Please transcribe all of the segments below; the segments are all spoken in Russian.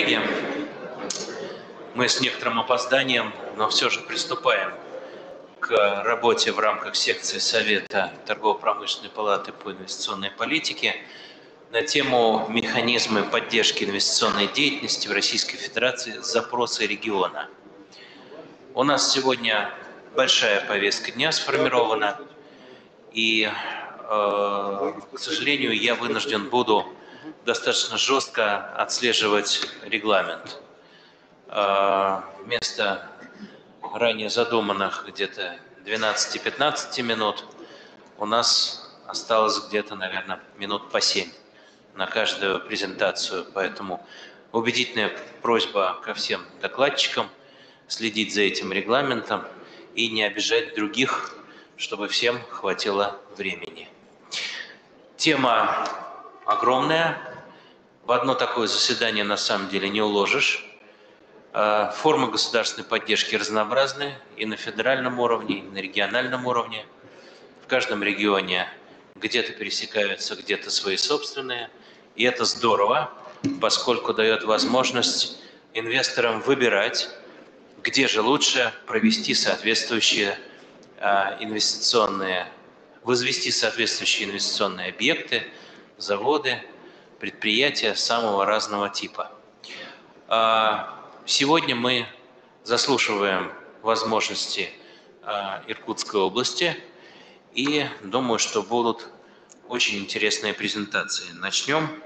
коллеги, мы с некоторым опозданием, но все же приступаем к работе в рамках секции Совета Торгово-промышленной палаты по инвестиционной политике на тему механизмы поддержки инвестиционной деятельности в Российской Федерации запросы региона. У нас сегодня большая повестка дня сформирована, и, э, к сожалению, я вынужден буду достаточно жестко отслеживать регламент. Вместо ранее задуманных где-то 12-15 минут у нас осталось где-то, наверное, минут по 7 на каждую презентацию. Поэтому убедительная просьба ко всем докладчикам следить за этим регламентом и не обижать других, чтобы всем хватило времени. Тема огромная. В одно такое заседание на самом деле не уложишь. А, формы государственной поддержки разнообразны и на федеральном уровне, и на региональном уровне. В каждом регионе где-то пересекаются, где-то свои собственные. И это здорово, поскольку дает возможность инвесторам выбирать, где же лучше провести соответствующие а, инвестиционные, возвести соответствующие инвестиционные объекты, заводы, предприятия самого разного типа. А, сегодня мы заслушиваем возможности а, Иркутской области и думаю, что будут очень интересные презентации. Начнем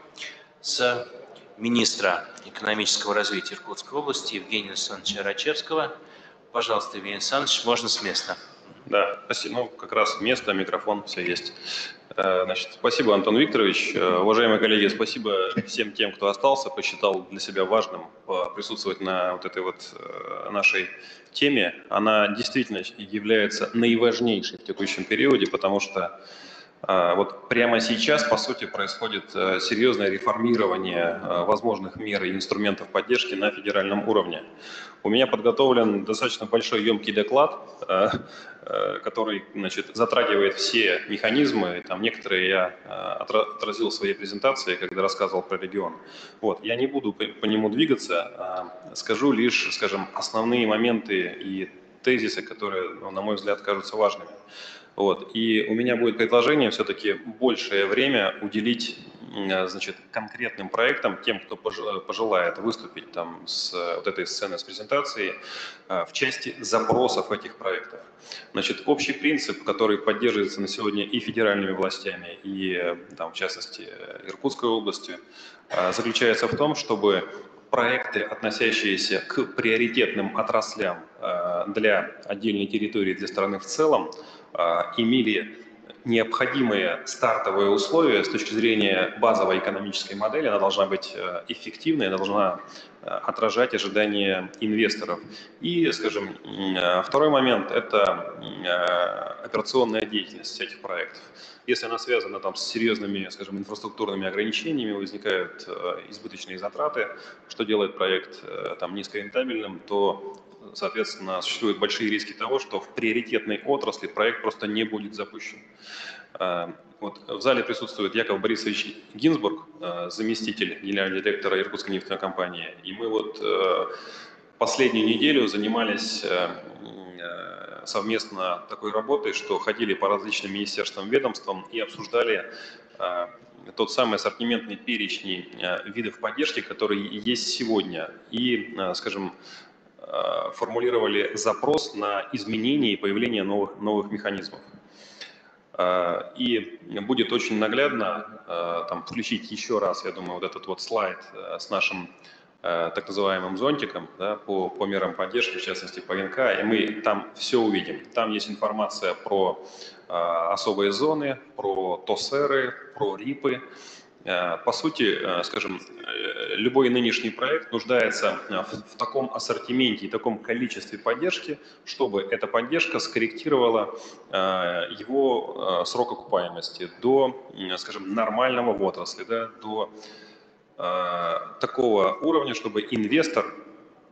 с министра экономического развития Иркутской области Евгения Александровича Рачевского. Пожалуйста, Евгений Александрович, можно с места. Да, спасибо. Ну, как раз место, микрофон, все есть. Э, значит, спасибо, Антон Викторович. Э, уважаемые коллеги, спасибо всем тем, кто остался, посчитал для себя важным присутствовать на вот этой вот э, нашей теме. Она действительно является наиважнейшей в текущем периоде, потому что вот прямо сейчас, по сути, происходит серьезное реформирование возможных мер и инструментов поддержки на федеральном уровне. У меня подготовлен достаточно большой емкий доклад, э, э, который значит, затрагивает все механизмы. Там некоторые я э, отразил в своей презентации, когда рассказывал про регион. Вот. Я не буду по нему двигаться, а скажу лишь, скажем, основные моменты и тезисы, которые, ну, на мой взгляд, кажутся важными. Вот. И у меня будет предложение все-таки большее время уделить значит, конкретным проектам, тем, кто пожелает выступить там с вот этой сцены с презентацией, э, в части запросов этих проектов. Значит, общий принцип, который поддерживается на сегодня и федеральными властями, и, э, там, в частности, Иркутской областью, заключается в том, чтобы проекты, относящиеся к приоритетным отраслям для отдельной территории, для страны в целом, имели необходимые стартовые условия с точки зрения базовой экономической модели. Она должна быть э, эффективной, она должна э, отражать ожидания инвесторов. И, скажем, э, второй момент – это операционная деятельность этих проектов. Если она связана там, с серьезными, скажем, инфраструктурными ограничениями, возникают избыточные затраты, что делает проект там, низкорентабельным, то соответственно, существуют большие риски того, что в приоритетной отрасли проект просто не будет запущен. Э, вот в зале присутствует Яков Борисович Гинзбург, э, заместитель генерального директора Иркутской нефтяной компании. И мы вот э, последнюю неделю занимались совместно такой работой, что ходили по различным министерствам, ведомствам и обсуждали тот самый ассортиментный перечень видов поддержки, которые есть сегодня. И, скажем, Э, формулировали запрос на изменение и появление новых, новых механизмов. Э, и будет очень наглядно э, там, включить еще раз, я думаю, вот этот вот слайд с нашим так называемым зонтиком да, по, по мерам поддержки, в частности по НК, и мы там все увидим. Там есть информация про особые зоны, про ТОСеры, про РИПы, Э, по сути, э, скажем, э, любой нынешний проект нуждается в таком ассортименте и таком количестве поддержки, чтобы эта поддержка скорректировала его срок окупаемости до, скажем, нормального в отрасли, да, до такого уровня, чтобы инвестор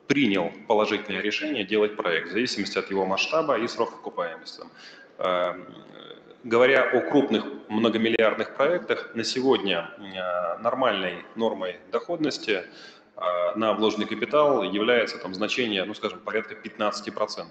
принял положительное решение делать проект в зависимости от его масштаба и срока окупаемости. Говоря о крупных многомиллиардных проектах, на сегодня э, нормальной нормой доходности а, на вложенный капитал является там значение, ну скажем, порядка 15%.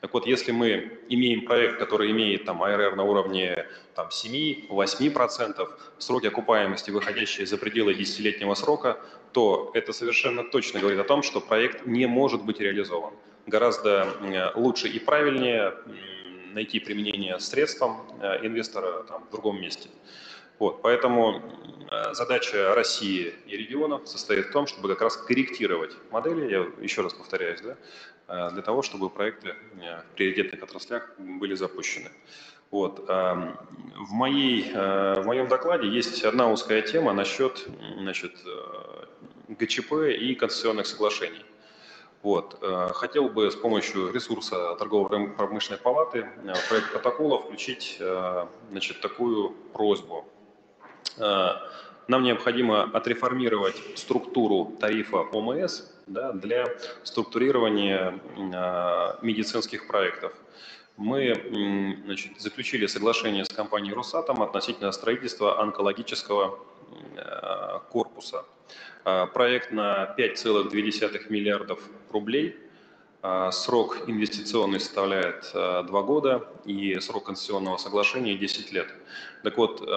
Так вот, если мы имеем проект, который имеет там АРР на уровне там 7-8%, сроки окупаемости, выходящие за пределы десятилетнего срока, то это совершенно точно говорит о том, что проект не может быть реализован. Гораздо лучше и правильнее найти применение средствам э, инвестора там, в другом месте. Вот, поэтому э, задача России и регионов состоит в том, чтобы как раз корректировать модели, я еще раз повторяюсь, да, э, для того, чтобы проекты в приоритетных отраслях были запущены. Вот. В, моей, в моем докладе есть одна узкая тема насчет значит, ГЧП и концессионных соглашений. Вот. Э, хотел бы с помощью ресурса торгово-промышленной палаты э, в проект протокола включить э, значит, такую просьбу. Нам необходимо отреформировать структуру тарифа ОМС да, для структурирования медицинских проектов. Мы значит, заключили соглашение с компанией «Росатом» относительно строительства онкологического корпуса. А, проект на 5,2 миллиардов рублей. А, срок инвестиционный составляет 2 года и срок концессионного соглашения 10 лет. Так вот,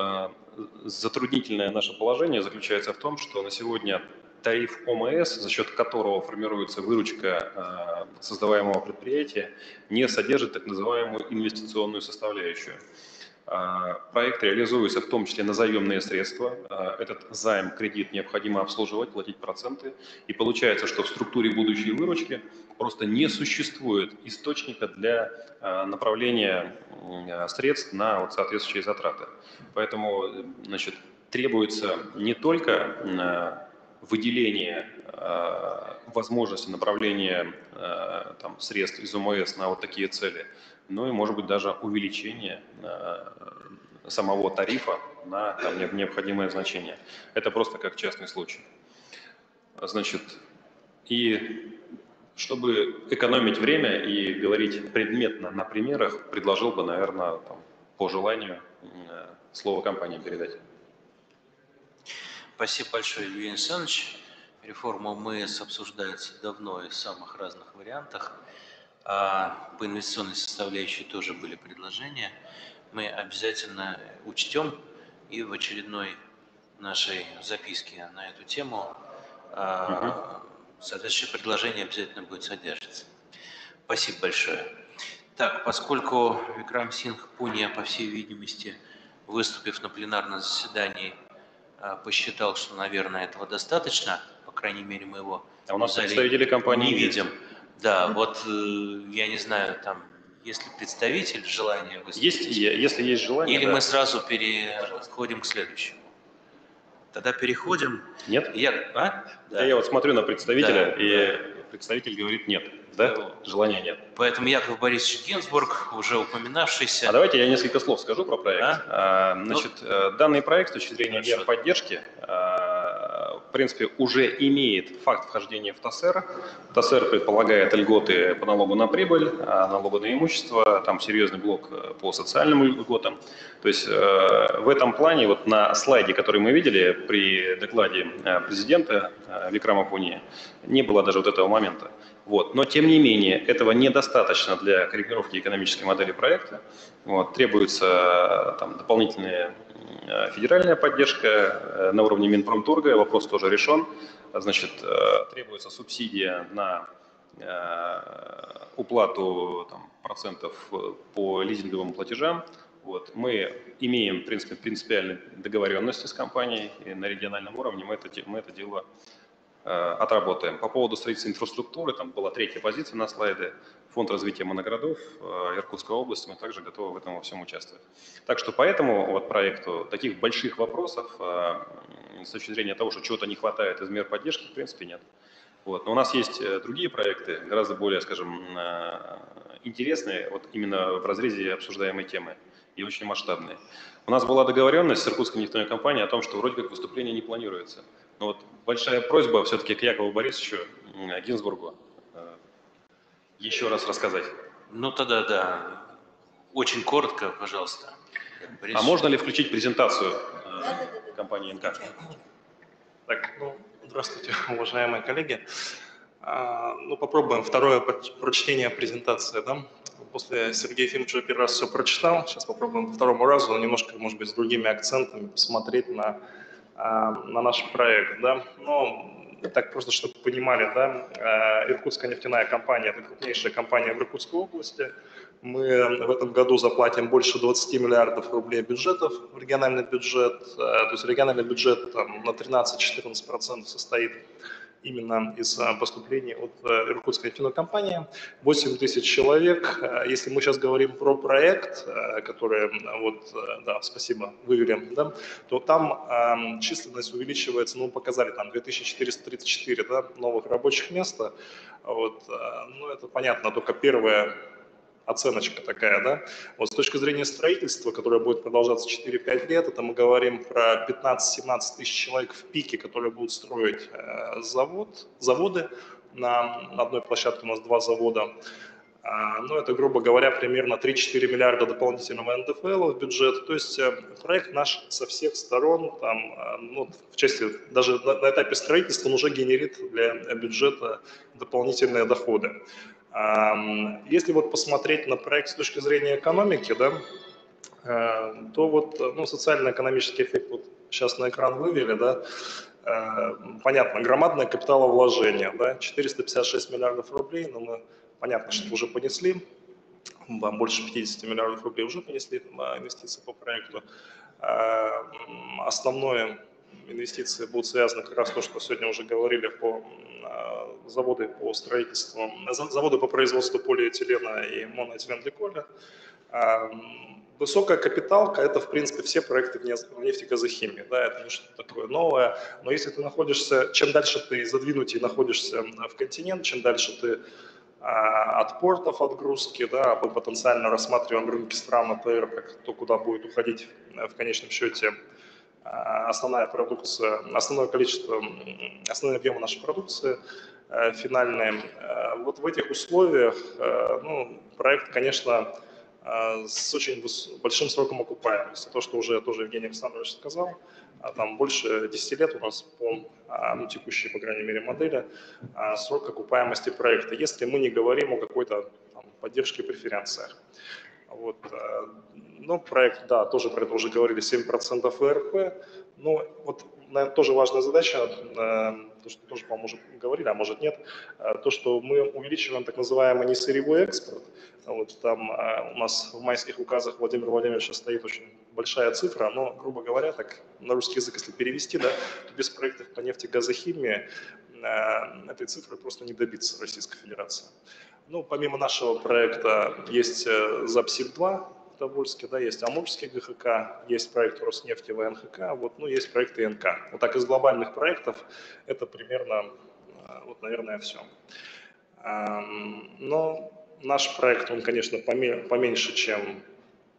затруднительное наше положение заключается в том, что на сегодня тариф ОМС, за счет которого формируется выручка создаваемого предприятия, не содержит так называемую инвестиционную составляющую. А, проект реализуется в том числе на заемные средства. А, этот займ, кредит необходимо обслуживать, платить проценты. И получается, что в структуре будущей выручки просто не существует источника для а, направления средств на вот соответствующие затраты. Поэтому значит, требуется не только выделение возможности направления там, средств из ОМС на вот такие цели – ну и, может быть, даже увеличение э, самого тарифа на там, необходимое значение. Это просто как частный случай. Значит, и чтобы экономить время и говорить предметно на примерах, предложил бы, наверное, там, по желанию э, слово компании передать. Спасибо большое, Евгений Александрович. Реформа МС обсуждается давно и в самых разных вариантах. А по инвестиционной составляющей тоже были предложения. Мы обязательно учтем и в очередной нашей записке на эту тему угу. соответствующее предложение обязательно будет содержаться. Спасибо большое. Так, поскольку Викрам Синг Пуния, по всей видимости, выступив на пленарном заседании, а, посчитал, что, наверное, этого достаточно, по крайней мере, мы его а у нас представители компании не видим. Есть. Да, вот э, я не знаю, там, если представитель желания выступить. Есть, если есть желание. Или да. мы сразу переходим к следующему. Тогда переходим. Нет? Я, а? да. я вот смотрю на представителя, да, и да. представитель говорит нет. Да? да? Желания нет. Поэтому Яков Борисович Гинзбург, уже упоминавшийся. А давайте я несколько слов скажу про проект. А? А, значит, ну, данный проект с точки зрения поддержки в принципе, уже имеет факт вхождения в ТАСЭР. ТАСЭР предполагает льготы по налогу на прибыль, а налогу на имущество, там серьезный блок э, по социальным льготам. То есть э, в этом плане, вот на слайде, который мы видели при докладе э, президента Викрама Пуни, не было даже вот этого момента. Вот. Но тем не менее, этого недостаточно для корректировки экономической модели проекта. Вот. Требуется там, дополнительные Э, федеральная поддержка э, на уровне Минпромторга, вопрос тоже решен. Значит, э, требуется субсидия на уплату там, процентов по лизинговым платежам. Вот. Мы имеем, в принципе, принципиальные договоренности с компанией, и на региональном уровне мы это, мы это дело Э, отработаем. По поводу строительства инфраструктуры, там была третья позиция на слайде, фонд развития моноградов э, Иркутской области, мы также готовы в этом во всем участвовать. Так что по этому вот проекту таких больших вопросов э, с точки зрения того, что чего-то не хватает из мер поддержки, в принципе, нет. Вот. Но у нас есть другие проекты, гораздо более, скажем, интересные, вот именно в разрезе обсуждаемой темы и очень масштабные. У нас была договоренность с Иркутской нефтяной компанией о том, что вроде как выступление не планируется. Но вот большая просьба все-таки к Якову Борисовичу Гинзбургу э, еще раз рассказать. Ну тогда да. Очень коротко, пожалуйста. А можно ли включить презентацию э, компании НК? Так. Ну, Здравствуйте, уважаемые коллеги. А, ну, попробуем второе прочтение презентации. Да? После Сергея Ефимовича первый раз все прочитал. Сейчас попробуем по второму разу, немножко, может быть, с другими акцентами посмотреть на, а, на наш проект. Да? Но так просто, чтобы понимали, да, э, Иркутская нефтяная компания – это крупнейшая компания в Иркутской области. Мы в этом году заплатим больше 20 миллиардов рублей бюджетов в региональный бюджет. Э, то есть региональный бюджет там, на 13-14% состоит именно из а, поступлений от э, Иркутской нефтяной компании. 8 тысяч человек. Э, если мы сейчас говорим про проект, э, который, вот, да, спасибо, вывели, да, то там численность увеличивается, ну, показали там 2434 да, новых рабочих места. Вот, ну, это понятно, только первое оценочка такая, да. Вот с точки зрения строительства, которое будет продолжаться 4-5 лет, это мы говорим про 15-17 тысяч человек в пике, которые будут строить э, завод, заводы. На, одной площадке у нас два завода. А, ну, это, грубо говоря, примерно 3-4 миллиарда дополнительного НДФЛ в бюджет. То есть э, проект наш со всех сторон, там, э, ну, в части, даже на, на этапе строительства он уже генерит для бюджета дополнительные доходы. Если вот посмотреть на проект с точки зрения экономики, да, э, то вот ну, социально-экономический эффект вот сейчас на экран вывели, да, э, понятно, громадное капиталовложение, да, 456 миллиардов рублей, но мы, понятно, что уже понесли, больше 50 миллиардов рублей уже понесли инвестиции по проекту. Э, основное инвестиции будут связаны как раз то, что сегодня уже говорили по заводы по строительству, заводы по производству полиэтилена и моноэтиленгликоля. Высокая капиталка – это, в принципе, все проекты в нефтегазохимии. Да, это не что-то такое новое. Но если ты находишься, чем дальше ты задвинутый находишься в континент, чем дальше ты а, от портов отгрузки, да, мы потенциально рассматриваем рынки стран АТР, как то, куда будет уходить в конечном счете а, основная продукция, основное количество, основной объем нашей продукции э, финальной. Э, вот в этих условиях э, ну, проект, конечно, с очень большим сроком окупаемости. То, что уже тоже Евгений Александрович сказал, а там больше 10 лет у нас по а, ну, текущей, по крайней мере, модели срок окупаемости проекта, если мы не говорим о какой-то поддержке преференциях. Вот, ну, проект, да, тоже про это уже говорили, 7% ВРП. Но вот наверное, тоже важная задача, э, то, что тоже, по-моему, уже говорили, а может нет, э, то, что мы увеличиваем так называемый несырьевой экспорт. Вот там э, у нас в майских указах Владимира Владимировича стоит очень большая цифра, но, грубо говоря, так на русский язык, если перевести, да, то без проектов по нефтегазохимии этой цифры просто не добиться Российской Федерации. Ну, помимо нашего проекта есть ЗАПСИП-2, Тобольске, да, есть Амурский ГХК, есть проект Роснефти ВНХК, вот, ну, есть проект ИНК. Вот так из глобальных проектов это примерно, а, вот, наверное, все. Но наш проект, он, конечно, поменьше, чем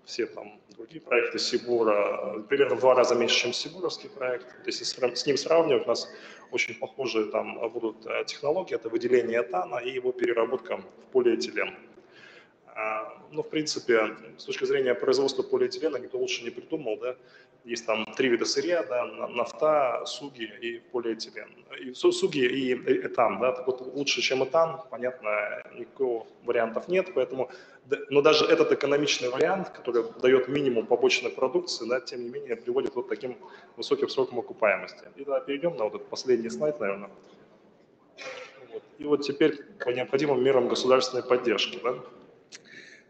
все там другие проекты Сибура, примерно в два раза меньше, чем Сибуровский проект. То есть если с ним сравнивать, у нас очень похожие там будут э, технологии, это выделение этана и его переработка в полиэтилен. А, ну, в принципе, с точки зрения производства полиэтилена никто лучше не придумал, да. Есть там три вида сырья, да, нафта, суги и полиэтилен. И, суги и этан, да, так вот лучше, чем этан, понятно, никакого вариантов нет, поэтому, но даже этот экономичный вариант, который дает минимум побочной продукции, да, тем не менее приводит вот таким высоким сроком окупаемости. И тогда перейдем на вот этот последний слайд, наверное. Вот. И вот теперь по необходимым мерам государственной поддержки, да.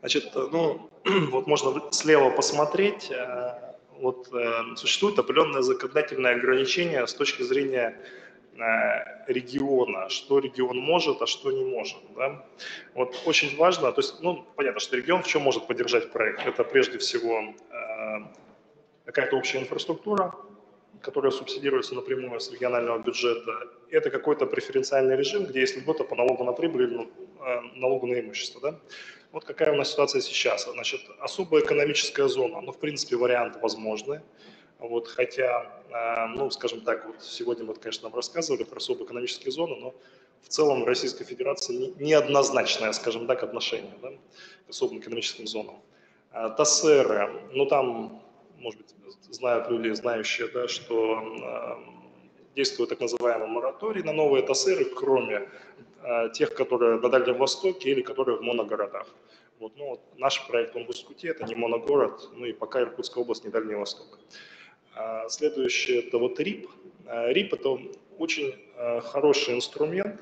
Значит, ну, вот можно слева посмотреть, э, вот э, существует определенное законодательное ограничение с точки зрения э, региона, что регион может, а что не может. Да? Вот очень важно, то есть, ну, понятно, что регион в чем может поддержать проект? Это прежде всего какая-то общая инфраструктура, которая субсидируется напрямую с регионального бюджета. Это какой-то преференциальный режим, где есть льгота по налогу на прибыль или налогу на имущество. Да? Вот какая у нас ситуация сейчас. Значит, особая экономическая зона, ну, в принципе, варианты возможны. Вот, хотя, э, ну, скажем так, вот сегодня мы, конечно, нам рассказывали про особые экономические зоны, но в целом Российской Федерации неоднозначное, скажем так, отношение да, к особым экономическим зонам. А, ТАССРы, ну, там, может быть, знают люди, знающие, да, что действует так называемый мораторий на новые ТАСЭРы, кроме э, тех, которые на Дальнем Востоке или которые в моногородах. Вот, ну, вот наш проект он в Искуте, это не моногород, ну и пока Иркутская область, не Дальний Восток. А следующее это вот РИП. А, РИП это очень а, хороший инструмент,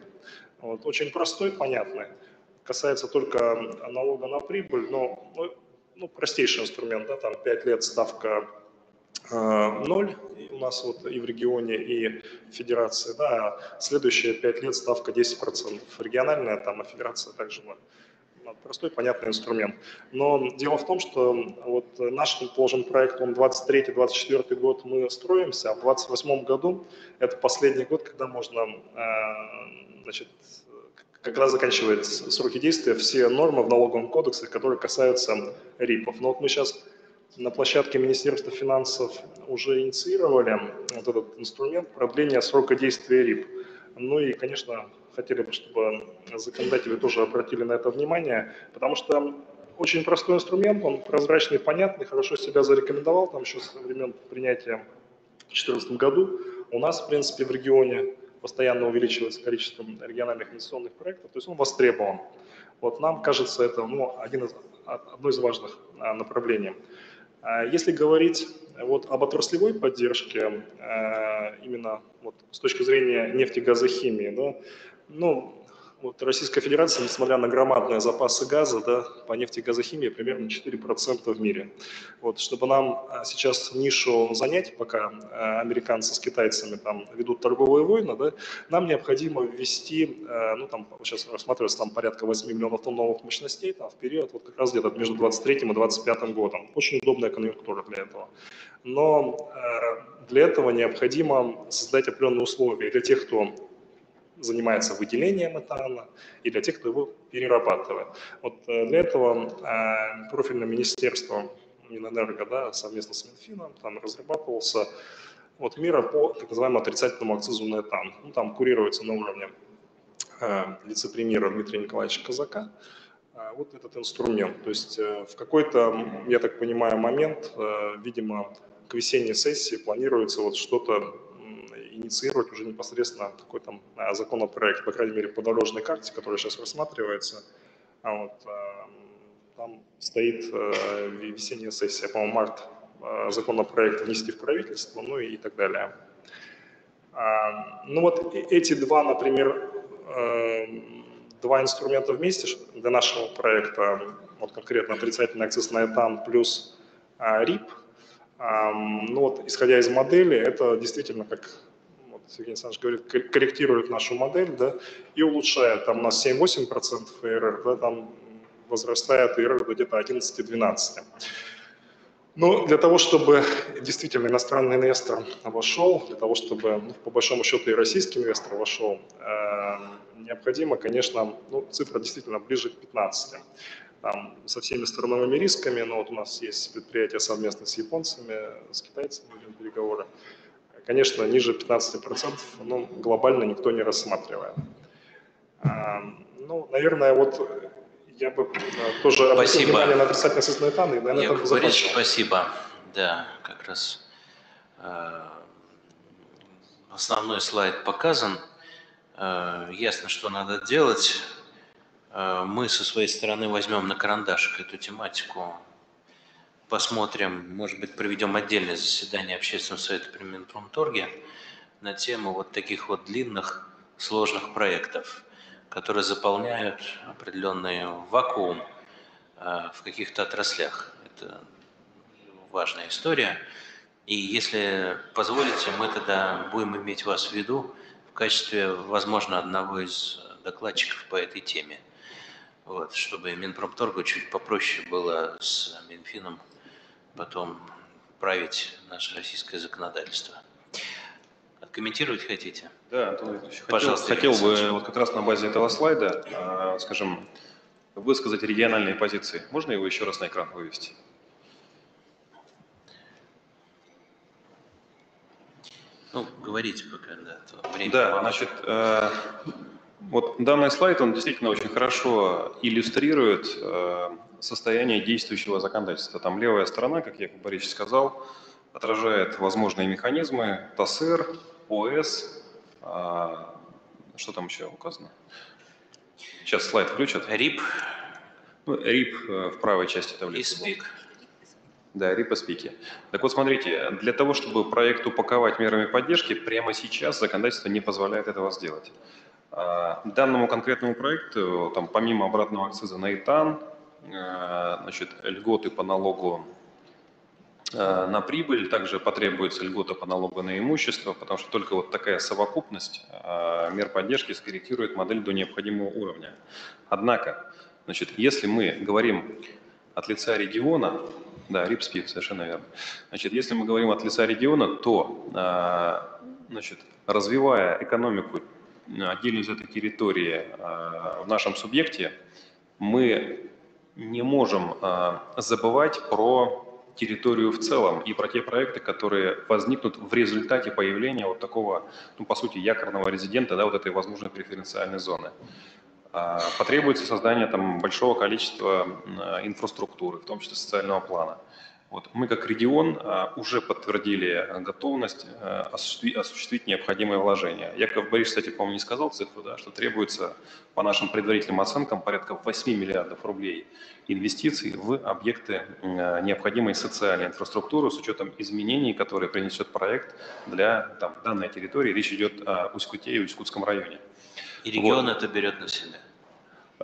вот, очень простой, понятный. Касается только налога на прибыль, но ну, ну, простейший инструмент, да, там 5 лет ставка э, 0 у нас вот и в регионе, и в федерации, да, а следующие 5 лет ставка 10%. Региональная там, а федерация также 0 простой, понятный инструмент. Но дело в том, что вот наш, положим, проект, он 23-24 год мы строимся, а в 28 году это последний год, когда можно, э, значит, когда заканчивается сроки действия все нормы в налоговом кодексе, которые касаются РИПов. Но вот мы сейчас на площадке Министерства финансов уже инициировали вот этот инструмент продления срока действия РИП. Ну и, конечно, хотели бы, чтобы законодатели тоже обратили на это внимание, потому что очень простой инструмент, он прозрачный, понятный, хорошо себя зарекомендовал, там еще со времен принятия в 2014 году. У нас, в принципе, в регионе постоянно увеличивается количество региональных инвестиционных проектов, то есть он востребован. Вот нам кажется, это ну, один из, одно из важных а, направлений. А если говорить вот об отраслевой поддержке, а, именно вот с точки зрения нефтегазохимии, да, ну, вот Российская Федерация, несмотря на громадные запасы газа, да, по нефтегазохимии примерно 4% в мире. Вот, чтобы нам а, сейчас нишу занять, пока а, американцы с китайцами там ведут торговые войны, да, нам необходимо ввести, а, ну там сейчас рассматривается там порядка 8 миллионов тонн новых мощностей там, в период вот как раз где-то между 23 и 25 годом. Очень удобная конъюнктура для этого. Но для этого необходимо создать определенные условия для тех, кто занимается выделением этана, и для тех, кто его перерабатывает. Вот э, для этого э, профильное министерство Минэнерго да, совместно с Минфином там разрабатывался вот мера по так называемому отрицательному акцизу на этан. Ну, там курируется на уровне э, вице-премьера Дмитрия Николаевича Казака э, вот этот инструмент. То есть в какой-то, я так понимаю, момент, видимо, к весенней сессии планируется вот что-то инициировать уже непосредственно какой то а, законопроект, по крайней мере, по дорожной карте, которая сейчас рассматривается. А вот, а, там стоит э, весенняя сессия, по-моему, март э, законопроект внести в правительство, ну и так далее. Ну вот эти два, например, э, два инструмента вместе для нашего проекта, вот конкретно отрицательный акциз на этан плюс РИП, ну вот, исходя из модели, это действительно как Сергей Александрович говорит, корректирует нашу модель, да, и улучшает, там у нас 7-8% ИРР, да, там возрастает ИРР до где-то 11-12. Но для того, чтобы действительно иностранный инвестор вошел, для того, чтобы, ну, по большому счету, и российский инвестор вошел, э, необходимо, конечно, ну, цифра действительно ближе к 15. Там, со всеми стороновыми рисками, но вот у нас есть предприятия совместно с японцами, с китайцами переговоры. Конечно, ниже 15% ну, глобально никто не рассматривает. А, ну, наверное, вот я бы тоже обратил внимание на отрицательные осознанные данные. Наверное, Яков Борисович, спасибо. Да, как раз э, основной слайд показан. Э, ясно, что надо делать. Э, мы со своей стороны возьмем на карандашик эту тематику посмотрим, может быть, проведем отдельное заседание общественного совета при Минпромторге на тему вот таких вот длинных, сложных проектов, которые заполняют определенный вакуум э, в каких-то отраслях. Это важная история. И если позволите, мы тогда будем иметь вас в виду в качестве, возможно, одного из докладчиков по этой теме. Вот, чтобы Минпромторгу чуть попроще было с Минфином потом править наше российское законодательство. Откомментировать хотите? Да, Антон Пожалуйста, хотел, хотел бы вот как раз на базе этого слайда, а, скажем, высказать региональные позиции. Можно его еще раз на экран вывести? Ну, говорите пока, да. Время да, мало. значит, э, вот данный слайд, он действительно очень хорошо иллюстрирует э, состояние действующего законодательства. Там левая сторона, как я Борисович сказал, отражает возможные механизмы ТАСЭР, ОС, а, что там еще указано? Сейчас слайд включат. РИП Ну, РИП э, в правой части и таблицы. СПИК. Да, РИП и спики. Так вот, смотрите, для того, чтобы проект упаковать мерами поддержки, прямо сейчас законодательство не позволяет этого сделать. А, Данному конкретному проекту, там, помимо обратного акциза на ИТАН, значит, льготы по налогу э, на прибыль, также потребуется льгота по налогу на имущество, потому что только вот такая совокупность э, мер поддержки скорректирует модель до необходимого уровня. Однако, значит, если мы говорим от лица региона, да, РИПСПИК, совершенно верно. Значит, если мы говорим от лица региона, то, э, значит, развивая экономику отдельно взятой территории э, в нашем субъекте, мы не можем э, забывать про территорию в целом и про те проекты, которые возникнут в результате появления вот такого, ну, по сути, якорного резидента, да, вот этой возможной преференциальной зоны. А, Потребуется создание там большого количества м, инфраструктуры, в том числе социального плана. Вот мы как регион а, уже подтвердили готовность а, осуществи- осуществить необходимые вложения. Яков Борисович, кстати, по-моему, не сказал цифру, да, что требуется, по нашим предварительным оценкам, порядка 8 миллиардов рублей инвестиций в объекты м, необходимой социальной инфраструктуры с учетом изменений, которые принесет проект для там, данной территории. Речь идет о Усть-Куте и Усть-Кутском районе. И регион это берет на себя.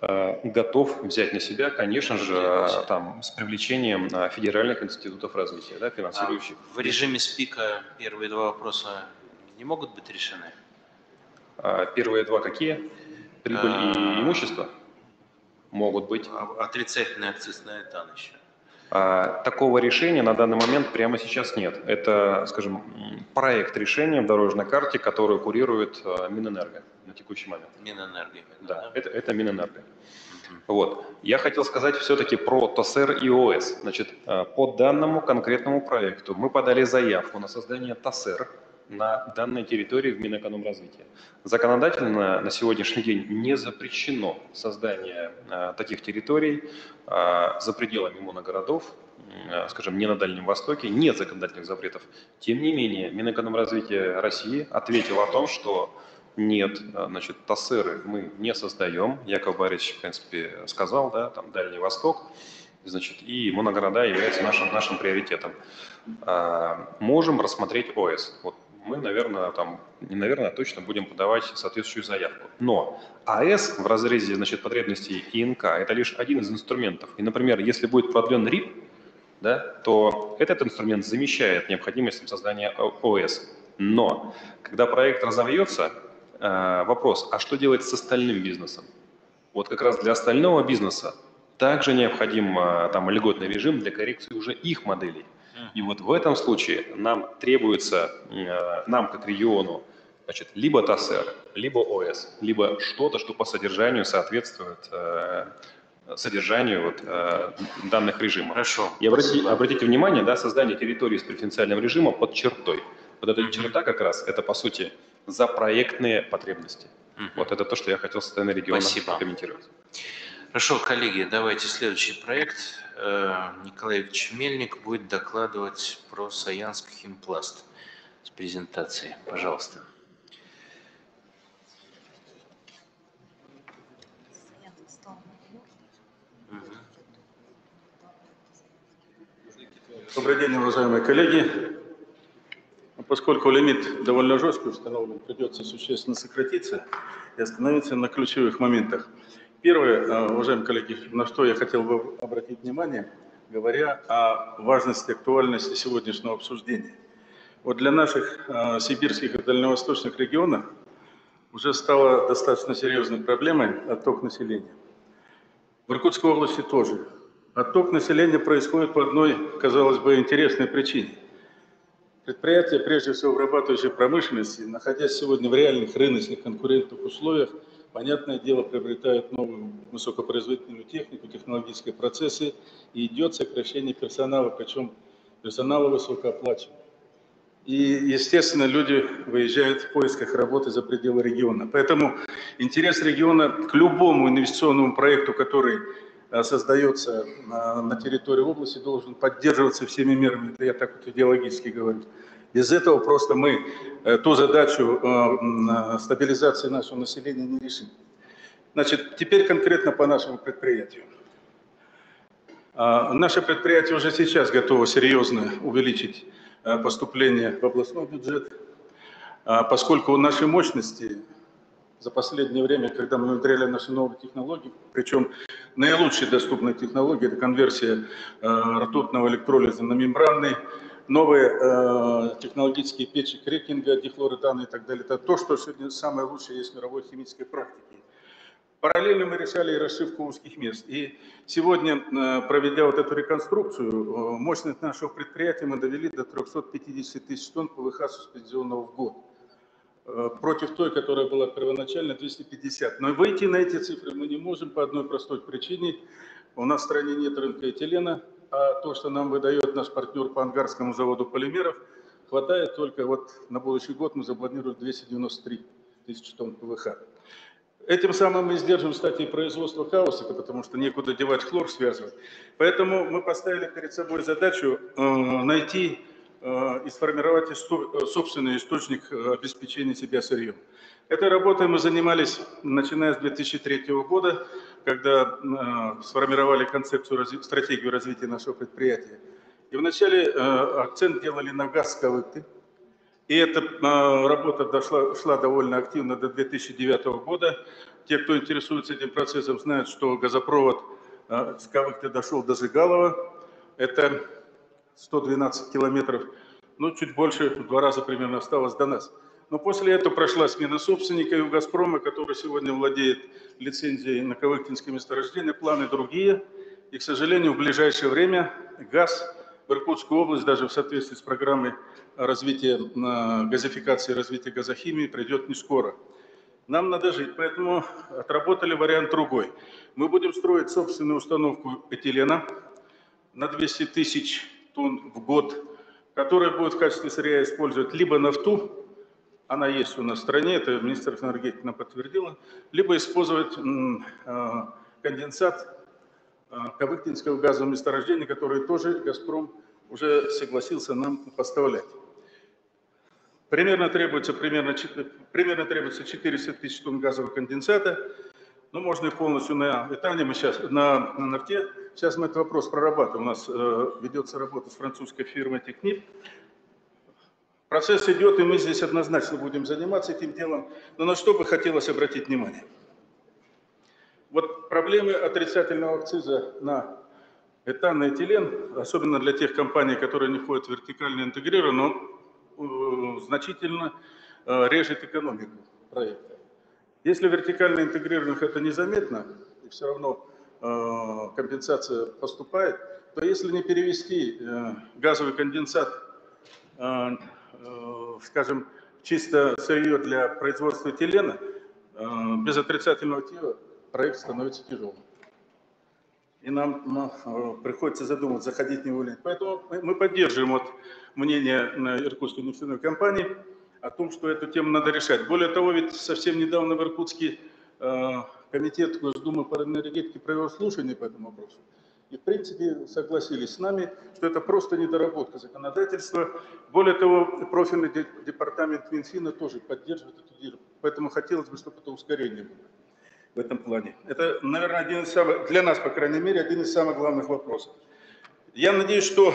Э, готов взять на себя, конечно же, там, с привлечением э, федеральных институтов развития, да, А финансирующих. в режиме СПИКа первые два вопроса не могут быть решены? А Первые два какие? Прибыль А. и имущество? Могут быть. А Отрицательный акциз на этан еще. А, Такого решения на данный момент прямо сейчас нет. Это, скажем, проект решения в дорожной карте, который курирует э, Минэнерго на текущий момент. Минэнерго. Да, это, это Минэнерго. Вот. Я хотел сказать все-таки про ТОСР и ОС. Значит, э, по данному конкретному проекту мы подали заявку на создание ТОСР на данной территории в Минэкономразвития. Законодательно на сегодняшний день не запрещено создание э, таких территорий э, за пределами моногородов, э, скажем, не на Дальнем Востоке, нет законодательных запретов. Тем не менее, Минэкономразвития России ответил о том, что нет, э, значит, ТАСЭРы мы не создаем. Яков Борисович, в принципе, сказал, да, там Дальний Восток, значит, и моногорода являются нашим, нашим приоритетом. А, Можем рассмотреть ОС. Вот мы, наверное, там, не наверное, а точно будем подавать соответствующую заявку. Но АЭС в разрезе, значит, потребностей ИНК – это лишь один из инструментов. И, например, если будет продлен РИП, да, то этот инструмент замещает необходимость создания ОС. Но когда проект разовьется, э, вопрос, а что делать с остальным бизнесом? Вот как раз для остального бизнеса также необходим э, там льготный режим для коррекции уже их моделей. И вот в этом случае нам требуется, э, нам как региону, значит, либо ТАСЭР, либо ОС, либо что-то, что по содержанию соответствует э, содержанию вот, э, данных режимов. Хорошо. И обратите, обратите внимание, да, создание территории с преференциальным режимом под чертой. Вот эта Мгм. черта как раз, это по сути за проектные потребности. Мгм. Вот это то, что я хотел со стороны региона Спасибо. прокомментировать. Хорошо, коллеги, давайте следующий проект. Э, Николай Ильич Мельник будет докладывать про Саянск химпласт с презентацией. Пожалуйста. Добрый день, уважаемые коллеги. Ну, Поскольку лимит довольно жесткий установлен, придется существенно сократиться и остановиться на ключевых моментах. Первое, э, уважаемые коллеги, на что я хотел бы обратить внимание, говоря о важности, актуальности сегодняшнего обсуждения. Вот для наших э, сибирских и дальневосточных регионов уже стала достаточно серьезной проблемой отток населения. В Иркутской области тоже. Отток населения происходит по одной, казалось бы, интересной причине. Предприятия, прежде всего вырабатывающие промышленности, находясь сегодня в реальных рыночных конкурентных условиях, понятное дело, приобретают новую высокопроизводительную технику, технологические процессы, и идет сокращение персонала, причем персонала высокооплачиваемого. И, естественно, люди выезжают в поисках работы за пределы региона. Поэтому интерес региона к любому инвестиционному проекту, который а, создается на, на территории области, должен поддерживаться всеми мерами. Это я так вот идеологически говорю. Без этого просто мы э, ту задачу э, э, стабилизации нашего населения не решим. Значит, теперь конкретно по нашему предприятию. А, Наше предприятие уже сейчас готово серьезно увеличить поступление в областной бюджет, А, поскольку наши мощности за последнее время, когда мы внедряли наши новые технологии, причем наилучшие доступные технологии, это конверсия ртутного электролиза на мембранный, новые э, технологические печи крекинга, дихлоретана и так далее. Это то, что сегодня самое лучшее есть в мировой химической практике. Параллельно мы решали и расшивку узких мест. И сегодня, э, проведя вот эту реконструкцию, э, мощность нашего предприятия мы довели до 350 тысяч тонн ПВХ суспензионного в год. Э, Против той, которая была первоначально 250. Но выйти на эти цифры мы не можем по одной простой причине. У нас в стране нет рынка этилена, а то, что нам выдает наш партнер по ангарскому заводу полимеров, хватает только вот на будущий год мы запланировали 293 тысячи тонн ПВХ. Этим самым мы сдержим, кстати, и производство каусика, потому что некуда девать хлор, связывать. Поэтому мы поставили перед собой задачу э, найти и сформировать исто- э, собственный источник э, обеспечения себя сырьем. Этой работой мы занимались, начиная с 2003 года, когда э, сформировали концепцию, стратегию развития нашего предприятия. И вначале э, акцент делали на газ с Кавыкты, и эта э, работа дошла, шла довольно активно до 2009 года. Те, кто интересуется этим процессом, знают, что газопровод э, с Кавыкты дошел до Жигалова. Это 112 километров, ну, чуть больше, в два раза примерно осталось до нас. Но после этого прошла смена собственника и у «Газпрома», который сегодня владеет лицензией на Кавыктинское месторождение, планы другие. И, к сожалению, в ближайшее время газ в Иркутскую область, даже в соответствии с программой развития, газификации развития газохимии, придет не скоро. Нам надо жить, поэтому отработали вариант другой. Мы будем строить собственную установку этилена на 200 тысяч тонн в год, которая будет в качестве сырья использовать либо нафту, она есть у нас в стране, это Министерство энергетики нам подтвердило, либо использовать э, конденсат э, Кавыктинского газового месторождения, который тоже «Газпром» уже согласился нам поставлять. Примерно требуется, примерно, примерно требуется 400 тысяч тонн газового конденсата, ну, можно и полностью на этане, мы сейчас, на, на нафте. Сейчас мы этот вопрос прорабатываем. У нас э, ведется работа с французской фирмой Технип. Процесс идет, и мы здесь однозначно будем заниматься этим делом. Но на что бы хотелось обратить внимание? Вот проблемы отрицательного акциза на этан и этилен, особенно для тех компаний, которые не входят в вертикально интегрированную, он э, значительно э, режет экономику проекта. Если вертикально интегрированных это незаметно, и все равно э, компенсация поступает, то если не перевести э, газовый конденсат, э, э, скажем, чисто сырье для производства этилена, э, без отрицательного актива проект становится тяжелым. И нам ну, э, приходится задуматься, заходить в него. Поэтому мы- мы поддерживаем вот мнение э, Иркутской нефтяной компании о том, что эту тему надо решать. Более того, ведь совсем недавно в Иркутске э, комитет Госдумы по энергетике провел слушание по этому вопросу. И, в принципе, согласились с нами, что это просто недоработка законодательства. Более того, профильный де- департамент Минфина тоже поддерживает эту идею. Поэтому хотелось бы, чтобы это ускорение было в этом плане. Это, наверное, один из самых, для нас, по крайней мере, один из самых главных вопросов. Я надеюсь, что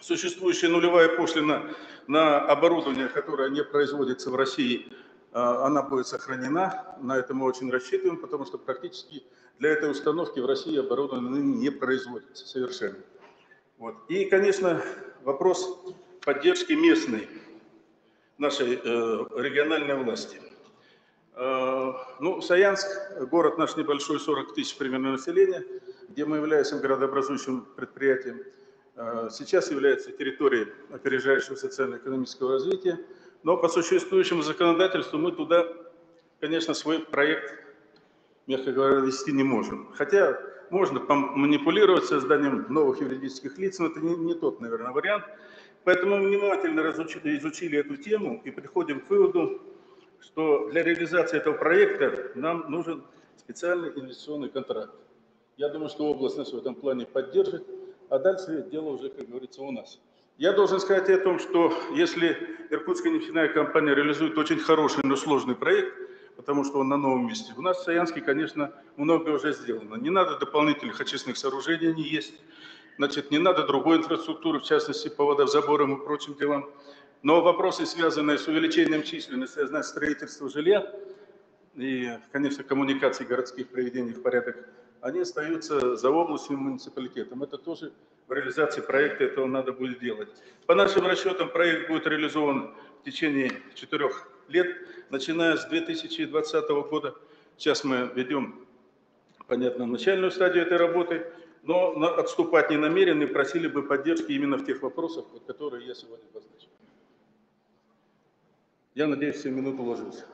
существующая нулевая пошлина на оборудование, которое не производится в России, а, она будет сохранена. На это мы очень рассчитываем, потому что практически для этой установки в России оборудование не производится совершенно. Вот. И, конечно, вопрос поддержки местной нашей э, региональной власти. Э, Ну, Саянск, город наш небольшой, 40 тысяч примерно населения, где мы являемся городообразующим предприятием, сейчас является территорией опережающего социально-экономического развития, но по существующему законодательству мы туда, конечно, свой проект, мягко говоря, вести не можем. Хотя можно манипулировать созданием новых юридических лиц, но это не, не тот, наверное, вариант. Поэтому мы внимательно разучили, изучили эту тему и приходим к выводу, что для реализации этого проекта нам нужен специальный инвестиционный контракт. Я думаю, что область нас в этом плане поддержит, а дальше дело уже, как говорится, у нас. Я должен сказать о том, что если Иркутская нефтяная компания реализует очень хороший, но сложный проект, потому что он на новом месте, у нас в Саянске, конечно, многое уже сделано. Не надо дополнительных очистных сооружений, они есть. Значит, не надо другой инфраструктуры, в частности, по водозаборам и прочим делам. Но вопросы, связанные с увеличением численности, связанные с строительством жилья и, конечно, коммуникации городских приведений в порядок, они остаются за областью муниципалитетом. Это тоже в реализации проекта этого надо будет делать. По нашим расчетам, проект будет реализован в течение четырех лет, начиная с 2020 года. Сейчас мы ведем, понятно, начальную стадию этой работы, но отступать не намерены, просили бы поддержки именно в тех вопросах, которые я сегодня обозначил. Я надеюсь, 7 минут уложился.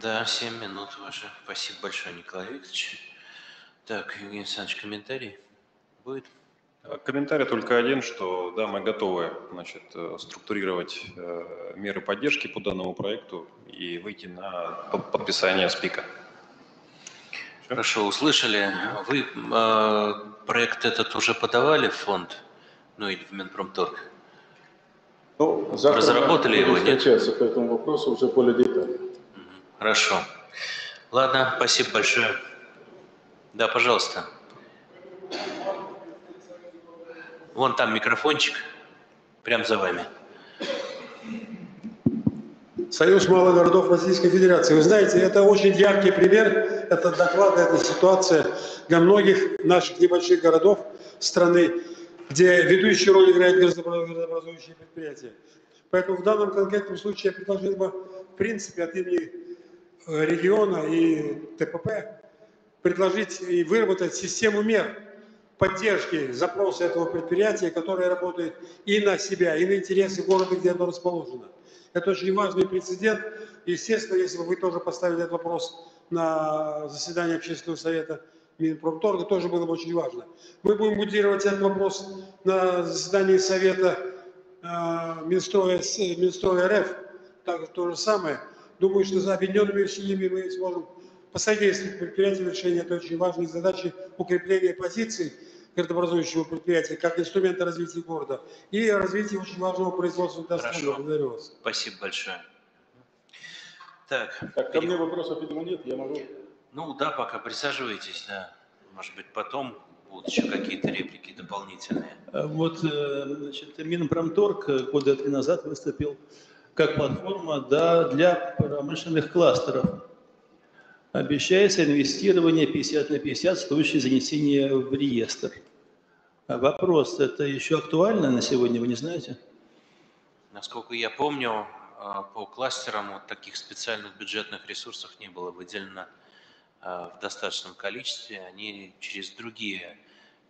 Да, 7 минут ваши. Спасибо большое, Николай Викторович. Так, Евгений Александрович, комментарий будет? Комментарий только один, что да, мы готовы значит, э, структурировать э, меры поддержки по данному проекту и выйти на подписание СПИКа. Хорошо, услышали. Вы э, проект этот уже подавали в фонд, ну или в Минпромторг? Ну, Разработали его, нет? встречаться по этому вопросу уже более детально. Хорошо. Ладно, спасибо большое. Да, пожалуйста. Вон там микрофончик, прямо за вами. Союз малых городов Российской Федерации. Вы знаете, это очень яркий пример, это доклад, эта ситуация для многих наших небольших городов страны, где ведущую роль играют градообразующие предприятия. Поэтому в данном конкретном случае я предложил бы, в принципе, от имени региона и ТПП предложить и выработать систему мер, поддержки запроса этого предприятия, которое работает и на себя, и на интересы города, где оно расположено. Это очень важный прецедент. Естественно, если бы вы тоже поставили этот вопрос на заседание общественного совета Минпромторга, тоже было бы очень важно. Мы будем мудировать этот вопрос на заседании совета э, Минстроя, Минстроя РФ. Так, то же самое. Думаю, что за объединенными усилиями мы сможем посодействовать предприятию решения этой очень важной задачи укрепления позиций городообразующего предприятия как инструмента развития города и развития очень важного производства Хорошо. Благодарю вас. Спасибо большое. Так, Так, ко мне вопросов, видимо, нет, я могу... ну да, пока присаживайтесь, да. Может быть, потом будут еще какие-то реплики дополнительные. А Вот э, значит, Минпромторг э, года три назад выступил как платформа да, для промышленных кластеров. Обещается инвестирование 50 на 50 в случае занесения в реестр. А Вопрос, это еще актуально на сегодня, вы не знаете? Насколько я помню, а, по кластерам вот таких специальных бюджетных ресурсов не было выделено а, в достаточном количестве. Они через другие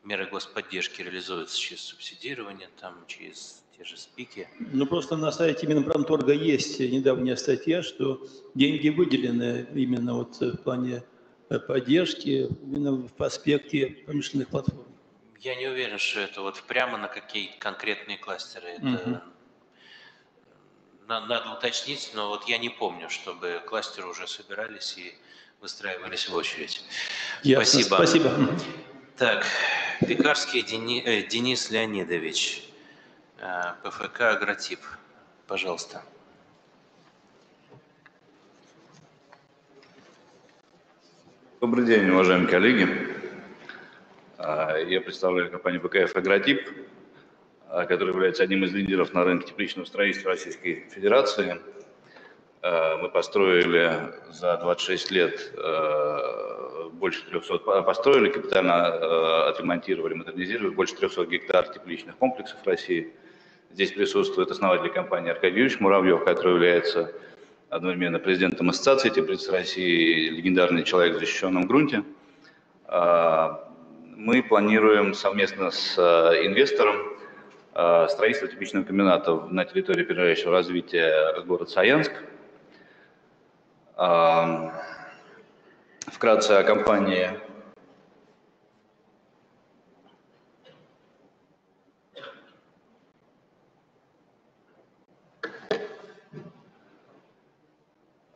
меры господдержки реализуются, через субсидирование, там, через те же спики. Ну, просто на сайте Минпромторга есть недавняя статья, что деньги выделены именно вот в плане э, поддержки, именно в аспекте промышленных платформ. Я не уверен, что это вот прямо на какие-то конкретные кластеры. Это на- надо уточнить, но вот я не помню, чтобы кластеры уже собирались и выстраивались в очередь. Ясно. Спасибо. Спасибо. Так, Пекарский Дени- э, Денис Леонидович, ПФК «Агротип». Пожалуйста. Добрый день, уважаемые коллеги. А, Я представляю компанию БКФ «Агротип», а, которая является одним из лидеров на рынке тепличного строительства Российской Федерации. А, Мы построили за 26 лет а, больше 300, по- построили, капитально а, отремонтировали, модернизировали больше 300 гектар тепличных комплексов России. Здесь присутствует основатель компании Аркадий Юрьевич Муравьев, который является одновременно президентом Ассоциации теплиц России, легендарный человек в защищенном грунте. А, Мы планируем совместно с а, инвестором а, строительство тепличного комбината на территории опережающего развития город Саянск. А, Вкратце о компании.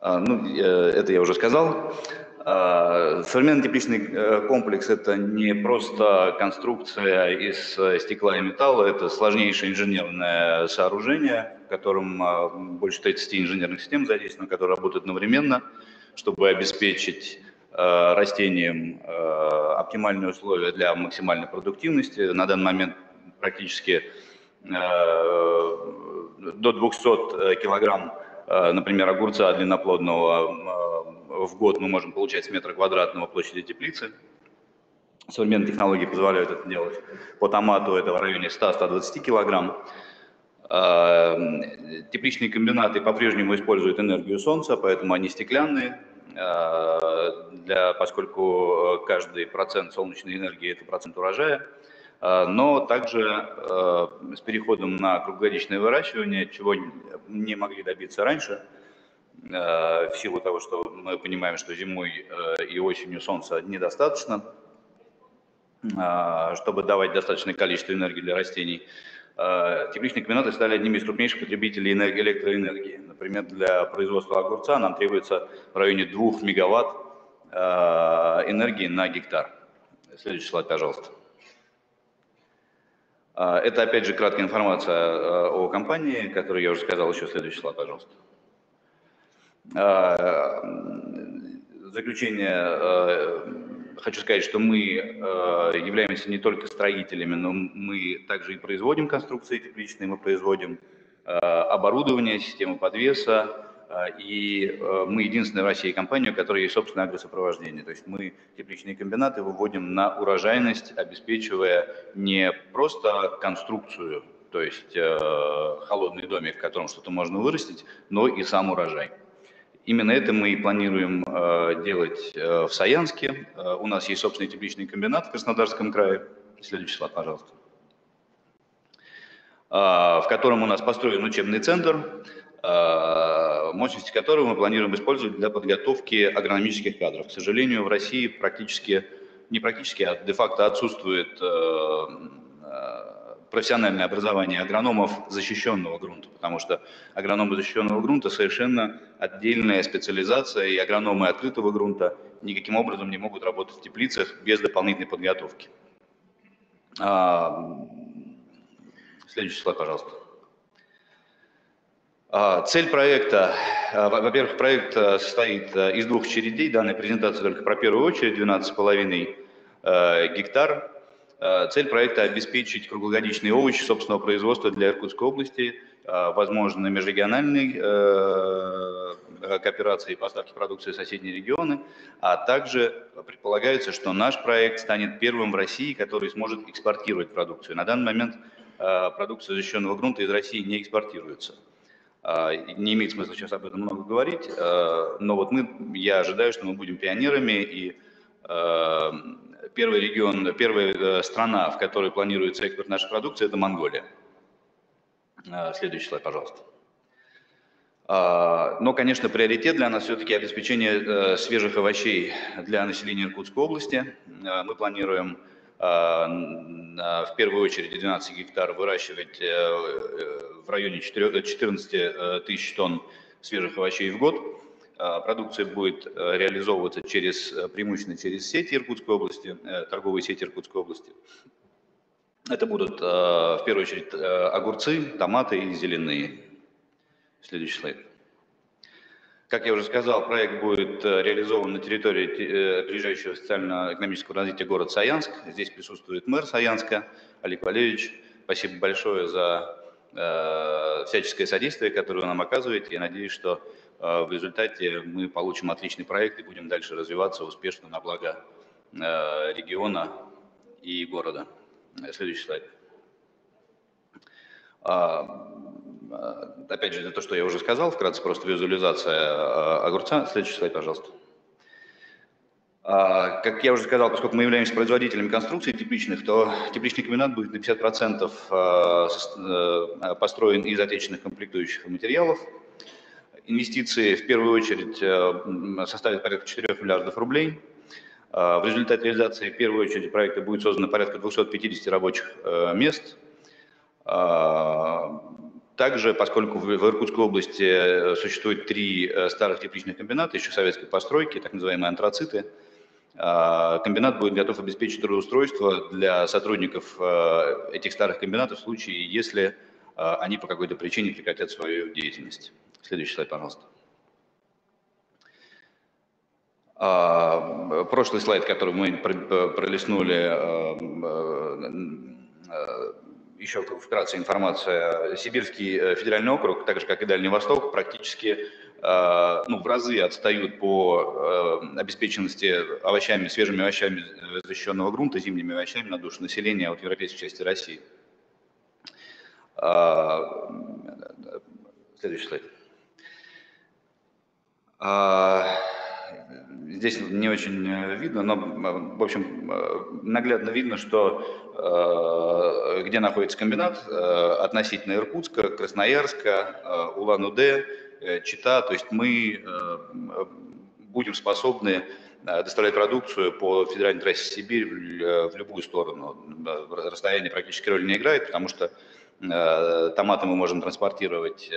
Ну, э, это я уже сказал. А, Современный тепличный э, комплекс – это не просто конструкция из э, стекла и металла, это сложнейшее инженерное сооружение, в котором э, больше 30 инженерных систем задействовано, которые работают одновременно, чтобы обеспечить растениям оптимальные условия для максимальной продуктивности. На данный момент практически до 200 килограмм, например, огурца длинноплодного в год мы можем получать с метра квадратного площади теплицы. Современные технологии позволяют это делать. По томату это в районе 100-120 килограмм. А, тепличные комбинаты по-прежнему используют энергию солнца, поэтому они стеклянные, для, поскольку каждый процент солнечной энергии – это процент урожая. А, но также с переходом на круглогодичное выращивание, чего не могли добиться раньше – Э, в силу того, что мы понимаем, что зимой э, и осенью солнца недостаточно, э, чтобы давать достаточное количество энергии для растений. Тепличные комбинаты стали одними из крупнейших потребителей энергии, электроэнергии. Например, для производства огурца нам требуется в районе 2 мегаватт энергии на гектар. Следующий слайд, пожалуйста. Это, опять же, краткая информация о компании, которую я уже сказал. Еще следующий слайд, пожалуйста. А, заключение хочу сказать, что мы являемся не только строителями, но мы также и производим конструкции тепличные, мы производим оборудование, систему подвеса, и мы единственная в России компания, у которой есть собственное агросопровождение. То есть мы тепличные комбинаты выводим на урожайность, обеспечивая не просто конструкцию, то есть холодный домик, в котором что-то можно вырастить, но и сам урожай. Именно это мы и планируем э, делать э, в Саянске. Э, у нас есть собственный тепличный комбинат в Краснодарском крае. Следующий слайд, пожалуйста. В котором у нас построен учебный центр, мощности которого мы планируем использовать для подготовки агрономических кадров. К сожалению, в России практически, не практически, а де-факто отсутствует профессиональное образование агрономов защищенного грунта, потому что агрономы защищенного грунта совершенно отдельная специализация, и агрономы открытого грунта никаким образом не могут работать в теплицах без дополнительной подготовки. А, следующий слайд, пожалуйста. А, цель проекта, а, во-первых, проект состоит из двух очередей, данная презентация только про первую очередь, 12,5 гектар цель проекта – обеспечить круглогодичные овощи собственного производства для Иркутской области, возможно, межрегиональной кооперации и поставки продукции в соседние регионы, а также предполагается, что наш проект станет первым в России, который сможет экспортировать продукцию. На данный момент продукция защищенного грунта из России не экспортируется. Не имеет смысла сейчас об этом много говорить, но вот мы, я ожидаю, что мы будем пионерами и первый регион, первая э, страна, в которой планируется экспорт нашей продукции, это Монголия. Следующий слайд, пожалуйста. А, но, конечно, приоритет для нас все-таки обеспечение э, свежих овощей для населения Иркутской области. Мы планируем в первую очередь 12 гектар выращивать в районе 14 тысяч тонн свежих овощей в год. Продукция будет э, реализовываться через, э, преимущественно через сети Иркутской области, э, торговые сети Иркутской области. Это будут в первую очередь огурцы, томаты и зеленые. Следующий слайд. Как я уже сказал, проект будет реализован на территории опережающего социально-экономического развития города Саянск. Здесь присутствует мэр Саянска Олег Валерьевич. Спасибо большое за всяческое содействие, которое вы нам оказываете. Я надеюсь, что а, в результате мы получим отличный проект и будем дальше развиваться успешно на благо э, региона и города. Следующий слайд. А, а, опять же, это то, что я уже сказал, вкратце просто визуализация огурца. Следующий слайд, пожалуйста. Как я уже сказал, поскольку мы являемся производителями конструкций тепличных, то тепличный комбинат будет на 50% э, построен из отечественных комплектующих материалов, Инвестиции в первую очередь э, составят порядка 4 миллиардов рублей. Э, в результате реализации в первую очередь проекта будет создано порядка 250 рабочих э, мест. Также, поскольку в Иркутской области существует три старых тепличных комбината, еще советской постройки, так называемые антрациты, а, комбинат будет готов обеспечить трудоустройство для сотрудников а, этих старых комбинатов в случае, если они по какой-то причине прекратят свою деятельность. Следующий слайд, пожалуйста. А, Прошлый слайд, который мы пр- пролистнули, еще вкратце информация. Сибирский э, федеральный округ, так же как и Дальний Восток, практически э, ну, в разы отстают по э, обеспеченности овощами, свежими овощами защищенного грунта, зимними овощами на душу населения от европейской части России. А, Следующий слайд. Здесь не очень э, видно, но, э, в общем, э, наглядно видно, что где находится комбинат относительно Иркутска, Красноярска, Улан-Удэ, Чита. То есть мы будем способны доставлять продукцию по федеральной трассе Сибирь в, любую сторону. Расстояние практически роли не играет, потому что томаты мы можем транспортировать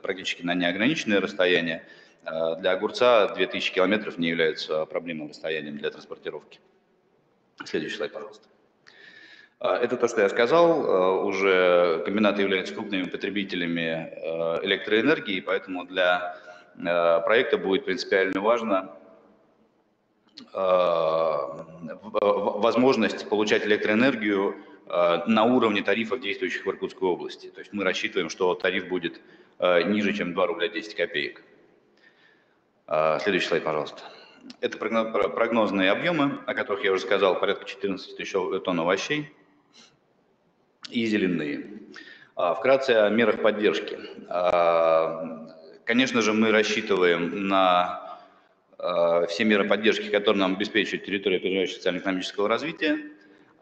практически на неограниченное расстояние. Э, Для огурца 2000 километров не является проблемным расстоянием для транспортировки. Следующий слайд, пожалуйста. А, Это то, что я сказал. Э, Уже комбинаты являются крупными потребителями э, электроэнергии, поэтому для э, проекта будет принципиально важно э, возможность получать электроэнергию э, на уровне тарифов, действующих в Иркутской области. То есть мы рассчитываем, что тариф будет э, ниже, чем 2 рубля 10 копеек. А, Следующий слайд, пожалуйста. Это прогно- про- прогнозные объемы, о которых я уже сказал, порядка 14 тысяч тонн овощей и зеленые. А, Вкратце о мерах поддержки. А, Конечно же, мы рассчитываем на все меры поддержки, которые нам обеспечивает территория опережающего социально-экономического развития,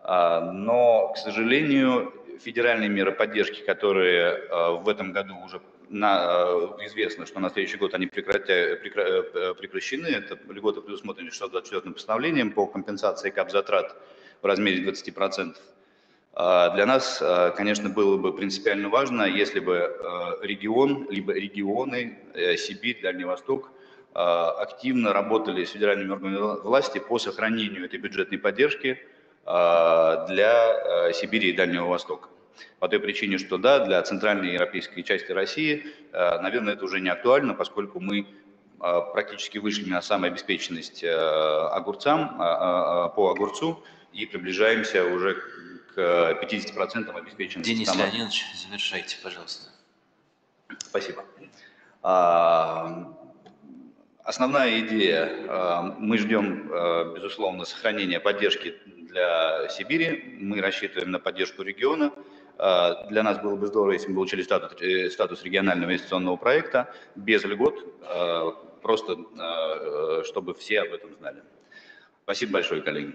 но, к сожалению, федеральные меры поддержки, которые в этом году уже на, э, известно, что на следующий год они прекратя- прекра- э, прекращены. Это льготы предусмотрены 624 постановлением по компенсации кап-затрат в размере 20%. А, Для нас, а, конечно, было бы принципиально важно, если бы э, регион, либо регионы, э, Сибирь, Дальний Восток, активно работали с федеральными органами власти по сохранению этой бюджетной поддержки для э, Сибири и Дальнего Востока. По той причине, что да, для центральной европейской части России, э, наверное, это уже не актуально, поскольку мы э, практически вышли на самообеспеченность э, огурцам, по огурцу и приближаемся уже к 50% обеспеченности. Денис томатов. Леонидович, завершайте, пожалуйста. Спасибо. А, Основная идея, мы ждем, безусловно, сохранения поддержки для Сибири, мы рассчитываем на поддержку региона. А, Для нас было бы здорово, если мы получили статус, э, статус регионального инвестиционного проекта без льгот, а, просто а, чтобы все об этом знали. Спасибо большое, коллеги.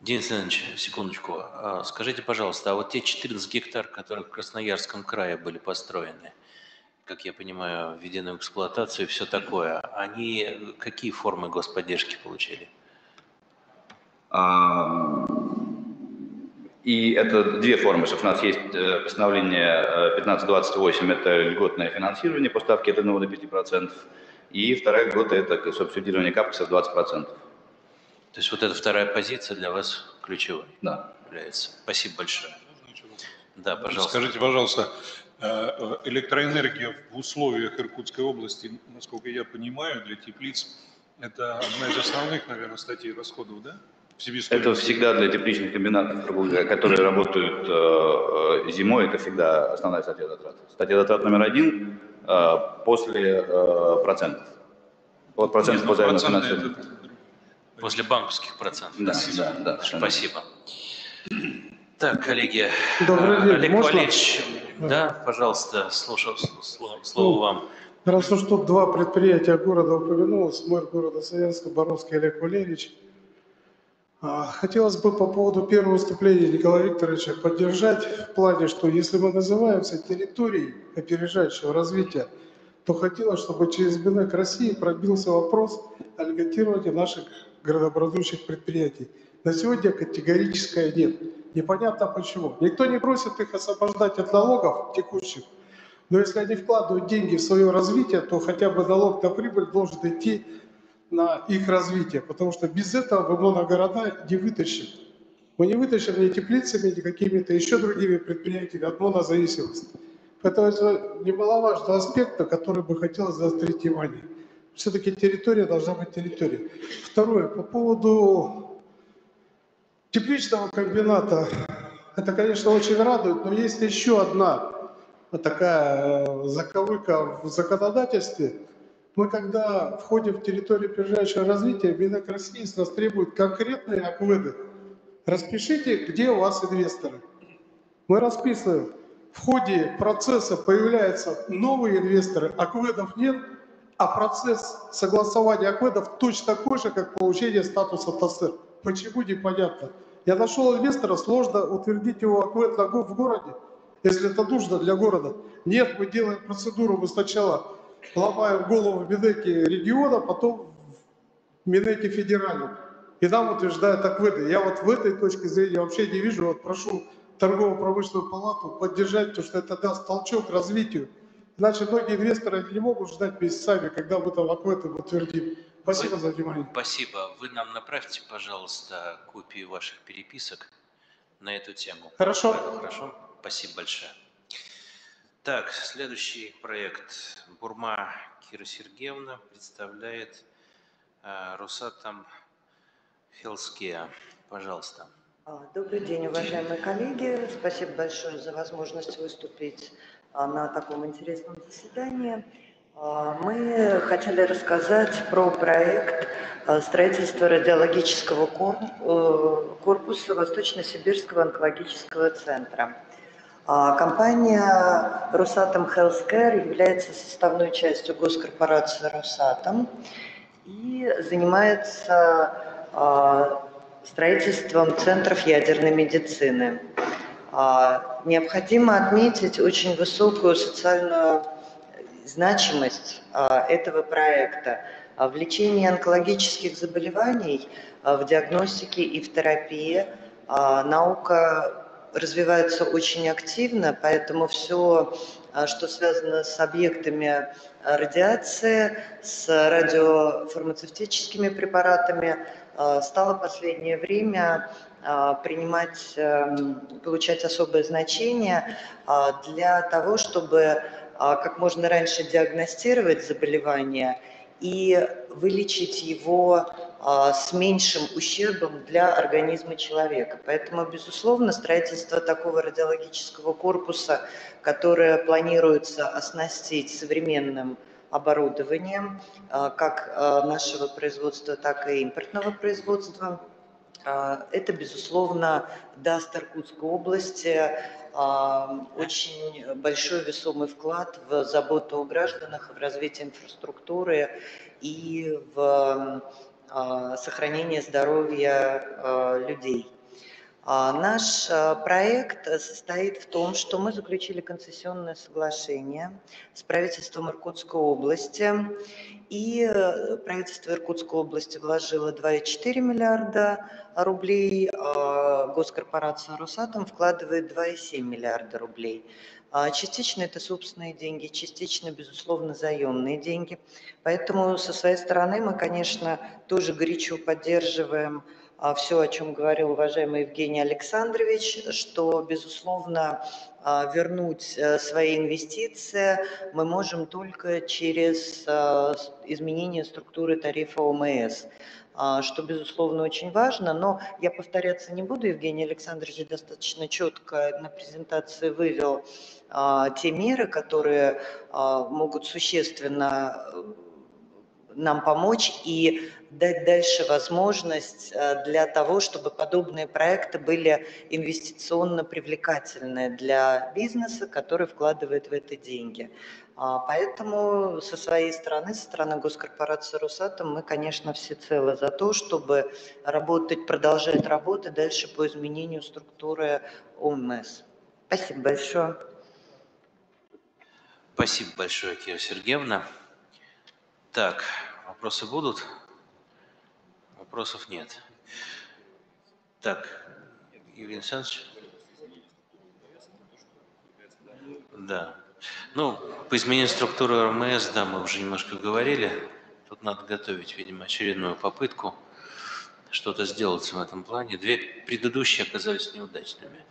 Денис Леонидович, секундочку. Скажите, пожалуйста, а вот те 14 гектар, которые в Красноярском крае были построены, как я понимаю, введены в эксплуатацию и все такое, они какие формы господдержки получили? А, И это две формы. У нас есть э, постановление э, 1528, это льготное финансирование по ставке от 1 до 5%. И вторая льгота – это субсидирование капексов 20%. То есть вот эта вторая позиция для вас ключевой Да. является. Спасибо большое. Да, пожалуйста. Скажите, пожалуйста, э, электроэнергия в условиях Иркутской области, насколько я понимаю, для теплиц, это одна из основных, наверное, статей расходов, да? Это всегда для тепличных комбинатов, которые работают э, э, зимой, это всегда основная статья затрат. Статья затрат номер один э, после э, процентов. Вот процент Нет, по ну, займу процентный финансирования. это- После банковских процентов. Да, да, да. Спасибо. Так, коллеги. Добрый э, день. Олег Можно? Валерьевич, да, пожалуйста, слушаю, слово, слово вам. Раз уж тут два предприятия города упомянулось, мэр города Саянска, Боровский Олег Валерьевич, хотелось бы по поводу первого выступления Николая Викторовича поддержать в плане, что если мы называемся территорией опережающего развития, то хотелось, чтобы через БНК России пробился вопрос о льготировании наших городообразующих предприятий. На сегодня категорическое нет. Непонятно почему. Никто не просит их освобождать от налогов текущих, но если они вкладывают деньги в свое развитие, то хотя бы налог на прибыль должен идти на их развитие, потому что без этого вы моногорода не вытащим. Мы не вытащим ни теплицами, ни какими-то еще другими предприятиями от монозависимости. Поэтому это немаловажный аспект, на который бы хотелось заострить внимание. Все-таки территория должна быть территорией. Второе, по поводу тепличного комбината. Это, конечно, очень радует, но есть еще одна такая э, заковыка в законодательстве. Мы, когда входим в территорию ближайшего развития, Минэк России с нас требует конкретные акведы. Распишите, где у вас инвесторы. Мы расписываем. В ходе процесса появляются новые инвесторы, акведов нет, а процесс согласования акведов точно такой же, как получение статуса ТАСЭР. Почему непонятно? Я нашел инвестора, сложно утвердить его аквед в городе, если это нужно для города. Нет, мы делаем процедуру, мы сначала ломаем голову в Минеке региона, потом в Минеке федеральном. И нам утверждают акведы. Я вот в этой точке зрения вообще не вижу, вот прошу торгово-промышленную палату поддержать, потому что это даст толчок развитию. Иначе многие инвесторы не могут ждать месяцами, когда мы там акведы утвердим. Спасибо Вы- за внимание. Спасибо. Вы нам направьте, пожалуйста, копии ваших переписок на эту тему. Хорошо. Хорошо. Спасибо большое. Так, следующий проект. Бурма Кира Сергеевна представляет э, Росатом. Пожалуйста. А, Добрый день, уважаемые коллеги. Спасибо большое за возможность выступить а, на таком интересном заседании. А, Мы хотели рассказать про проект строительства радиологического э, корпуса Восточно-Сибирского онкологического центра. А, Компания Росатом Healthcare является составной частью госкорпорации Росатом и занимается а, строительством центров ядерной медицины. А, Необходимо отметить очень высокую социальную значимость этого проекта. В лечении онкологических заболеваний, в диагностике и в терапии наука развивается очень активно, поэтому все, что связано с объектами а, радиации, с радиофармацевтическими препаратами, а, стало последнее время а, принимать, эм, получать особое значение а, для того, чтобы а, как можно раньше диагностировать заболевание и вылечить его а, с меньшим ущербом для организма человека. Поэтому, безусловно, строительство такого радиологического корпуса, которое планируется оснастить современным оборудованием, а, как а, нашего производства, так и импортного производства, а, это, безусловно, даст Иркутской области а, очень большой весомый вклад в заботу о гражданах, в развитие инфраструктуры и в а, сохранение здоровья а, людей. А, Наш проект состоит в том, что мы заключили концессионное соглашение с правительством Иркутской области, и э, правительство Иркутской области вложило 2,4 миллиарда рублей, госкорпорация «Росатом» вкладывает 2,7 миллиарда рублей. А Частично это собственные деньги, частично, безусловно, заемные деньги. Поэтому со своей стороны мы, конечно, тоже горячо поддерживаем все, о чем говорил уважаемый Евгений Александрович, что, безусловно, а, вернуть э, свои инвестиции мы можем только через а, изменение структуры тарифа ОМС, а, что, безусловно, очень важно. Но я повторяться не буду, Евгений Александрович достаточно четко на презентации вывел а, те меры, которые а, могут существенно э, нам помочь и дать дальше возможность э, для того, чтобы подобные проекты были инвестиционно привлекательны для бизнеса, который вкладывает в это деньги. А, Поэтому со своей стороны, со стороны госкорпорации «Росатом» мы, конечно, всецело за то, чтобы работать, продолжать работать дальше по изменению структуры ОМС. Спасибо большое. Спасибо большое, Кира Сергеевна. Так, вопросы будут? Вопросов нет. Так, Евгений Александрович? Да. Ну, по изменению структуры РМС, да, мы уже немножко говорили. Тут надо готовить, видимо, очередную попытку что-то сделать в этом плане. Две предыдущие оказались неудачными.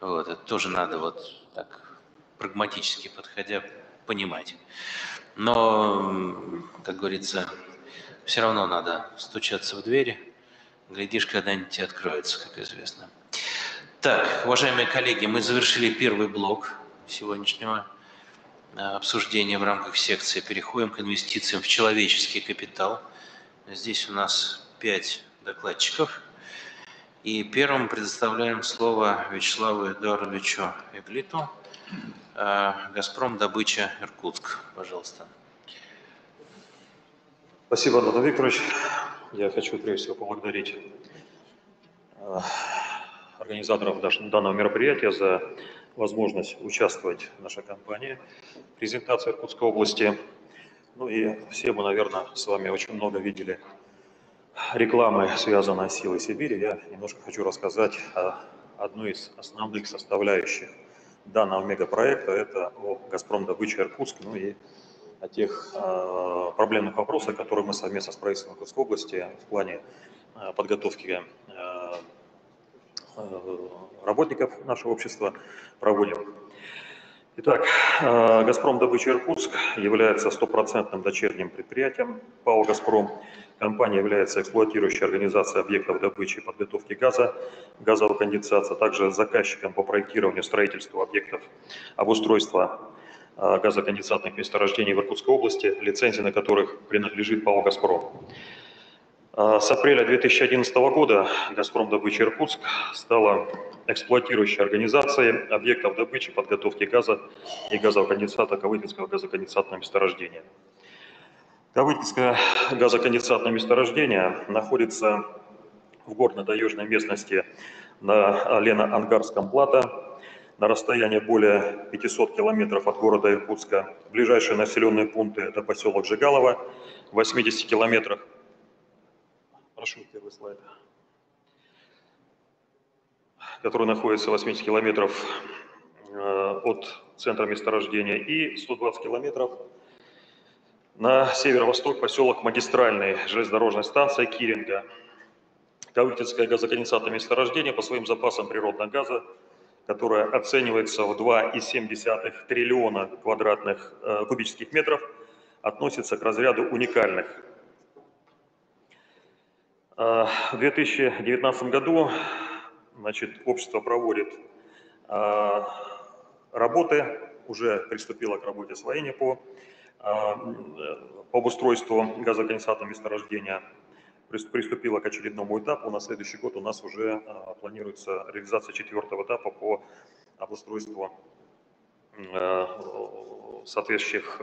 Вот, это тоже надо вот так прагматически подходя понимать. Но, как говорится, все равно надо стучаться в двери. Глядишь, когда-нибудь и откроется, как известно. Так, уважаемые коллеги, мы завершили первый блок сегодняшнего обсуждения в рамках секции. Переходим к инвестициям в человеческий капитал. Здесь у нас пять докладчиков. И первым предоставляем слово Вячеславу Эдуардовичу Эглиту, э, «Газпром. Добыча. Иркутск». Пожалуйста. Спасибо, Антон Викторович. Я хочу прежде всего поблагодарить э, организаторов данного мероприятия за возможность участвовать в нашей компании, презентации Иркутской области. Ну и все мы, наверное, с вами очень много видели рекламы, связанной с силой Сибири. Я немножко хочу рассказать о одной из основных составляющих данного мегапроекта. Это о «Газпром добыче Иркутск», ну и о тех э, проблемных вопросах, которые мы совместно с правительством Иркутской области в плане э, подготовки Э, работников нашего общества проводим. Итак, э, «Газпром добыча Иркутск» является стопроцентным дочерним предприятием ПАО «Газпром». Компания является эксплуатирующей организацией объектов добычи и подготовки газа, газового конденсата, также заказчиком по проектированию строительству объектов обустройства э, газоконденсатных месторождений в Иркутской области, лицензия на которых принадлежит ПАО «Газпром». А, с апреля 2011 года «Газпром добыча Иркутск» стала эксплуатирующей организацией объектов добычи, подготовки газа и газового конденсата Ковытинского газоконденсатного месторождения. Ковытинское газоконденсатное месторождение находится в горно-таежной местности на Лено-Ангарском плато на расстоянии более 500 километров от города Иркутска. Ближайшие населенные пункты – это поселок Жигалово, в 80 километрах Прошу первый слайд. Который находится 80 километров э, от центра месторождения и 120 километров на северо-восток поселок Магистральный, железнодорожная станция Киринга. Кавытинское газоконденсатное месторождение по своим запасам природного газа, которое оценивается в 2,7 триллиона квадратных э, кубических метров, относится к разряду уникальных в 2019 году значит, общество проводит а, работы, уже приступило к работе освоения по, а, по обустройству газоконденсатного месторождения, приступило к очередному этапу. На следующий год у нас уже планируется реализация четвертого этапа по обустройству соответствующих,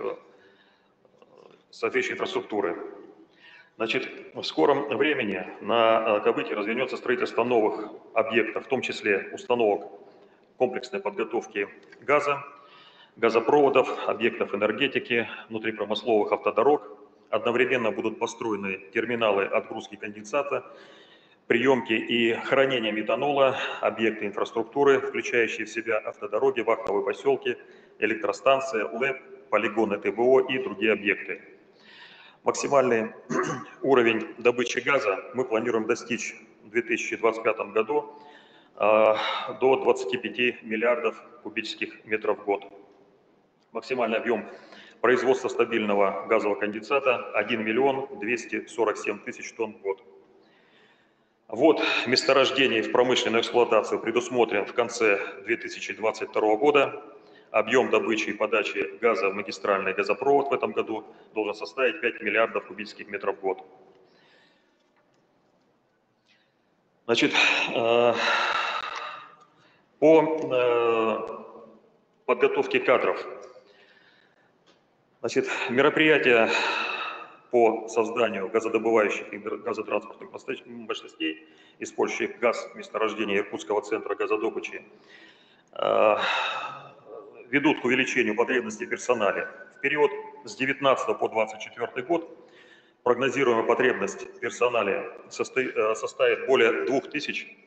соответствующей инфраструктуры. Значит, в скором времени на э, Кабыке развернется строительство новых объектов, в том числе установок комплексной подготовки газа, газопроводов, объектов энергетики, внутрипромысловых автодорог. Одновременно будут построены терминалы отгрузки конденсата, приемки и хранения метанола, объекты инфраструктуры, включающие в себя автодороги, вахтовые поселки, электростанция, ЛЭП, полигоны ТБО и другие объекты. Максимальный уровень добычи газа мы планируем достичь в 2025 году а, до 25 миллиардов кубических метров в год. Максимальный объем производства стабильного газового конденсата 1 миллион 247 тысяч тонн в год. Вот месторождений в промышленную эксплуатацию предусмотрен в конце 2022 года. Объем добычи и подачи газа в магистральный газопровод в этом году должен составить 5 миллиардов кубических метров в год. Значит, э, по э, подготовке кадров. Значит, мероприятия по созданию газодобывающих и газотранспортных мощностей, использующих газ месторождения Иркутского центра газодобычи, э, ведут к увеличению потребностей в персонале. В период с 19 по 24 год прогнозируемая потребность в персонале э, составит более 2000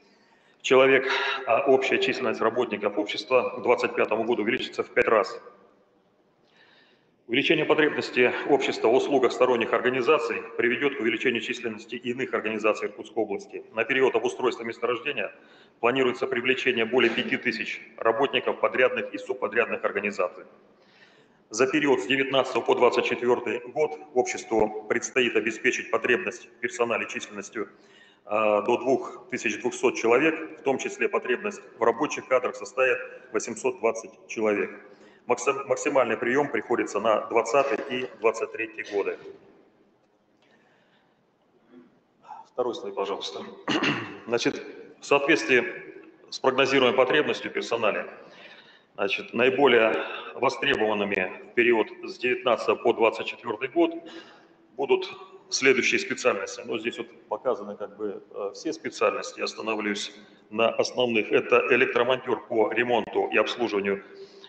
человек, а общая численность работников общества к 2025 году увеличится в 5 раз. Увеличение потребности общества в услугах сторонних организаций приведет к увеличению численности иных организаций Иркутской области. На период обустройства месторождения планируется привлечение более 5000 работников подрядных и субподрядных организаций. За период с 19 по 24 год обществу предстоит обеспечить потребность в персонале численностью а, до 2200 человек, в том числе потребность в рабочих кадрах составит 820 человек. Максимальный прием приходится на 20 и 23 годы. Второй слайд, пожалуйста. Значит, в соответствии с прогнозируемой потребностью персонала, значит, наиболее востребованными в период с 19 по 24 год будут следующие специальности. Но здесь вот показаны как бы э, все специальности, я остановлюсь на основных. Это электромонтер по ремонту и обслуживанию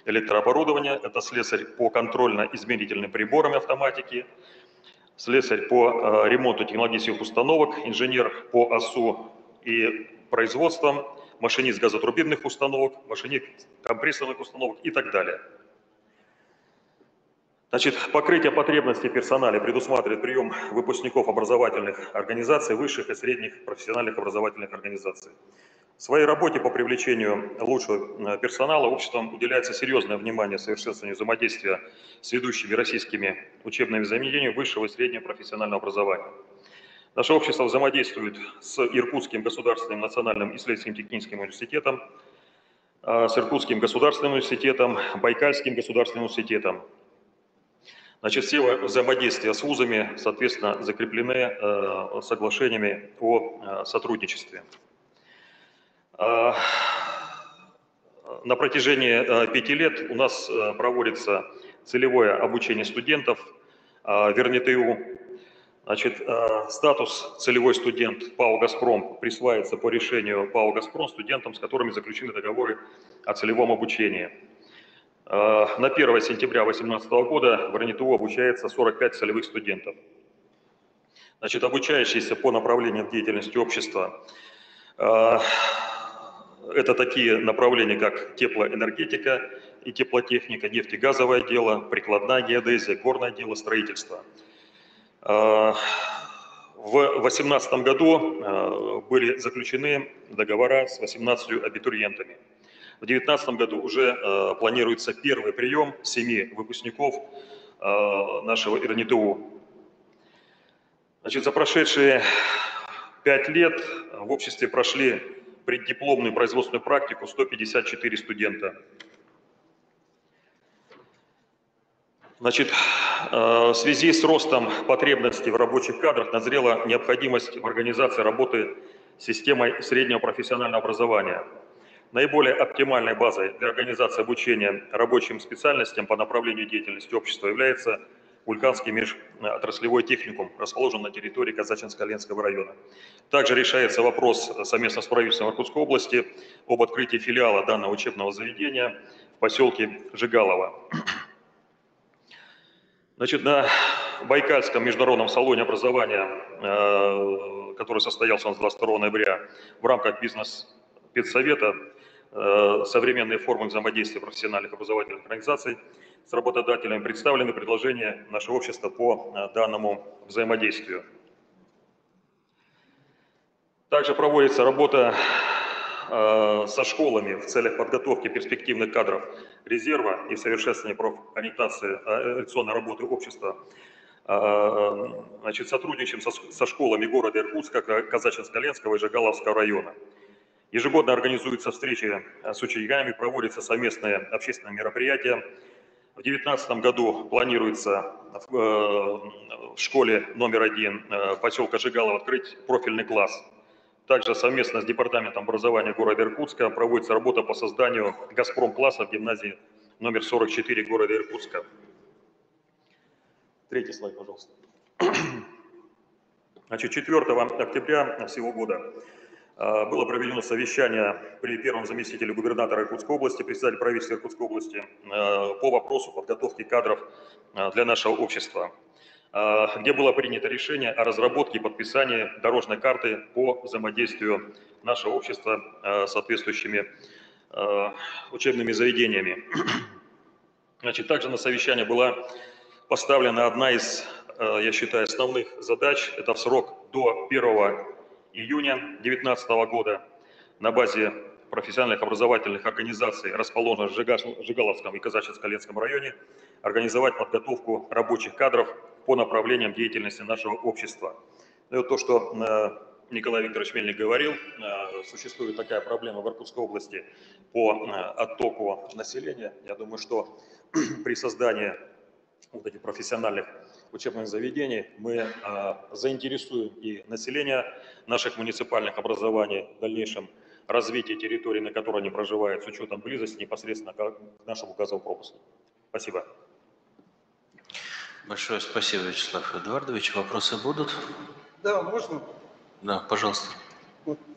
электрооборудования, это слесарь по контрольно-измерительным приборам автоматики, слесарь по э, ремонту технологических установок, инженер по ОСУ и производствам, машинист газотурбинных установок, машинист компрессорных установок и так далее. Значит, покрытие потребностей персонала предусматривает прием выпускников образовательных организаций, высших и средних профессиональных образовательных организаций. В своей работе по привлечению лучшего э, персонала обществом уделяется серьезное внимание совершенствованию взаимодействия с ведущими российскими учебными заведениями высшего и среднего профессионального образования. Наше общество взаимодействует с Иркутским государственным национальным исследовательским техническим университетом, э, с Иркутским государственным университетом, Байкальским государственным университетом, Значит, все взаимодействия с вузами, соответственно, закреплены э, соглашениями о сотрудничестве. Э, на протяжении пяти лет у нас проводится целевое обучение студентов в РНТУ. Значит, статус целевой студент ПАО «Газпром» присваивается по решению ПАО «Газпром» студентам, с которыми заключены договоры о целевом обучении. На 1 сентября 2018 года в РНТУ обучается 45 целевых студентов. Значит, обучающиеся по направлениям деятельности общества это такие направления, как теплоэнергетика и теплотехника, нефтегазовое дело, прикладная геодезия, горное дело, строительство. Э, в 2018 году были заключены договора с 18 абитуриентами. В 2019 году уже э, планируется первый прием семи выпускников нашего ИРНИТУ. Значит, за прошедшие пять лет в обществе прошли преддипломную производственную практику 154 студента. Значит, э, в связи с ростом потребностей в рабочих кадрах назрела необходимость в организации работы системой среднего профессионального образования – Наиболее оптимальной базой для организации обучения рабочим специальностям по направлению деятельности общества является Вулканский межотраслевой техникум, расположен на территории Казачинско-Ленского района. Также решается вопрос совместно с правительством Иркутской области об открытии филиала данного учебного заведения в поселке Жигалово. Значит, на Байкальском международном салоне образования, э, который состоялся 22 ноября в рамках бизнес-педсовета, Э, современные формы взаимодействия профессиональных образовательных организаций с работодателями представлены предложения нашего общества по э, данному взаимодействию. Также проводится работа э, со школами в целях подготовки перспективных кадров резерва и совершенствования профориентации ориентационной работы общества. Значит, сотрудничаем со, школами города Иркутска, Казачинско-Ленского и Жигаловского района. Ежегодно организуются встречи с учениками, проводятся совместные общественные мероприятия. В 2019 году планируется в э, школе номер один э, поселка Жигалов открыть профильный класс. Также совместно с Департаментом образования города Иркутска проводится работа по созданию «Газпром-класса» в гимназии номер 44 города Иркутска. Третий слайд, пожалуйста. Значит, 4 октября всего года было проведено совещание при первом заместителе губернатора Иркутской области, председателя правительства Иркутской области а, по вопросу подготовки кадров а, для нашего общества, где было принято решение о разработке и подписании дорожной карты по взаимодействию нашего общества с соответствующими учебными заведениями. Значит, также на совещании была поставлена одна из, э, я считаю, основных задач. Это в срок до 1 июня 2019 года на базе профессиональных образовательных организаций, расположенных в Жига- Жигаловском и Казачьо-Скаленском районе, организовать подготовку рабочих кадров по направлениям деятельности нашего общества. Ну и вот то, что э, Николай Викторович Мельник говорил, э, существует такая проблема в Иркутской области по э, оттоку населения. Я думаю, что при создании вот этих профессиональных учебных заведений мы э, заинтересуем и население наших муниципальных образований в дальнейшем развитии территории, на которой они проживают, с учетом близости непосредственно к нашему газовому пропуску. Спасибо. Большое спасибо, Вячеслав Эдуардович. Вопросы будут? Да, можно? Да, пожалуйста.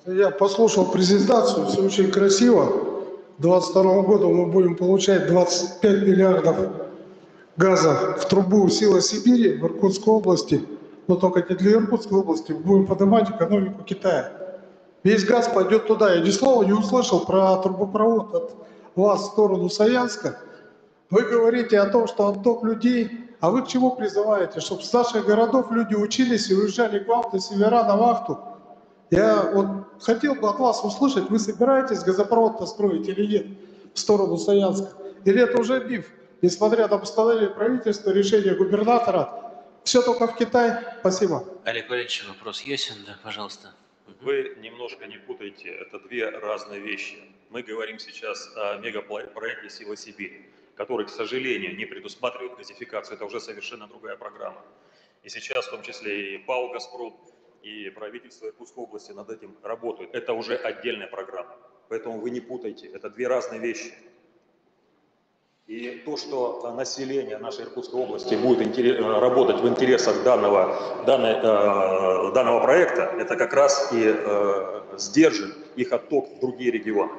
Я послушал презентацию, все очень красиво. К 2022 году мы будем получать 25 миллиардов газа в трубу «Сила Сибири» в Иркутской области. Но только не для Иркутской области. Будем поднимать экономику Китая. Весь газ пойдет туда. Я ни слова не услышал про трубопровод от вас в сторону Саянска. Вы говорите о том, что отток людей, а вы к чему призываете? Чтобы с наших городов люди учились и уезжали к вам на севера на вахту. Я вот хотел бы от вас услышать, вы собираетесь газопровод строить или нет в сторону Саянска? Или это уже миф? Несмотря на постановление правительства, решение губернатора, все только в Китай. Спасибо. Олег Валерьевич, вопрос ясен? Да, пожалуйста. Вы немножко не путайте, это две разные вещи. Мы говорим сейчас о мегапроекте «Сила Сибири», который, к сожалению, не предусматривает газификацию. Это уже совершенно другая программа. И сейчас, в том числе и ПАО «Газпром», и правительство Иркутской области над этим работают. Это уже отдельная программа. Поэтому вы не путайте, это две разные вещи. И то, что э, население нашей Иркутской области будет э, работать в интересах данного, данной, э, данного проекта, это как раз и э, сдержит их отток в другие регионы.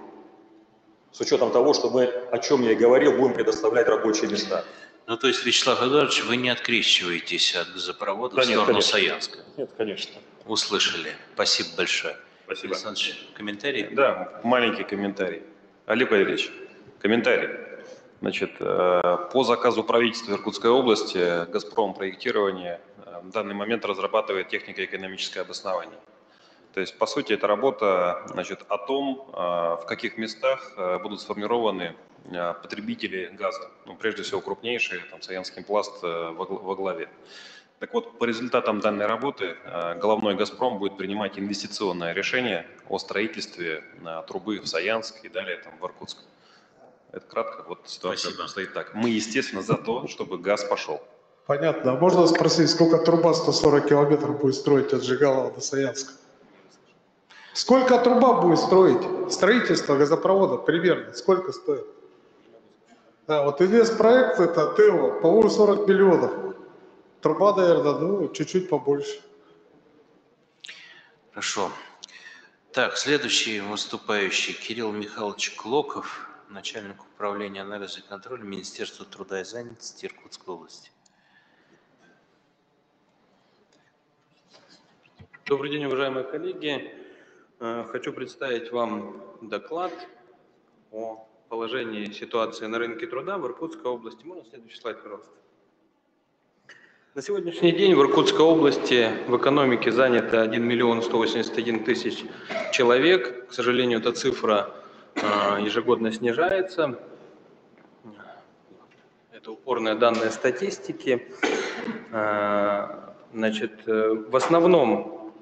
С учетом того, что мы, о чем я и говорил, будем предоставлять рабочие места. Ну, то есть, Вячеслав Эдуардович, вы не открещиваетесь от газопровода Да в нет, сторону конечно. Саянска? Нет, конечно. Услышали. Спасибо большое. Спасибо. Александр комментарий? Да, маленький комментарий. Олег Валерьевич, комментарий. Значит, э, по заказу правительства Иркутской области «Газпром» проектирование э, в данный момент разрабатывает технико-экономическое обоснование. То есть, по сути, это работа значит, о том, э, в каких местах будут сформированы потребители газа. Ну, прежде всего, крупнейшие, там, Саянский пласт во гл- во главе. Так вот, по результатам данной работы головной «Газпром» будет принимать инвестиционное решение о строительстве трубы в Саянск и далее там, в Иркутск. Это кратко, вот ситуация Спасибо. стоит так. Мы, естественно, за то, чтобы газ пошел. Понятно. А можно спросить, сколько труба 140 километров будет строить от Жигалова до Саянска? Сколько труба будет строить? Строительство газопровода примерно. Сколько стоит? Да, вот инвестпроект это ТЭО, по-моему, 40 миллионов. Труба, наверное, ну, чуть-чуть побольше. Хорошо. Так, следующий выступающий Кирилл Михайлович Клоков, начальник управления анализа и контроля Министерства труда и занятости Иркутской области. Добрый день, уважаемые коллеги. Э, Хочу представить вам доклад о положении ситуации на рынке труда в Иркутской области. Можно следующий слайд, пожалуйста? На сегодняшний день в Иркутской области в экономике занято 1 миллион 181 тысяч человек. К сожалению, эта цифра ежегодно снижается. Это упорные данные статистики. Э, Значит, э, в основном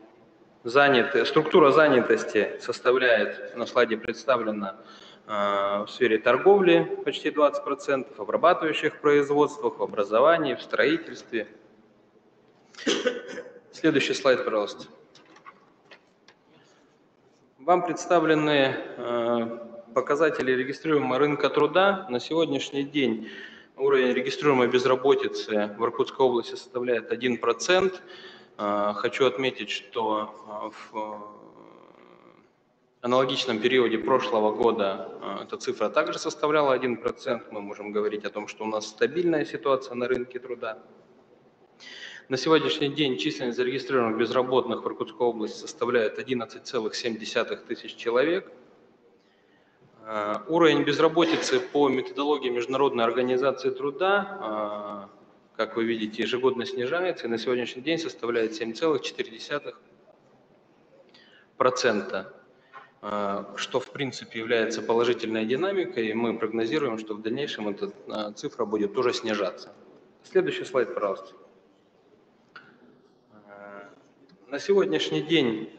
заняты, структура занятости составляет, на слайде представлена в сфере торговли почти 20%, в обрабатывающих производствах, в образовании, в строительстве. Следующий слайд, пожалуйста. Вам представлены э, показатели регистрируемого рынка труда. На сегодняшний день уровень регистрируемой безработицы в Иркутской области составляет 1%. Э, Хочу отметить, что э, в аналогичном периоде прошлого года эта цифра также составляла 1%. Мы можем говорить о том, что у нас стабильная ситуация на рынке труда. На сегодняшний день численность зарегистрированных безработных в Иркутской области составляет 11,7 тысяч человек. Э, Уровень безработицы по методологии Международной организации труда как вы видите, ежегодно снижается и на сегодняшний день составляет 7,4%, э, что в принципе является положительной динамикой, и мы прогнозируем, что в дальнейшем эта цифра будет тоже снижаться. Следующий слайд, пожалуйста. Э, На сегодняшний день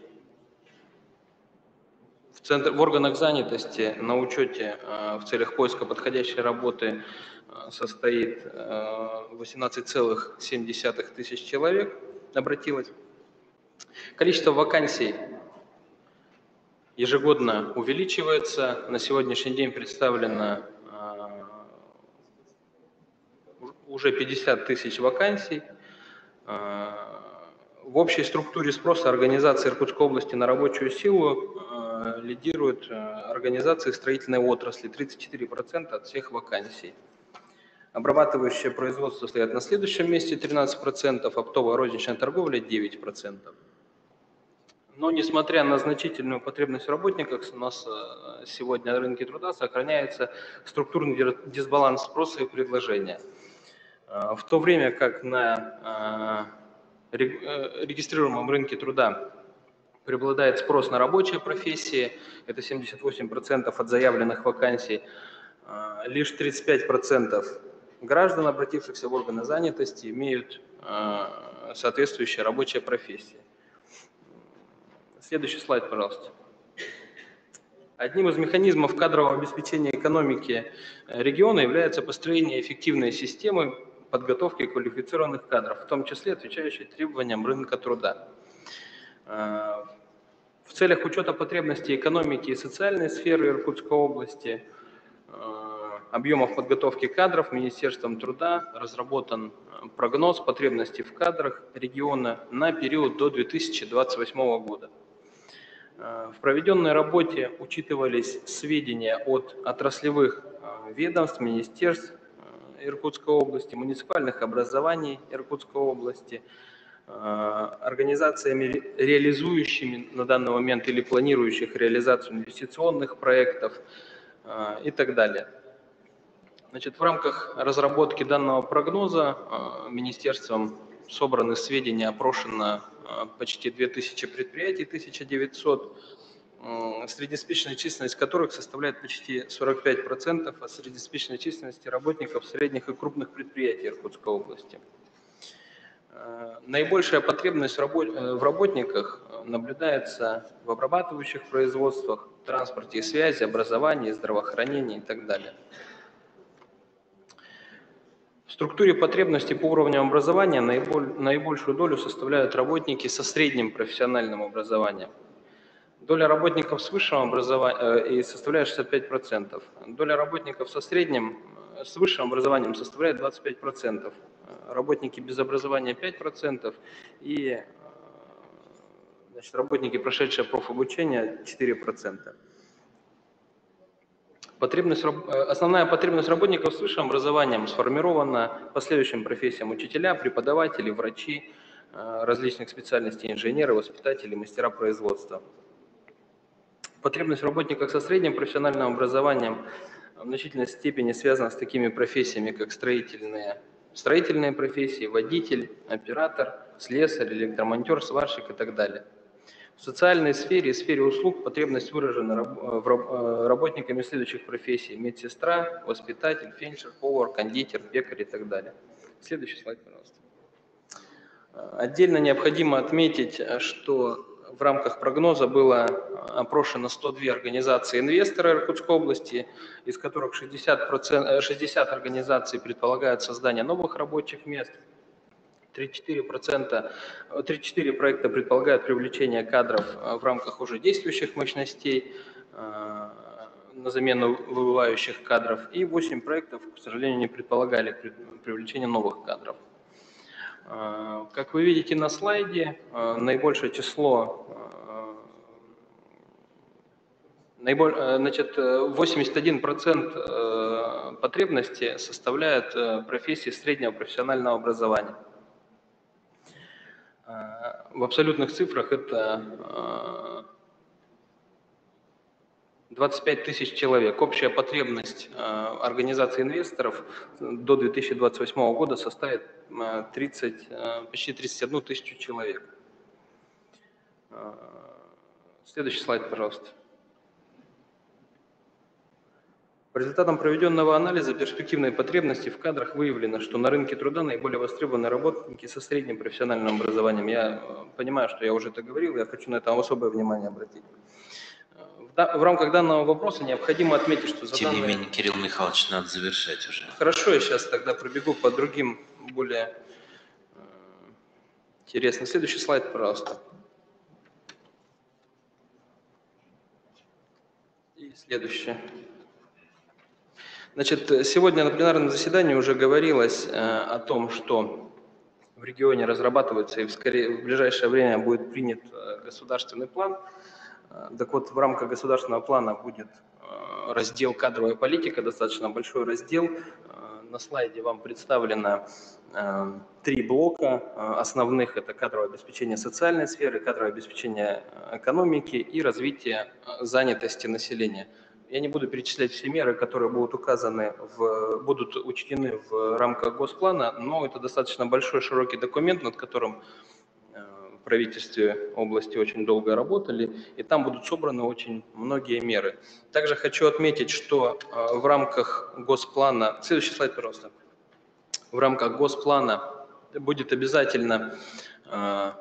в, центр, в органах занятости на учете э, в целях поиска подходящей работы э, состоит э, 18,7 тысяч человек обратилось. Количество вакансий ежегодно увеличивается. На сегодняшний день представлено э, уже 50 тысяч вакансий. В общей структуре спроса организации Иркутской области на рабочую силу э, лидируют э, организации строительной отрасли, 34% от всех вакансий. Обрабатывающее производство стоят на следующем месте 13%, оптовая розничная торговля 9%. Но несмотря на значительную потребность в работниках, у нас э, сегодня на рынке труда сохраняется структурный дисбаланс спроса и предложения. Э, В то время как на регистрируемом рынке труда преобладает спрос на рабочие профессии, это 78% от заявленных вакансий, э, лишь 35% граждан, обратившихся в органы занятости, имеют э, соответствующие рабочие профессии. Следующий слайд, пожалуйста. Одним из механизмов кадрового обеспечения экономики э, региона является построение эффективной системы подготовки квалифицированных кадров, в том числе отвечающей требованиям рынка труда. Э, В целях учета потребностей экономики и социальной сферы Иркутской области, э, объемов подготовки кадров Министерством труда разработан э, прогноз потребностей в кадрах региона на период до 2028 года. В проведенной работе учитывались сведения от отраслевых ведомств, министерств Иркутской области, муниципальных образований Иркутской области, э, организациями, ре- реализующими на данный момент или планирующих реализацию инвестиционных проектов э, и так далее. Значит, в рамках разработки данного прогноза э, министерством собраны сведения, опрошено почти 2000 предприятий, 1900, м, среднеспичная численность которых составляет почти 45% от среднеспичной численности работников средних и крупных предприятий Иркутской области. Э, Наибольшая потребность э, в работниках э, наблюдается в обрабатывающих производствах, транспорте и связи, образовании, здравоохранении и так далее. В структуре потребностей по уровням образования наиболь- наибольшую долю составляют работники со средним профессиональным образованием. Доля работников с высшим образованием и составляет 65%. Доля работников со средним, э, с высшим образованием составляет 25%. Э, Работники без образования 5% и э, значит, работники, прошедшие профобучение, 4%. Потребность, э, основная потребность работников с высшим образованием сформирована по следующим профессиям. Учителя, преподаватели, врачи э, различных специальностей, инженеры, воспитатели, мастера производства. Потребность в работниках со средним профессиональным образованием в значительной степени связана с такими профессиями, как строительные, строительные профессии, водитель, оператор, слесарь, электромонтер, сварщик и так далее. В социальной сфере и сфере услуг потребность выражена э, э, работниками следующих профессий. Медсестра, воспитатель, фельдшер, повар, кондитер, пекарь и так далее. Следующий слайд, пожалуйста. Отдельно необходимо отметить, э, что в рамках прогноза было э, опрошено 102 организации инвестора Иркутской области, из которых 60%, э, 60 организаций предполагают создание новых рабочих мест, 34%, э, 34 проекта предполагают привлечение кадров э, в рамках уже действующих мощностей э, на замену выбывающих кадров, и 8 проектов, к сожалению, не предполагали при- привлечение новых кадров. Э, Как вы видите на слайде, э, наибольшее число, э, значит, э, 81% э, потребности составляют профессии среднего профессионального образования. В абсолютных цифрах это 25 тысяч человек. Общая потребность э, организации инвесторов до 2028 года составит э, 30, э, почти 31 тысячу человек. Э, Следующий слайд, пожалуйста. По результатам проведенного анализа перспективной потребности в кадрах выявлено, что на рынке труда наиболее востребованы работники со средним профессиональным образованием. Я э, понимаю, что я уже это говорил, я хочу на это особое внимание обратить. В, да- в рамках данного вопроса необходимо отметить, что за Тем не данные- менее, Кирилл Михайлович, надо завершать уже. Хорошо, я сейчас тогда пробегу по другим более э, интересным. Следующий слайд, пожалуйста. И следующее. Значит, сегодня на пленарном заседании уже говорилось э, о том, что в регионе разрабатывается и в, скорее, в ближайшее время будет принят э, государственный план. Так вот, в рамках государственного плана будет э, раздел «Кадровая политика», достаточно большой раздел. Э, На слайде вам представлено э, три блока основных. Это кадровое обеспечение социальной сферы, кадровое обеспечение экономики и развитие занятости населения. Я не буду перечислять все меры, которые будут указаны, в, будут учтены в рамках госплана, но это достаточно большой, широкий документ, над которым правительстве области очень долго работали, и там будут собраны очень многие меры. Также хочу отметить, что э, в рамках госплана... Следующий слайд, пожалуйста. В рамках госплана будет обязательно э,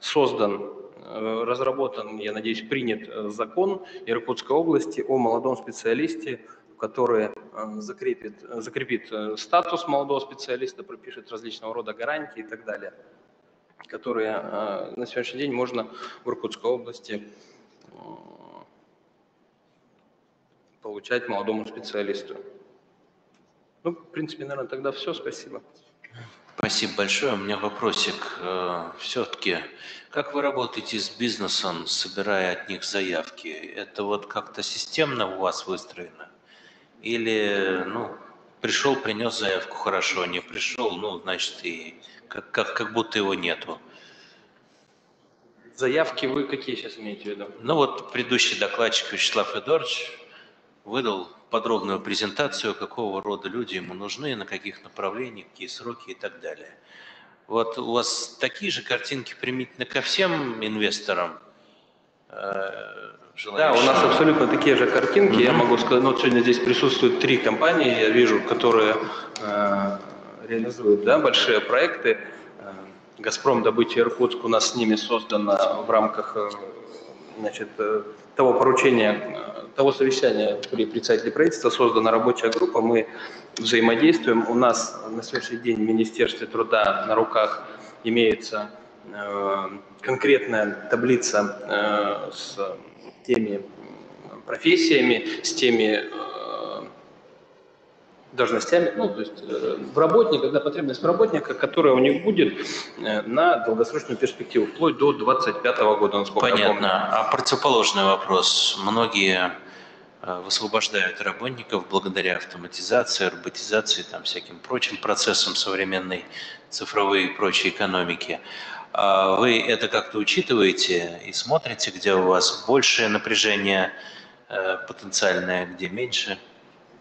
создан, э, разработан, я надеюсь, принят э, закон Иркутской области о молодом специалисте, который э, закрепит, закрепит статус молодого специалиста, пропишет различного рода гарантии и так далее, которые э, на сегодняшний день можно в Иркутской области э, получать молодому специалисту. Ну, в принципе, наверное, тогда все. Спасибо. Спасибо большое. У меня вопросик. Все-таки, как вы работаете с бизнесом, собирая от них заявки? Это вот как-то системно у вас выстроено? Или, ну, пришел, принес заявку, хорошо, не пришел, ну, значит, и как, как, как будто его нету. Заявки вы какие сейчас имеете в виду? Ну вот предыдущий докладчик Вячеслав Федорович выдал подробную презентацию, какого рода люди ему нужны, на каких направлениях, какие сроки и так далее. Вот у вас такие же картинки применительно ко всем инвесторам? Да, у нас абсолютно такие же картинки. Я Мгм. могу сказать, ну, вот сегодня здесь присутствуют три компании, я вижу, которые э, реализуют да, большие проекты. Э, «Газпром» добыча Иркутск у нас с ними создана в рамках э, значит, э, того поручения, того совещания при председателе правительства создана рабочая группа. Мы взаимодействуем. У нас на сегодняшний день в Министерстве труда на руках имеется конкретная таблица с теми профессиями, с теми э, должностями, ну, то есть э, в работниках, да, потребность в работниках, которая у них будет э, на долгосрочную перспективу, вплоть до 2025 года, насколько я помню. Понятно. А противоположный вопрос. Многие высвобождают работников благодаря автоматизации, роботизации, там, всяким прочим процессам современной цифровой и прочей экономики. А Вы это как-то учитываете и смотрите, где у вас большее напряжение э, потенциальное, где меньше?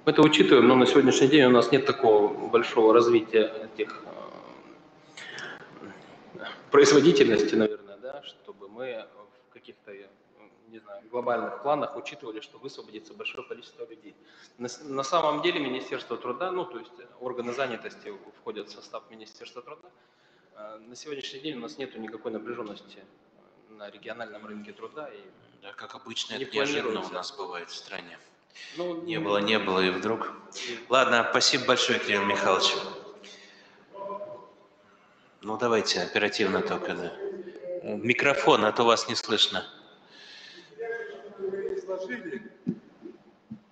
Мы это учитываем, но на сегодняшний день у нас нет такого большого развития этих э, производительности, наверное, да, чтобы мы в каких-то, не знаю, глобальных планах учитывали, что высвободится большое количество людей. На, на самом деле Министерство труда, ну, то есть органы занятости входят в состав Министерства труда, на сегодняшний день у нас нет никакой напряженности на региональном рынке труда. И Да, как обычно, не это неожиданно у нас бывает в стране. Ну, Не было, не было, и вдруг. Ладно, спасибо большое, Кирилл Михайлович. Ну, давайте оперативно только, да. Микрофон, а то вас не слышно.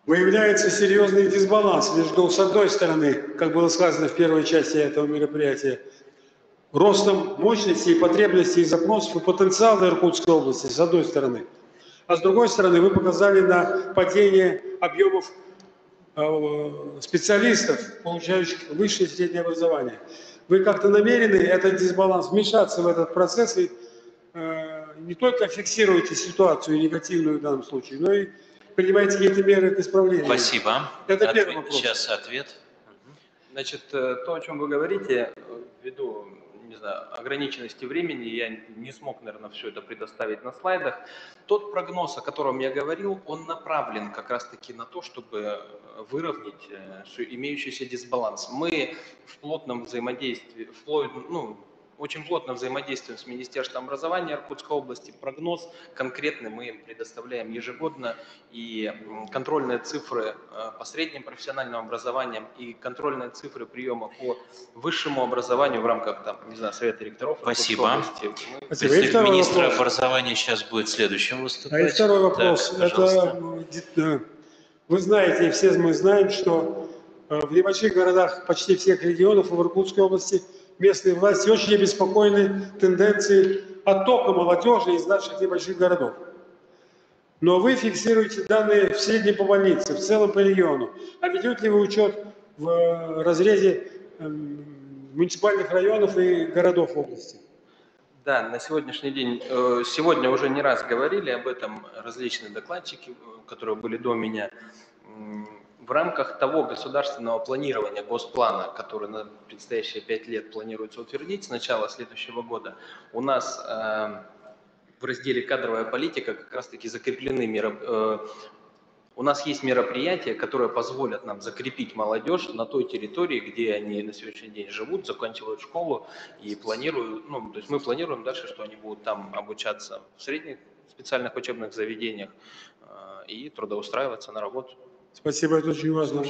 Выявляется серьезный дисбаланс между, с одной стороны, как было сказано в первой части этого мероприятия, ростом мощности и потребностей и запросов и потенциала Иркутской области, с одной стороны. А с другой стороны, вы показали на падение объемов э, специалистов, получающих высшее и среднее образование. Вы как-то намерены этот дисбаланс вмешаться в этот процесс и э, не только фиксируете ситуацию негативную в данном случае, но и принимаете какие-то меры к исправлению? Спасибо. Это Отве- первый вопрос. Сейчас ответ. Значит, э, то, о чем вы говорите, э, ввиду не знаю, ограниченности времени, я не смог, наверное, все это предоставить на слайдах. Тот прогноз, о котором я говорил, он направлен как раз-таки на то, чтобы э, выровнять э, имеющийся дисбаланс. Мы в плотном взаимодействии, вплоть, ну, очень плотно взаимодействуем с Министерством образования Иркутской области. Прогноз конкретный мы им предоставляем ежегодно. И контрольные цифры э, по средним профессиональным образованиям и контрольные цифры приема по высшему образованию в рамках, там, не знаю, Совета ректоров Спасибо. Представитель министра вопрос. образования сейчас будет следующим выступать. А и второй вопрос. Так, пожалуйста. Это, вы знаете, и все мы знаем, что э, в небольших городах почти всех регионов и в Иркутской области местные власти очень обеспокоены тенденцией оттока молодежи из наших небольших городов. Но вы фиксируете данные в среднем по больнице, в целом по региону. А ведете ли вы учет в э, разрезе эм, муниципальных районов и городов области? Да, на сегодняшний день, э, сегодня уже не раз говорили об этом различные докладчики, э, которые были до меня. В рамках того государственного планирования, госплана, который на предстоящие пять лет планируется утвердить с начала следующего года, у нас э, в разделе «Кадровая политика» как раз-таки закреплены меры, э, у нас есть мероприятия, которые позволят нам закрепить молодежь на той территории, где они на сегодняшний день живут, заканчивают школу и планируют, ну, то есть мы планируем дальше, что они будут там обучаться в средних специальных учебных заведениях э, и трудоустраиваться на работу. Спасибо, это очень важно.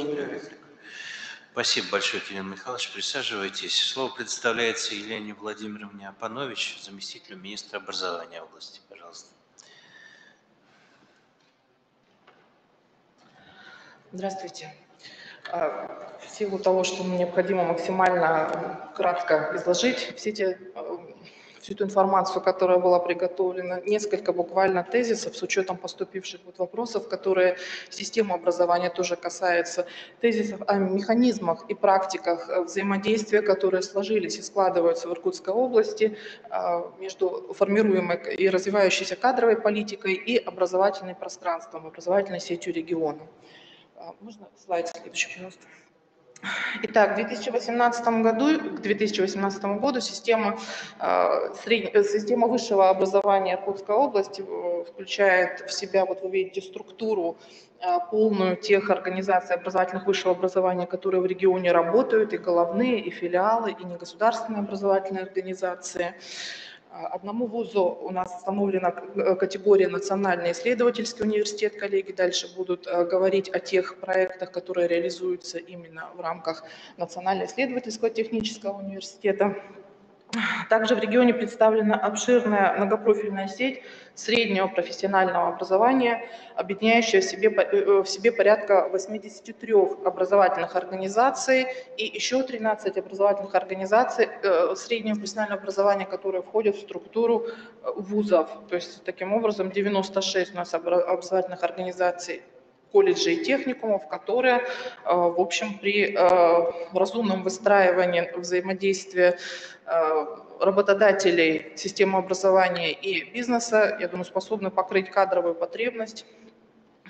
Спасибо большое, Кирилл Михайлович. Присаживайтесь. Слово предоставляется Елене Владимировне Апанович, заместителю министра образования области. Пожалуйста. Здравствуйте. А, В силу того, что мне необходимо максимально кратко изложить все те, э, всю эту информацию, которая была приготовлена, несколько буквально тезисов с учетом поступивших вот вопросов, которые систему образования тоже касаются, тезисов о механизмах и практиках взаимодействия, которые сложились и складываются в Иркутской области а, между формируемой и развивающейся кадровой политикой и образовательным пространством, образовательной сетью региона. А, Можно слайд следующий, пожалуйста? Итак, в 2018 году, к 2018 году система, э, средне- э, система высшего образования Иркутской области э, включает в себя, вот вы видите, структуру полную тех организаций образовательных высшего образования, которые в регионе работают, и головные, и филиалы, и негосударственные образовательные организации. А, Одному вузу у нас установлена э, категория «Национальный исследовательский университет». Коллеги дальше будут э, говорить о тех проектах, которые реализуются именно в рамках Национально-исследовательского технического университета. Также в регионе представлена обширная многопрофильная сеть среднего профессионального образования, объединяющая в себе, по- э, в себе порядка 83 образовательных организаций и еще 13 образовательных организаций э, среднего профессионального образования, которые входят в структуру э, вузов. То есть таким образом 96 у нас обра- образовательных организаций колледжей и техникумов, которые, э, в общем, при э, разумном выстраивании взаимодействия э, работодателей системы образования и бизнеса, я думаю, способны покрыть кадровую потребность,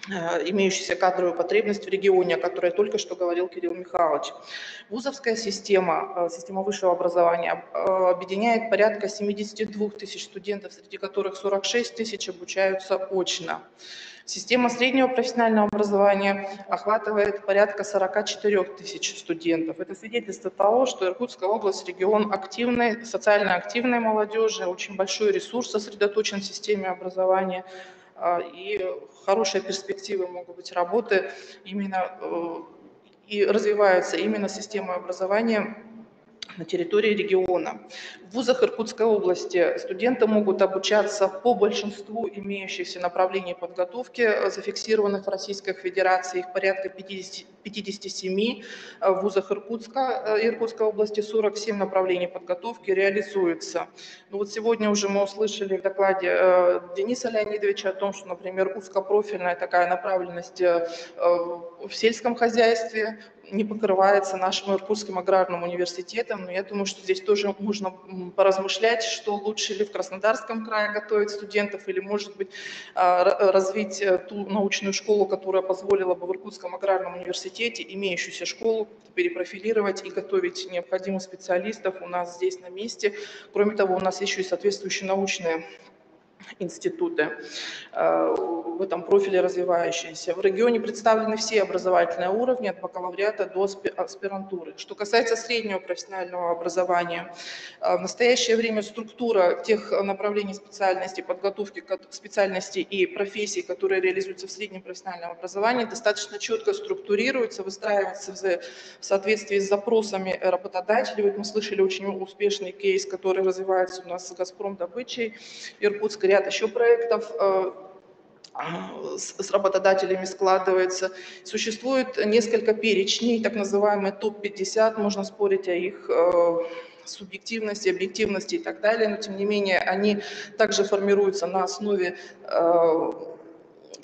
имеющуюся кадровую потребность в регионе, о которой только что говорил Кирилл Михайлович. Вузовская система, э, система высшего образования э, объединяет порядка 72 тысяч студентов, среди которых 46 тысяч обучаются очно. Система среднего профессионального образования охватывает порядка 44 тысяч студентов. Это свидетельство того, что Иркутская область – регион активной, социально активной молодежи, очень большой ресурс сосредоточен в системе образования, и хорошие перспективы могут быть работы именно э, и развивается именно система образования на территории региона. В вузах Иркутской области студенты могут обучаться по большинству имеющихся направлений подготовки, э, зафиксированных в Российской Федерации, их порядка 50, 57, э, в вузах Иркутска, э, Иркутской области 47 направлений подготовки реализуются. Ну вот сегодня уже мы услышали в докладе Дениса Леонидовича о том, что, например, узкопрофильная такая направленность в сельском хозяйстве не покрывается нашим Иркутским аграрным университетом, но я думаю, что здесь тоже можно поразмышлять, что лучше ли в Краснодарском крае готовить студентов, или, может быть, а, развить э, ту научную школу, которая позволила бы в Иркутском аграрном университете имеющуюся школу перепрофилировать и готовить необходимых специалистов у нас здесь на месте. Кроме того, у нас еще и соответствующие научные институты э, в этом профиле развивающиеся. В регионе представлены все образовательные уровни от бакалавриата до аспирантуры. Что касается среднего профессионального образования, э, в настоящее время структура тех направлений специальности, подготовки к специальности и профессий, которые реализуются в среднем профессиональном образовании, достаточно четко структурируется, выстраивается в соответствии с запросами работодателей. Вот мы слышали очень успешный кейс, который развивается у нас с «Газпром» добычей Иркутской ряд еще проектов э, с работодателями складывается. Существует несколько перечней, так называемые топ-50, можно спорить о их э, субъективности, объективности и так далее, но тем не менее они также формируются на основе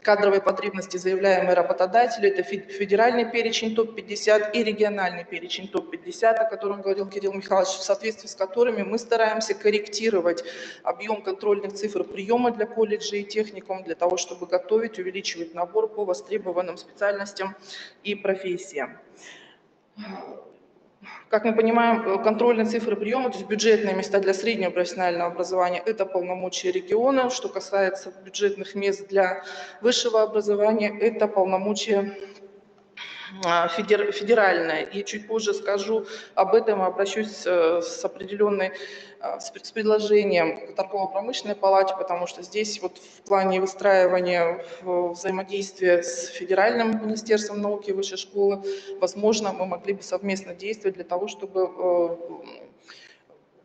кадровой потребности, заявляемые работодатели, это федеральный перечень ТОП-50 и региональный перечень ТОП-50, о котором говорил Кирилл Михайлович, в соответствии с которыми мы стараемся корректировать объем контрольных цифр приема для колледжей и техникум, для того, чтобы готовить, увеличивать набор по востребованным специальностям и профессиям. Как мы понимаем, э, контрольные цифры приема, то есть бюджетные места для среднего профессионального образования – это полномочия региона. Что касается бюджетных мест для высшего образования, это полномочия а, федеральная. И чуть позже скажу об этом, обращусь э, с определенной с предложением торгово-промышленной палате, потому что здесь вот в плане выстраивания взаимодействия с Федеральным министерством науки и высшей школы, возможно, мы могли бы совместно действовать для того, чтобы э,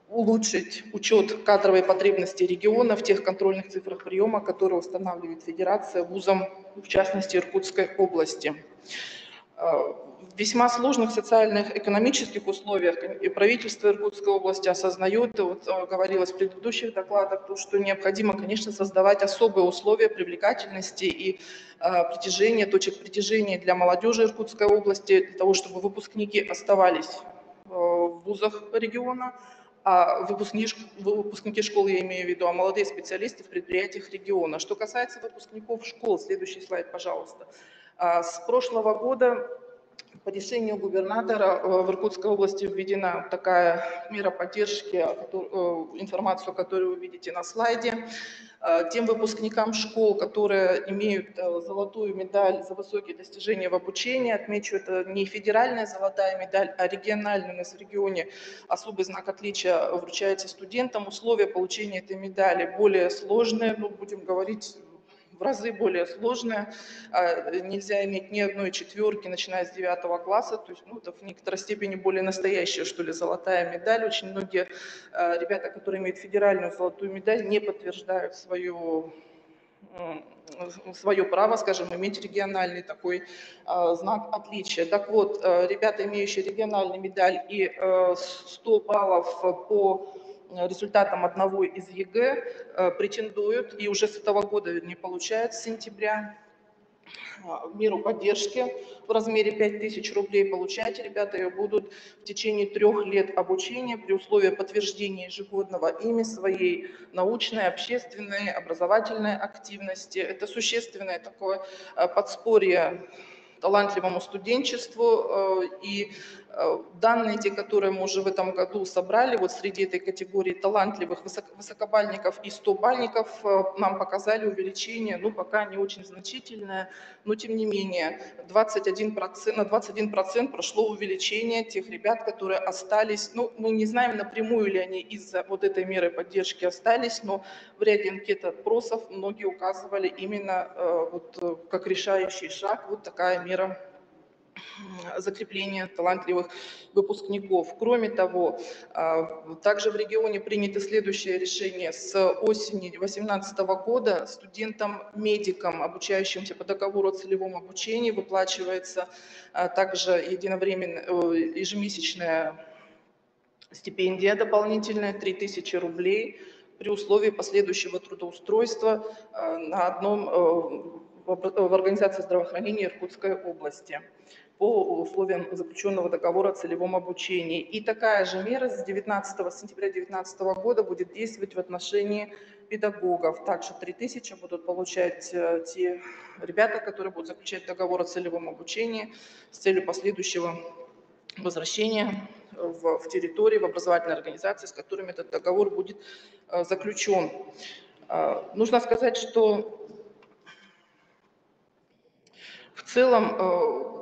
улучшить учет кадровой потребности региона в тех контрольных цифрах приема, которые устанавливает Федерация вузам, в частности, Иркутской области. Э, в весьма сложных социальных, экономических условиях и правительство Иркутской области осознает, вот э, говорилось в предыдущих докладах, то, что необходимо, конечно, создавать особые условия привлекательности и э, притяжения, точек притяжения для молодежи Иркутской области, для того, чтобы выпускники оставались в вузах региона, а выпускники, выпускники школы, я имею в виду, а молодые специалисты в предприятиях региона. Что касается выпускников школ, следующий слайд, пожалуйста. А с прошлого года по решению губернатора э, в Иркутской области введена такая мера поддержки, э, информацию, которую вы видите на слайде. Э, тем выпускникам школ, которые имеют золотую медаль за высокие достижения в обучении, отмечу, это не федеральная золотая медаль, а региональная у нас в регионе особый знак отличия вручается студентам. Условия получения этой медали более сложные, ну, будем говорить, в разы более сложная. А, нельзя иметь ни одной четверки, начиная с девятого класса. То есть, ну, это в некоторой степени более настоящая, что ли, золотая медаль. Очень многие а, ребята, которые имеют федеральную золотую медаль, не подтверждают свою свое право, скажем, иметь региональный такой э, знак отличия. Так вот, э, ребята, имеющие региональную медаль и э, 100 баллов по результатом одного из ЕГЭ э, претендуют, и уже с этого года, вернее, получают с сентября а, меру поддержки в размере 5000 рублей. Получать ребята ее будут в течение трех лет обучения при условии подтверждения ежегодного ими своей научной, общественной, образовательной активности. Это существенное такое э, подспорье талантливому студенчеству. Э, и данные, те, которые мы уже в этом году собрали, вот среди этой категории талантливых высокобальников и 100-бальников э, нам показали увеличение, ну, пока не очень значительное, но тем не менее 21%, на 21% прошло увеличение тех ребят, которые остались, ну, мы не знаем напрямую ли они из-за вот этой меры поддержки остались, но в ряде анкет опросов многие указывали именно вот как решающий шаг вот такая мера закрепления талантливых выпускников. Кроме того, а, также в регионе принято следующее решение. С осени 2018 года студентам-медикам, обучающимся по договору о целевом обучении, выплачивается а, также единовременно э, ежемесячная стипендия дополнительная 3000 рублей при условии последующего трудоустройства а, на одном э, в Организации здравоохранения Иркутской области. По условиям заключенного договора о целевом обучении. И такая же мера с 19 сентября 2019 года будет действовать в отношении педагогов. Также 3000 будут получать э, те ребята, которые будут заключать договор о целевом обучении с целью последующего возвращения в, в территории, в образовательной организации, с которыми этот договор будет э, заключен. Э, нужно сказать, что в целом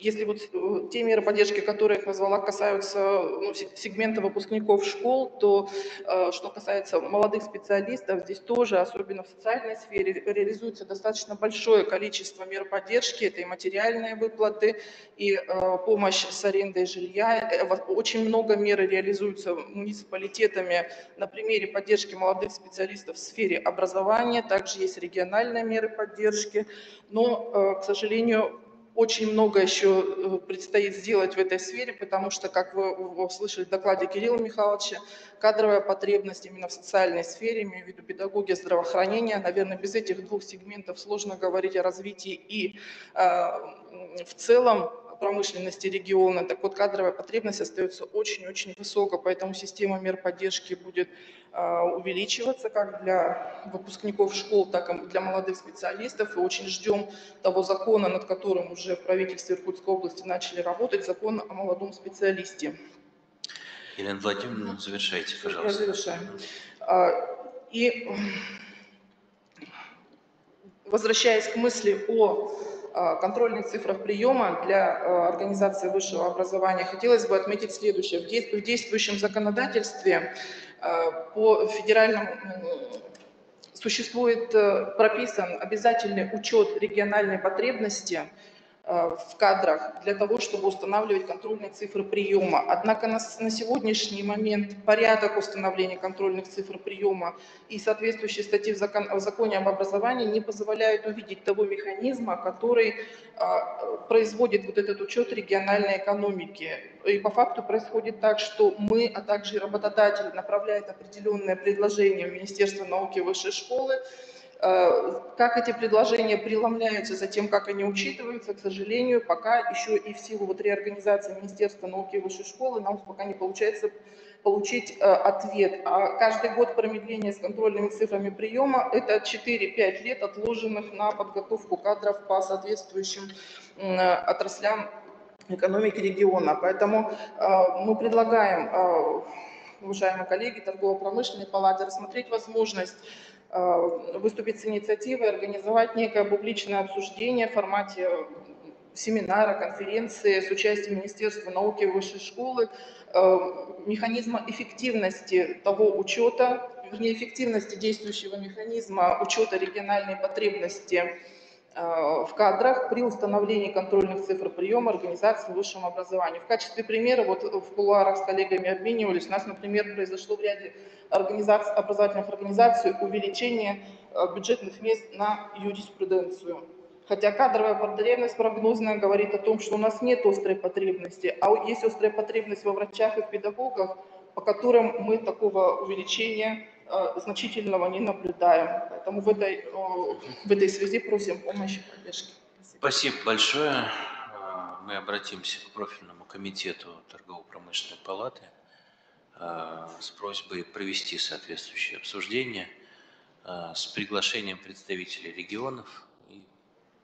если вот э, те меры поддержки, которые я назвала, касаются ну, сегмента выпускников школ, то э, что касается молодых специалистов, здесь тоже, особенно в социальной сфере, реализуется достаточно большое количество мер поддержки. Это и материальные выплаты, и э, помощь с арендой жилья. Очень много мер реализуются муниципалитетами на примере поддержки молодых специалистов в сфере образования. Также есть региональные меры поддержки. Но, к сожалению, очень много еще э, предстоит сделать в этой сфере, потому что, как вы услышали в докладе Кирилла Михайловича, кадровая потребность именно в социальной сфере, имею в виду педагогия, здравоохранения, наверное, без этих двух сегментов сложно говорить о развитии и э, в целом промышленности региона. Так вот, кадровая потребность остается очень-очень высокой, поэтому система мер поддержки будет увеличиваться как для выпускников школ, так и для молодых специалистов. И очень ждем того закона, над которым уже в правительстве Иркутской области начали работать, закон о молодом специалисте. Елена Владимировна, завершайте, пожалуйста. Я завершаю. А, и возвращаясь к мысли о а, контрольных цифрах приема для организации высшего образования, хотелось бы отметить следующее. В действующем законодательстве по федеральному существует э, прописан обязательный учет региональной потребности Э, в кадрах для того, чтобы устанавливать контрольные цифры приема. Однако на, на сегодняшний момент порядок установления контрольных цифр приема и соответствующие статьи в, закон, в законе об образовании не позволяют увидеть того механизма, который а, производит вот этот учет региональной экономики. И по факту происходит так, что мы, а также работодатель направляет определенное предложение в Министерство науки и высшей школы, Э, как эти предложения преломляются, за тем, как они учитываются, к сожалению, пока еще и в силу вот реорганизации Министерства науки и высшей школы нам пока не получается получить э, ответ. А каждый год промедления с контрольными цифрами приема – это 4-5 лет, отложенных на подготовку кадров по соответствующим э, отраслям экономики региона. Поэтому э, мы предлагаем, э, уважаемые коллеги, торгово-промышленной палаты, рассмотреть возможность Э, выступить с инициативой, организовать некое публичное обсуждение в формате семинара, конференции с участием Министерства науки и высшей школы, э, механизма эффективности того учета, вернее, эффективности действующего механизма учета региональной потребности Э, в кадрах при установлении контрольных цифр приема организации в высшем образовании. В качестве примера, вот в кулуарах с коллегами обменивались, у нас, например, произошло в ряде организаций, образовательных организаций увеличение э, бюджетных мест на юриспруденцию. Хотя кадровая потребность прогнозная говорит о том, что у нас нет острой потребности, а есть острая потребность во врачах и в педагогах, по которым мы такого увеличения Э, значительного не наблюдаем. Поэтому в этой, в этой связи просим помощи и поддержки. Спасибо большое. Э, мы обратимся к профильному комитету торгово-промышленной палаты э, с просьбой провести соответствующее обсуждение с приглашением представителей регионов и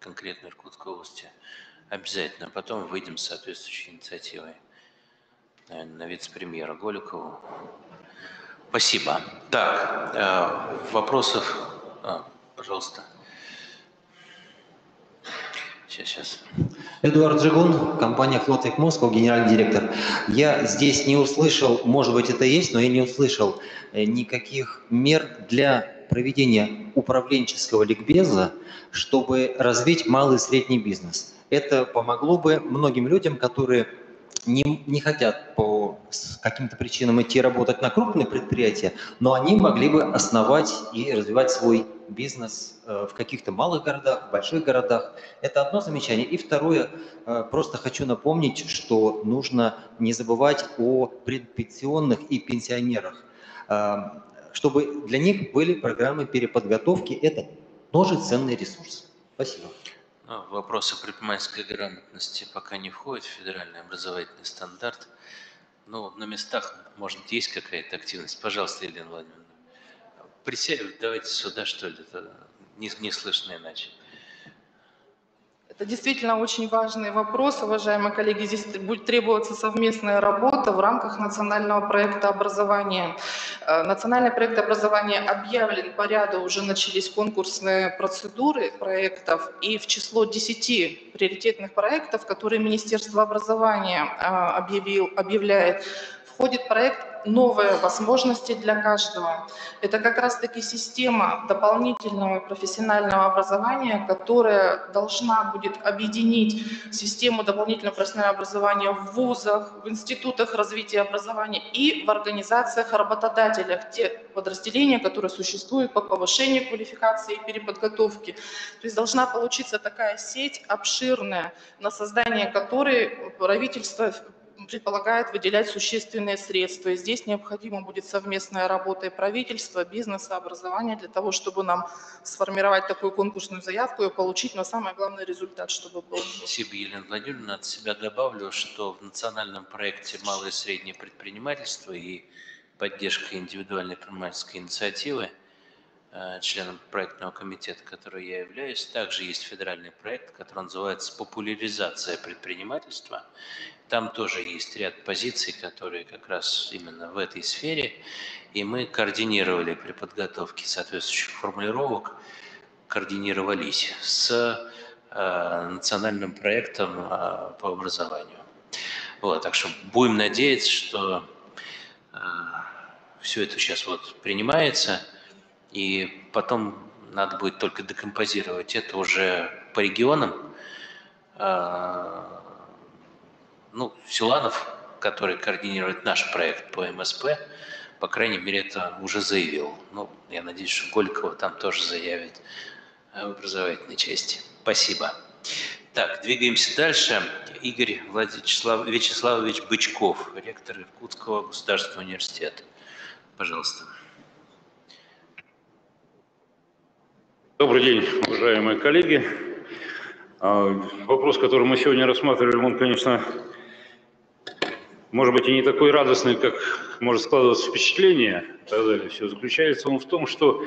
конкретно Иркутской области. Обязательно. Потом выйдем с соответствующей инициативой на вице-премьера Голикову Спасибо. Так, э, вопросов, а, пожалуйста. Сейчас, сейчас. Эдуард Жигун, компания Флотек Москва, генеральный директор. Я здесь не услышал, может быть это есть, но я не услышал э, никаких мер для проведения управленческого ликбеза, чтобы развить малый и средний бизнес. Это помогло бы многим людям, которые не, не хотят по каким-то причинам идти работать на крупные предприятия, но они могли бы основать и развивать свой бизнес э, в каких-то малых городах, в больших городах. Это одно замечание. И второе, э, просто хочу напомнить, что нужно не забывать о предпенсионных и пенсионерах, э, чтобы для них были программы переподготовки. Это тоже ценный ресурс. Спасибо. Ну, вопросы предпринимательской грамотности пока не входят в федеральный образовательный стандарт. Но на местах, может, есть какая-то активность. Пожалуйста, Елена Владимировна. Присядь, давайте сюда, что ли, не, не слышно иначе. Это действительно очень важный вопрос, уважаемые коллеги. Здесь будет требоваться совместная работа в рамках национального проекта образования. Э, национальный проект образования объявлен по ряду, уже начались конкурсные процедуры проектов, и в число 10 приоритетных проектов, которые Министерство образования э, объявил, объявляет, входит проект новые возможности для каждого. Это как раз-таки система дополнительного профессионального образования, которая должна будет объединить систему дополнительного профессионального образования в вузах, в институтах развития образования и в организациях работодателях, те подразделения, которые существуют по повышению квалификации и переподготовки. То есть должна получиться такая сеть обширная, на создание которой правительство предполагает выделять существенные средства. И здесь необходима будет совместная работа и правительства, бизнеса, образования для того, чтобы нам сформировать такую конкурсную заявку и получить, но самое главное, результат, чтобы был. Спасибо, Елена Владимировна. От себя добавлю, что в национальном проекте «Малое и среднее предпринимательство» и поддержка индивидуальной предпринимательской инициативы э, членом проектного комитета, который я являюсь. Также есть федеральный проект, который называется «Популяризация предпринимательства». Там тоже есть ряд позиций, которые как раз именно в этой сфере. И мы координировали при подготовке соответствующих формулировок, координировались с э, национальным проектом э, по образованию. Вот, так что будем надеяться, что э, все это сейчас вот принимается, и потом надо будет только декомпозировать это уже по регионам, э, ну, Силанов, который координирует наш проект по МСП, по крайней мере, это уже заявил. Ну, я надеюсь, что Голикова там тоже заявит в образовательной части. Спасибо. Так, двигаемся дальше. Игорь Владислав, Вячеславович Бычков, ректор Иркутского государственного университета. Пожалуйста. Добрый день, уважаемые коллеги. А, вопрос, который мы сегодня рассматриваем, он, конечно, может быть, и не такой радостный, как может складываться впечатление, и так далее. Все заключается он в том, что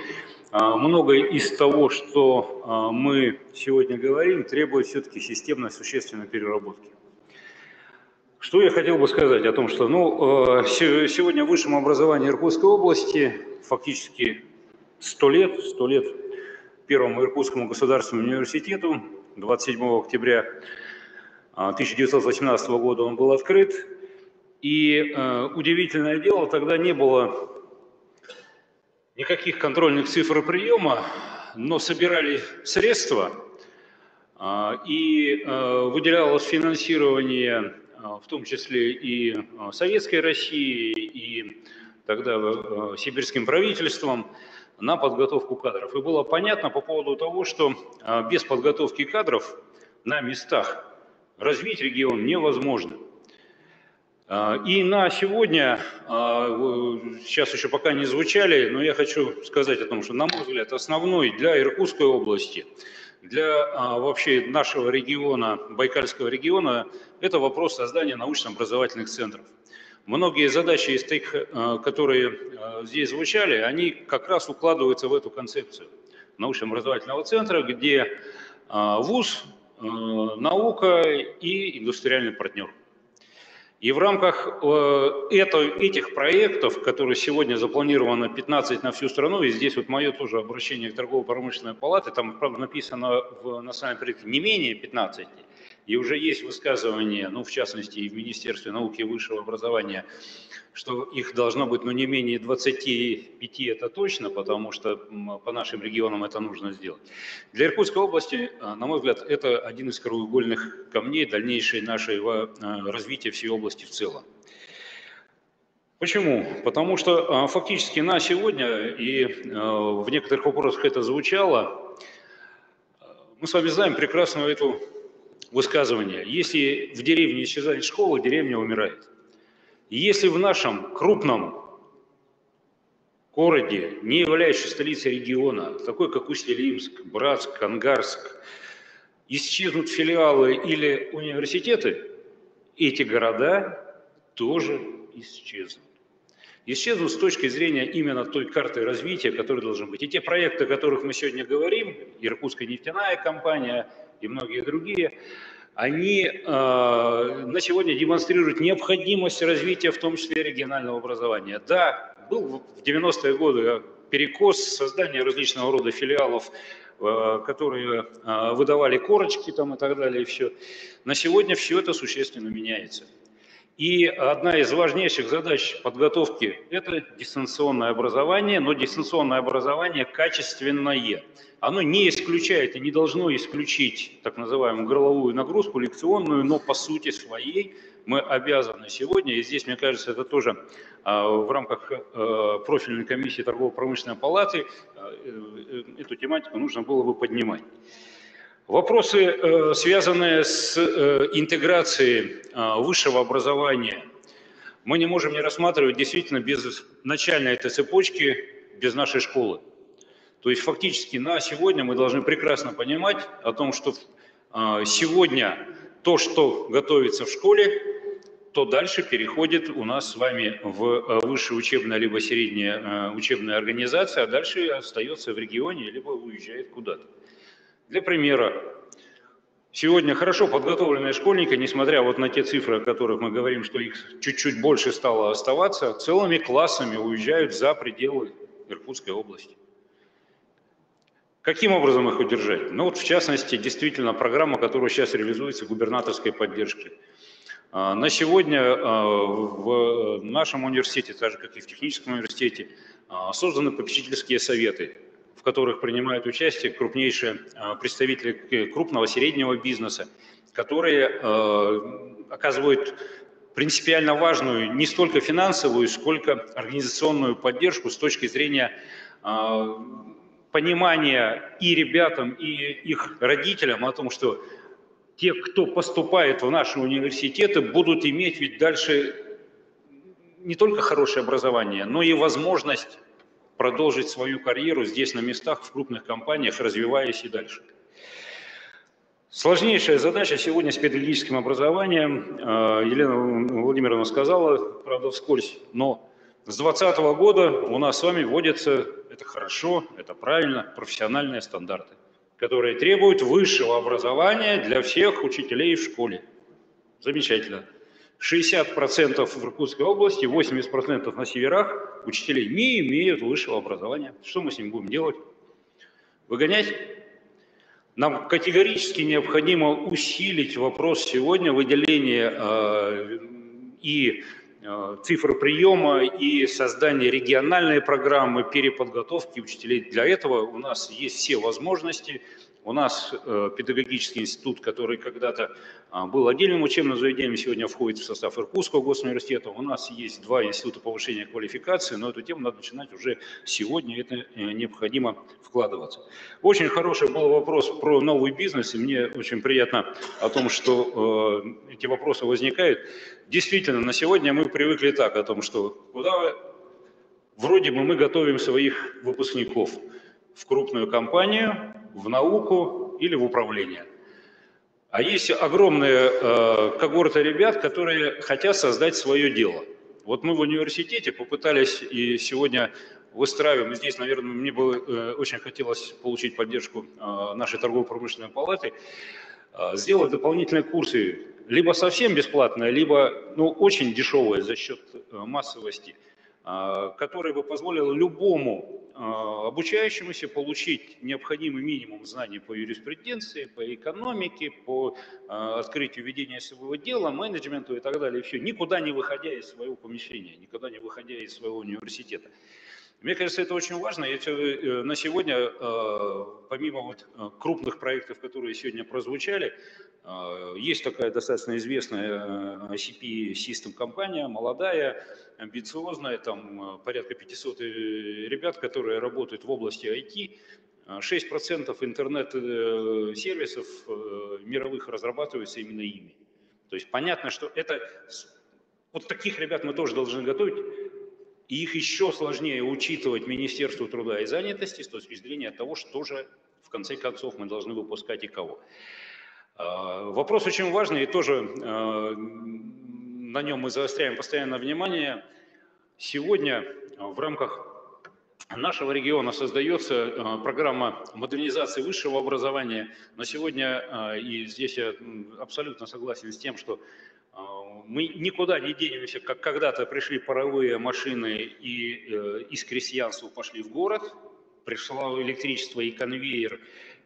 а, многое из того, что а, мы сегодня говорим, требует все-таки системной существенной переработки. Что я хотел бы сказать о том, что ну, а, сегодня в высшем образовании Иркутской области фактически 100 лет, 100 лет Первому Иркутскому государственному университету, 27 октября 1918 года он был открыт, и э, удивительное дело, тогда не было никаких контрольных цифр приема, но собирали средства, э, и э, выделялось финансирование, э, в том числе и э, Советской России, и тогда э, сибирским правительством, на подготовку кадров. И было понятно по поводу того, что э, без подготовки кадров на местах развить регион невозможно. А, и на сегодня, а, сейчас еще пока не звучали, но я хочу сказать о том, что, на мой взгляд, основной для Иркутской области, для а, вообще нашего региона, Байкальского региона, это вопрос создания научно-образовательных центров. Многие задачи из тех, которые здесь звучали, они как раз укладываются в эту концепцию научно-образовательного центра, где ВУЗ, наука и индустриальный партнер. И в рамках э, этих проектов, которые сегодня запланировано 15 на всю страну, и здесь вот мое тоже обращение к торгово-промышленной палате, там, правда, написано в национальном проекте не менее 15, и уже есть высказывания, ну, в частности, и в Министерстве науки и высшего образования, что их должно быть ну, не менее 25, это точно, потому что по нашим регионам это нужно сделать. Для Иркутской области, а, на мой взгляд, это один из краеугольных камней дальнейшей нашего а, развития всей области в целом. Почему? Потому что а, фактически на сегодня, и в некоторых вопросах это звучало, мы с вами знаем прекрасно эту высказывание. Если в деревне исчезает школа, деревня умирает. Если в нашем крупном городе, не являющемся столицей региона, такой как Усть-Илимск, Братск, Ангарск, исчезнут филиалы или университеты, эти города тоже исчезнут. Исчезнут с точки зрения именно той карты развития, которая должна быть. И те проекты, о которых мы сегодня говорим, Иркутская нефтяная компания и многие другие, они э, на сегодня демонстрируют необходимость развития, в том числе регионального образования. Да, был в 90-е годы перекос, создание различного рода филиалов, э, которые э, выдавали корочки там и так далее, и все. На сегодня все это существенно меняется. И одна из важнейших задач подготовки – это дистанционное образование, но дистанционное образование качественное. Оно не исключает и не должно исключить так называемую горловую нагрузку лекционную, но по сути своей мы обязаны сегодня, и здесь, мне кажется, это тоже а, в рамках э, профильной комиссии торгово-промышленной палаты, э, э, эту тематику нужно было бы поднимать. Вопросы, э, связанные с э, интеграцией э, высшего образования, мы не можем не рассматривать действительно без начальной этой цепочки, без нашей школы. То есть фактически на сегодня мы должны прекрасно понимать о том, что сегодня то, что готовится в школе, то дальше переходит у нас с вами в высшее учебное либо среднее учебная организация, а дальше остается в регионе, либо уезжает куда-то. Для примера, сегодня хорошо подготовленные школьники, несмотря вот на те цифры, о которых мы говорим, что их чуть-чуть больше стало оставаться, целыми классами уезжают за пределы Иркутской области. Каким образом их удержать? Ну вот в частности, действительно, программа, которая сейчас реализуется губернаторской поддержки. А, на сегодня а, в нашем университете, так же как и в техническом университете, а, созданы попечительские советы в которых принимают участие крупнейшие а, представители крупного среднего бизнеса, которые а, оказывают принципиально важную не столько финансовую, сколько организационную поддержку с точки зрения а, понимания и ребятам, и их родителям о том, что те, кто поступает в наши университеты, будут иметь ведь дальше не только хорошее образование, но и возможность продолжить свою карьеру здесь на местах, в крупных компаниях, развиваясь и дальше. Сложнейшая задача сегодня с педагогическим образованием. Э, Елена Владимировна сказала, правда, вскользь, но с 2020 года у нас с вами вводятся, это хорошо, это правильно, профессиональные стандарты, которые требуют высшего образования для всех учителей в школе. Замечательно. 60% в Иркутской области, 80% на северах учителей не имеют высшего образования. Что мы с ним будем делать? Выгонять? Нам категорически необходимо усилить вопрос сегодня выделения э, и э, цифр приема и создания региональной программы переподготовки учителей. Для этого у нас есть все возможности – у нас э, педагогический институт, который когда-то э, был отдельным учебным заведением, сегодня входит в состав Иркутского госуниверситета. У нас есть два института повышения квалификации, но эту тему надо начинать уже сегодня, это э, необходимо вкладываться. Очень хороший был вопрос про новый бизнес, и мне очень приятно о том, что э, эти вопросы возникают. Действительно, на сегодня мы привыкли так, о том, что куда вроде бы мы готовим своих выпускников в крупную компанию, в науку или в управление. А есть огромная э, когорта ребят, которые хотят создать свое дело. Вот мы в университете попытались и сегодня выстраиваем, здесь, наверное, мне бы э, очень хотелось получить поддержку э, нашей торгово-промышленной палаты, э, сделать дополнительные курсы, либо совсем бесплатные, либо ну, очень дешевые за счет э, массовости – который бы позволил любому а, обучающемуся получить необходимый минимум знаний по юриспруденции, по экономике, по а, открытию ведения своего дела, менеджменту и так далее. Все, никуда не выходя из своего помещения, никуда не выходя из своего университета. Мне кажется, это очень важно. Я э, на сегодня, э, помимо вот э, крупных проектов, которые сегодня прозвучали, есть такая достаточно известная CP System компания, молодая, амбициозная, там порядка 500 ребят, которые работают в области IT. 6% интернет-сервисов мировых разрабатывается именно ими. То есть понятно, что это вот таких ребят мы тоже должны готовить. И их еще сложнее учитывать Министерству труда и занятости с точки зрения того, что же в конце концов мы должны выпускать и кого. Вопрос очень важный, и тоже на нем мы заостряем постоянно внимание. Сегодня в рамках нашего региона создается программа модернизации высшего образования. На сегодня, и здесь я абсолютно согласен с тем, что мы никуда не денемся, как когда-то пришли паровые машины и из крестьянства пошли в город, пришло электричество и конвейер,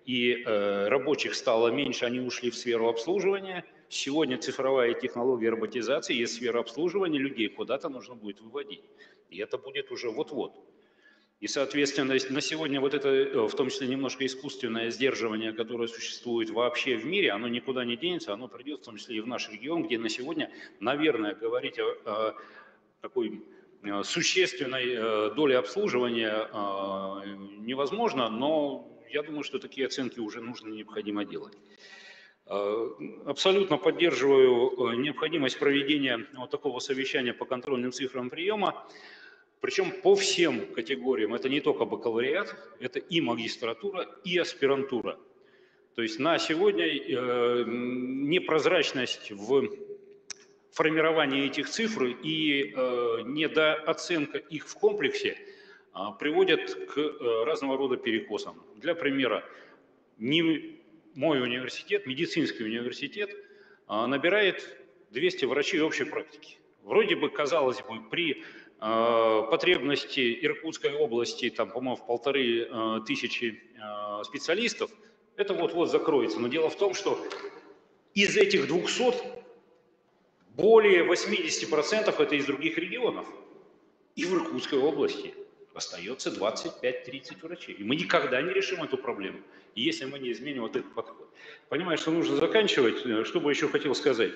и э, рабочих стало меньше, они ушли в сферу обслуживания. Сегодня цифровая технология роботизации есть сфера обслуживания людей, куда-то нужно будет выводить. И это будет уже вот-вот. И, соответственно, на сегодня вот это, э, в том числе немножко искусственное сдерживание, которое существует вообще в мире, оно никуда не денется, оно придет в том числе и в наш регион, где на сегодня, наверное, говорить о, о такой э, существенной э, доле обслуживания невозможно, но я думаю, что такие оценки уже нужно и необходимо делать. Абсолютно поддерживаю необходимость проведения вот такого совещания по контрольным цифрам приема, причем по всем категориям. Это не только бакалавриат, это и магистратура, и аспирантура. То есть на сегодня э, непрозрачность в формировании этих цифр и недооценка их в комплексе – а, приводят к э, разного рода перекосам. Для примера, не мой университет, медицинский университет, а, набирает 200 врачей общей практики. Вроде бы, казалось бы, при потребности Иркутской области, там, по-моему, в полторы тысячи специалистов, это вот-вот закроется. Но дело в том, что из этих 200 более 80% это из других регионов и в Иркутской области – остается 25-30 врачей. И мы никогда не решим эту проблему, если мы не изменим вот этот подход. Понимаю, что нужно заканчивать. Э, что бы еще хотел сказать?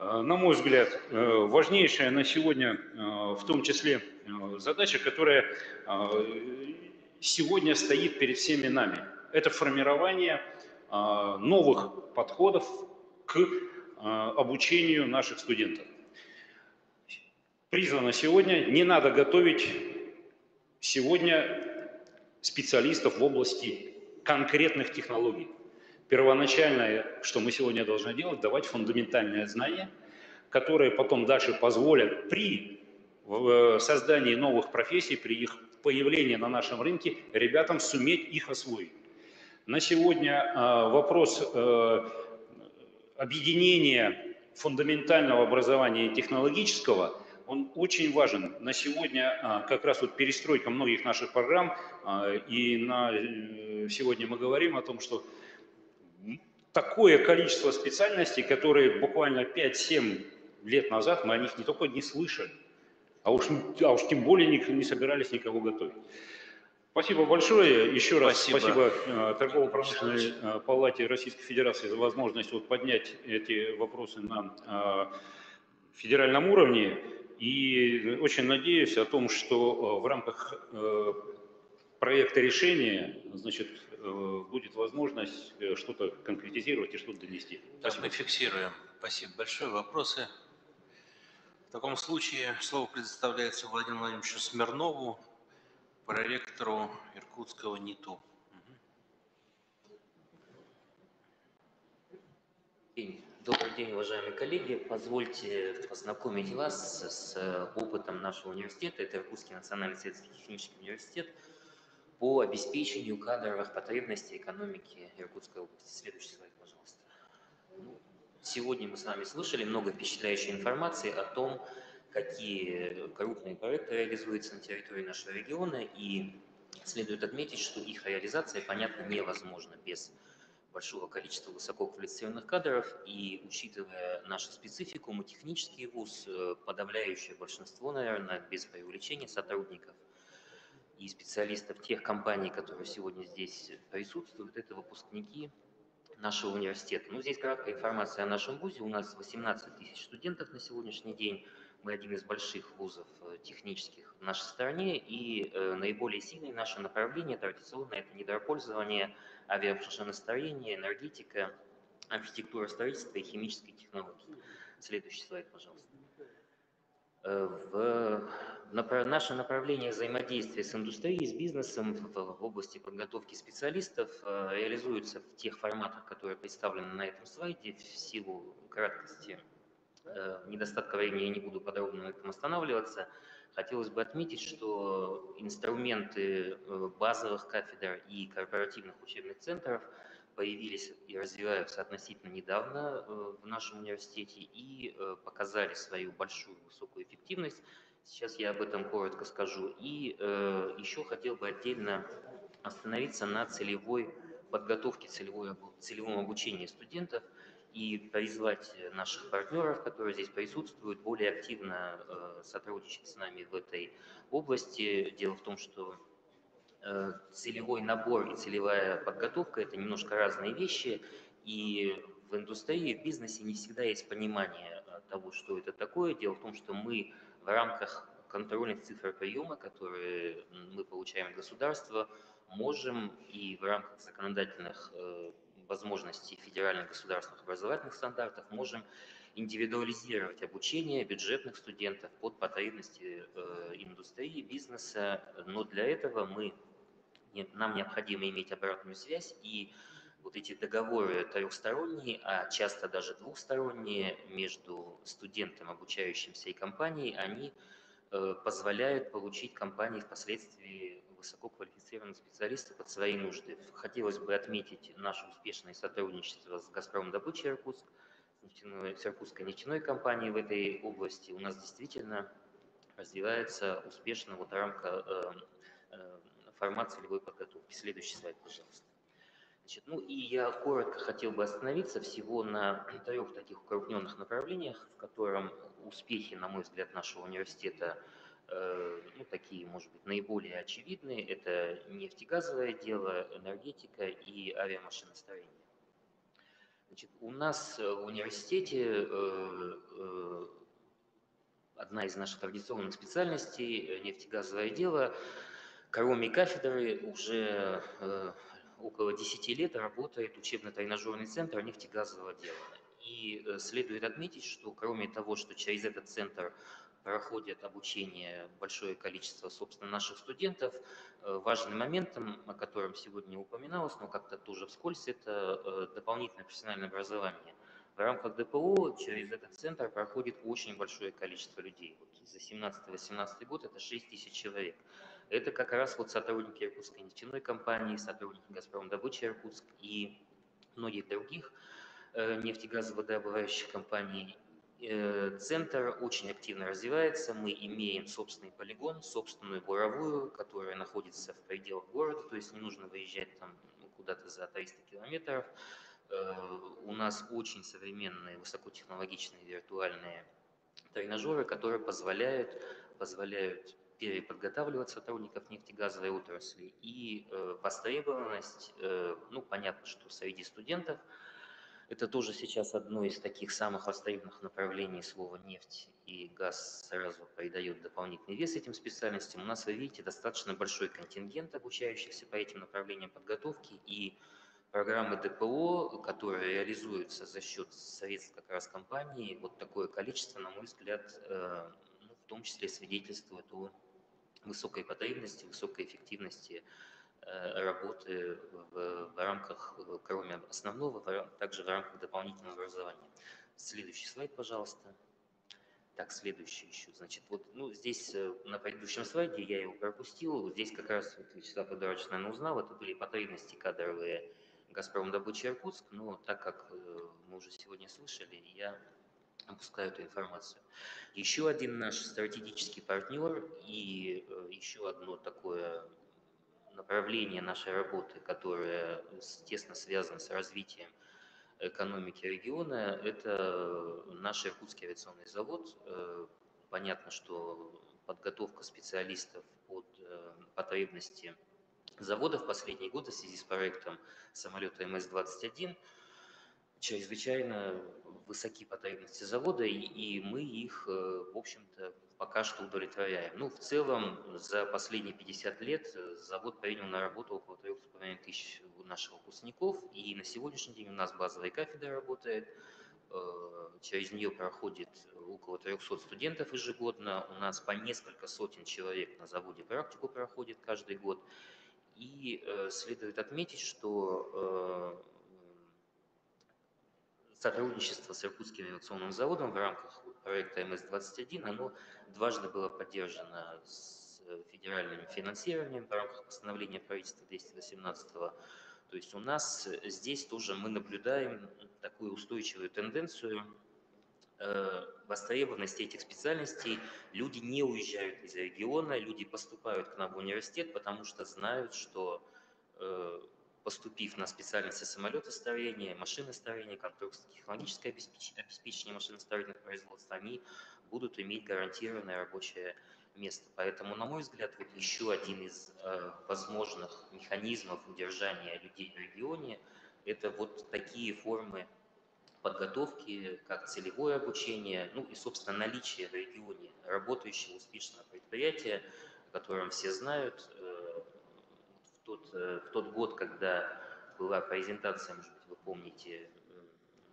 Э, на мой взгляд, э, важнейшая на сегодня, в том числе, задача, которая сегодня стоит перед всеми нами, это формирование новых подходов к обучению наших студентов. Признано сегодня, не надо готовить сегодня специалистов в области конкретных технологий. Первоначальное, что мы сегодня должны делать, давать фундаментальное знание, которое потом дальше позволят при э, создании новых профессий, при их появлении на нашем рынке, ребятам суметь их освоить. На сегодня э, вопрос э, объединения фундаментального образования и технологического – он очень важен. На сегодня а, как раз вот перестройка многих наших программ, а, и на, э, сегодня мы говорим о том, что такое количество специальностей, которые буквально 5-7 лет назад мы о них не только не слышали, а уж, а уж тем более не, не собирались никого готовить. Спасибо большое. Еще раз спасибо, спасибо э, торгово-промышленной э, палате Российской Федерации за возможность вот поднять эти вопросы на федеральном уровне. И очень надеюсь о том, что э, в рамках э, проекта решения значит, э, будет возможность что-то конкретизировать и что-то донести. Так, мы фиксируем. Спасибо большое. Вопросы? В таком случае слово предоставляется Владимиру Владимировичу Смирнову, проректору Иркутского НИТУ. День. Добрый день, уважаемые коллеги. Позвольте познакомить вас с опытом нашего университета. Это Иркутский национальный сельско-технический университет по обеспечению кадровых потребностей экономики Иркутской области. Следующий слайд, пожалуйста. Ну, сегодня мы с вами слышали много впечатляющей информации о том, какие крупные проекты реализуются на территории нашего региона, и следует отметить, что их реализация, понятно, невозможна без большого количества высококвалифицированных кадров, и учитывая нашу специфику, мы технический вуз, э, подавляющее большинство, наверное, без привлечения сотрудников и специалистов тех компаний, которые сегодня здесь присутствуют, это выпускники нашего университета. Ну, здесь краткая информация о нашем вузе. У нас 18 тысяч студентов на сегодняшний день. Мы один из больших вузов э, технических в нашей стране, и э, наиболее сильное наше направление традиционно это недропользование, авиамашиностроение, энергетика, архитектура строительства и химические технологии. Следующий слайд, пожалуйста. Э, в наше направление взаимодействия с индустрией, с бизнесом в области подготовки специалистов э, реализуется в тех форматах, которые представлены на этом слайде. В силу краткости э, недостатка времени я не буду подробно на этом останавливаться. Хотелось бы отметить, что инструменты базовых кафедр и корпоративных учебных центров – появились и развиваются относительно недавно э, в нашем университете и э, показали свою большую высокую эффективность. Сейчас я об этом коротко скажу. И э, еще хотел бы отдельно остановиться на целевой подготовке, целевом обучении студентов и призвать наших партнеров, которые здесь присутствуют, более активно сотрудничать с нами в этой области. Дело в том, что целевой набор и целевая подготовка – это немножко разные вещи, и в индустрии, в бизнесе не всегда есть понимание э, того, что это такое. Дело в том, что мы в рамках контрольных цифр приема, которые мы получаем от государства, можем и в рамках законодательных э, возможностей федеральных государственных образовательных стандартов можем индивидуализировать обучение бюджетных студентов под потребности индустрии, бизнеса. Но для этого мы нам необходимо иметь обратную связь, и вот эти договоры трехсторонние, а часто даже двухсторонние между студентом, обучающимся и компанией, они э, позволяют получить компании впоследствии высококвалифицированных специалистов под свои нужды. Хотелось бы отметить наше успешное сотрудничество с «Газпром добычей Иркутск», с Иркутской нефтяной компанией в этой области. У нас действительно развивается успешно вот рамка э, формат целевой подготовки. Следующий слайд, пожалуйста. Значит, ну и я коротко хотел бы остановиться всего на трех таких укрупненных направлениях, в котором успехи, на мой взгляд, нашего университета э, ну, такие, может быть, наиболее очевидные. Это нефтегазовое дело, энергетика и авиамашиностроение. Значит, у нас в университете э, э, одна из наших традиционных специальностей – нефтегазовое дело – Кроме кафедры уже э, около 10 лет работает учебно-тренажерный центр нефтегазового дела. И э, следует отметить, что кроме того, что через этот центр проходит обучение большое количество, собственно, наших студентов, э, важным моментом, о котором сегодня упоминалось, но как-то тоже вскользь, это дополнительное профессиональное образование. В рамках ДПО через этот центр проходит очень большое количество людей. Вот за 17-18 год это 6 тысяч человек. Это как раз вот сотрудники Иркутской нефтяной компании, сотрудники «Газпром добычи Иркутск» и многих других э, нефтегазоводобывающих компаний. Э, центр очень активно развивается. Мы имеем собственный полигон, собственную буровую, которая находится в пределах города, то есть не нужно выезжать там ну, куда-то за 300 километров. Э, у нас очень современные, высокотехнологичные виртуальные тренажеры, которые позволяют, позволяют переподготавливать сотрудников нефтегазовой отрасли. И э, востребованность, э, ну, понятно, что среди студентов, это тоже сейчас одно из таких самых востребованных направлений слова «нефть» и газ сразу придает дополнительный вес этим специальностям. У нас, вы видите, достаточно большой контингент обучающихся по этим направлениям подготовки, и программы ДПО, которые реализуются за счет средств как раз компании, вот такое количество, на мой взгляд, э, ну, в том числе свидетельствует о высокой потребности, высокой эффективности э, работы в, в рамках, кроме основного, также в рамках дополнительного образования. Следующий слайд, пожалуйста. Так, следующий еще. Значит, вот ну, здесь э, на предыдущем слайде я его пропустил. Здесь как раз вот, Вячеслав Федорович, наверное, узнал, это были потребности кадровые «Газпром добычи Иркутск», но так как э, мы уже сегодня слышали, я опускаю эту информацию. Еще один наш стратегический партнер и э, еще одно такое направление нашей работы, которое тесно связано с развитием экономики региона, это наш Иркутский авиационный завод. Э, понятно, что подготовка специалистов под потребности завода в последние годы в связи с проектом самолета МС-21 чрезвычайно высоки потребности завода, и, и мы их, э, в общем-то, пока что удовлетворяем. Ну, в целом, за последние 50 лет завод принял на работу около 3,5 тысяч наших выпускников, и на сегодняшний день у нас базовая кафедра работает, Э, через нее проходит около 300 студентов ежегодно. У нас по несколько сотен человек на заводе практику проходит каждый год. И э, следует отметить, что сотрудничество с Иркутским инновационным заводом в рамках проекта МС-21, оно дважды было поддержано с федеральным финансированием в рамках постановления правительства 218 -го. То есть у нас здесь тоже мы наблюдаем такую устойчивую тенденцию э, востребованности этих специальностей. Люди не уезжают из региона, люди поступают к нам в университет, потому что знают, что э, поступив на специальности самолетостроения, машиностроения, конструкторско-технологическое обеспечение машиностроительных производств, они будут иметь гарантированное рабочее место. Поэтому, на мой взгляд, вот еще один из э, возможных механизмов удержания людей в регионе – это вот такие формы подготовки, как целевое обучение, ну и, собственно, наличие в регионе работающего успешного предприятия, о котором все знают, тот, э, в тот год, когда была презентация, может быть, вы помните,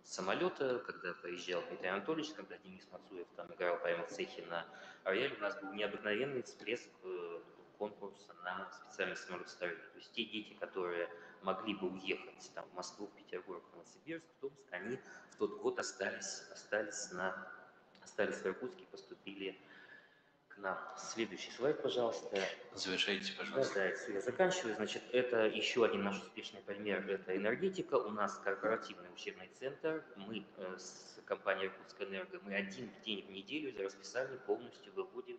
самолета, когда приезжал Дмитрий Анатольевич, когда Денис Мацуев там играл прямо в цехе на рояле, у нас был необыкновенный всплеск э, конкурса на специальный самолетостроение. То есть те дети, которые могли бы уехать там, в Москву, в Петербург, в Новосибирск, в Томск, они в тот год остались, остались, на, остались в Иркутске, поступили нам следующий слайд, пожалуйста. Завершайте, пожалуйста. Да, да, я заканчиваю. Значит, это еще один наш успешный пример, это энергетика. У нас корпоративный учебный центр. Мы э, с компанией Иркутская энерго, мы один день в неделю за расписание полностью выводим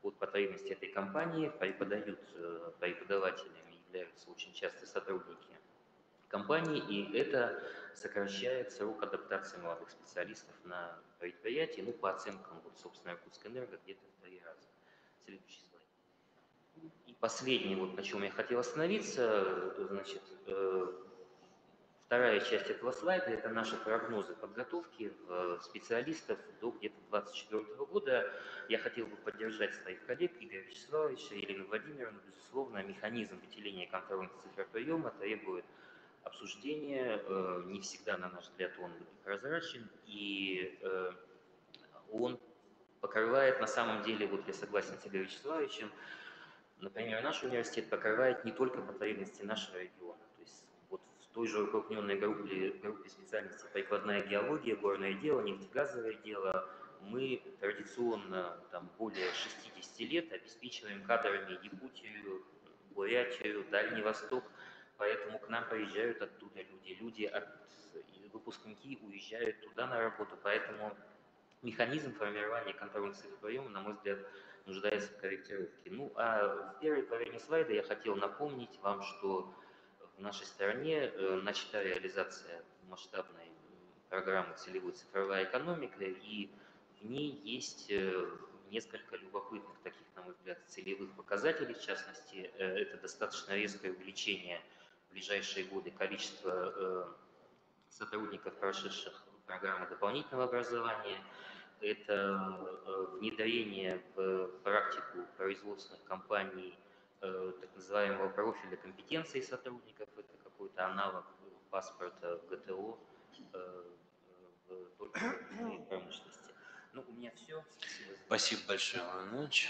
под потребности этой компании. Преподают э, преподавателями, являются очень часто сотрудники компании, и это сокращает срок адаптации молодых специалистов на предприятии, ну, по оценкам, вот, собственно, Иркутской энерго, где-то Следующий слайд. И последний, вот на чем я хотел остановиться, значит, э, вторая часть этого слайда – это наши прогнозы подготовки специалистов до где-то 2024 года. Я хотел бы поддержать своих коллег Игоря Вячеславовича, Елену Владимировну. Безусловно, механизм выделения контрольных цифр приема требует обсуждения. Э, не всегда, на наш взгляд, он прозрачен, и э, он покрывает на самом деле, вот я согласен с Игорем Вячеславовичем, например, наш университет покрывает не только потребности нашего региона. То есть вот в той же укрупненной группе, группе специальностей прикладная геология, горное дело, нефтегазовое дело, мы традиционно там, более 60 лет обеспечиваем кадрами Якутию, Бурятию, Дальний Восток – поэтому к нам приезжают оттуда люди, люди, от, выпускники уезжают туда на работу, поэтому механизм формирования контрольных цифр приема, на мой взгляд, нуждается в корректировке. Ну, а в первой половине слайда я хотел напомнить вам, что в нашей стране э, начата реализация масштабной программы целевой цифровая экономика, и в ней есть э, несколько любопытных таких, на мой взгляд, целевых показателей. В частности, э, это достаточно резкое увеличение ближайшие годы количество э, сотрудников, прошедших программы дополнительного образования, это э, внедрение в практику производственных компаний э, так называемого профиля компетенции сотрудников, это какой-то аналог паспорта ГТО в только промышленности. Ну, у меня все. Спасибо, Спасибо большое, Иванович.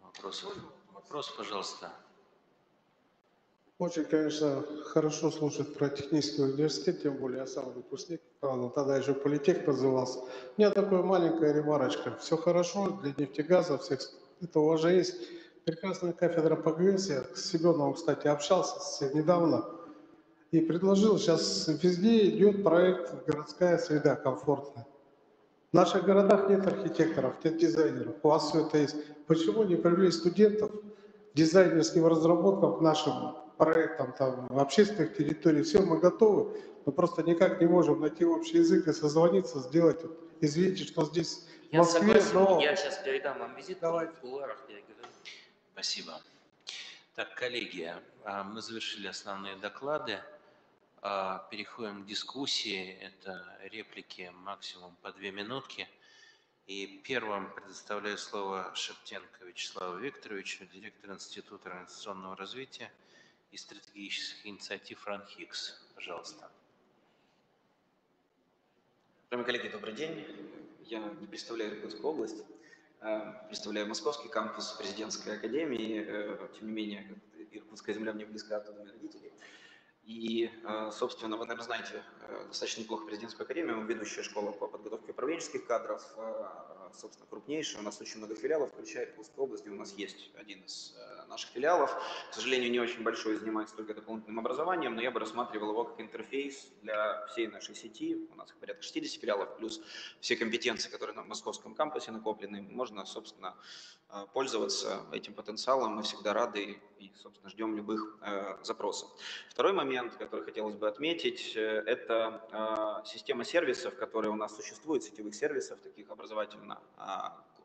Вопрос, вопрос, пожалуйста. Очень, конечно, хорошо слушать про технический университет, тем более я сам выпускник, правда, тогда еще политех назывался. У меня такая маленькая ремарочка. Все хорошо для нефтегаза, всех, это уже есть. Прекрасная кафедра ПГС, я с Семеновым, кстати, общался с недавно и предложил, сейчас везде идет проект «Городская среда комфортная». В наших городах нет архитекторов, нет дизайнеров, у вас все это есть. Почему не привели студентов дизайнерским разработкам к нашим проектам там, общественных территорий, все мы готовы, но просто никак не можем найти общий язык и созвониться, сделать. Вот, извините, что здесь я в Москве, согласен, но... я сейчас передам вам визит, Давайте. в кулуарах переговорим. Спасибо. Так, коллеги, а, мы завершили основные доклады. А, переходим к дискуссии. Это реплики максимум по две минутки. И первым предоставляю слово Шептенко Вячеславу Викторовичу, директор Института организационного развития и стратегических инициатив РАНХИКС. Пожалуйста. Уважаемые коллеги, добрый день. Я не представляю Иркутскую область, а представляю московский кампус президентской академии. Э, тем не менее, Иркутская земля мне близка от дома родителей. И, э, собственно, вы, наверное, знаете э, достаточно неплохо президентскую академию, ведущая школа по подготовке управленческих кадров, собственно, крупнейшая. У нас очень много филиалов, включая Иркутскую область, где у нас есть один из наших филиалов. К сожалению, не очень большой, занимается только дополнительным образованием, но я бы рассматривал его как интерфейс для всей нашей сети. У нас порядка 60 филиалов, плюс все компетенции, которые на московском кампусе накоплены. Можно, собственно, пользоваться этим потенциалом. Мы всегда рады и, собственно, ждем любых запросов. Второй момент который хотелось бы отметить, э, это а, система сервисов, которая у нас существует, сетевых сервисов, таких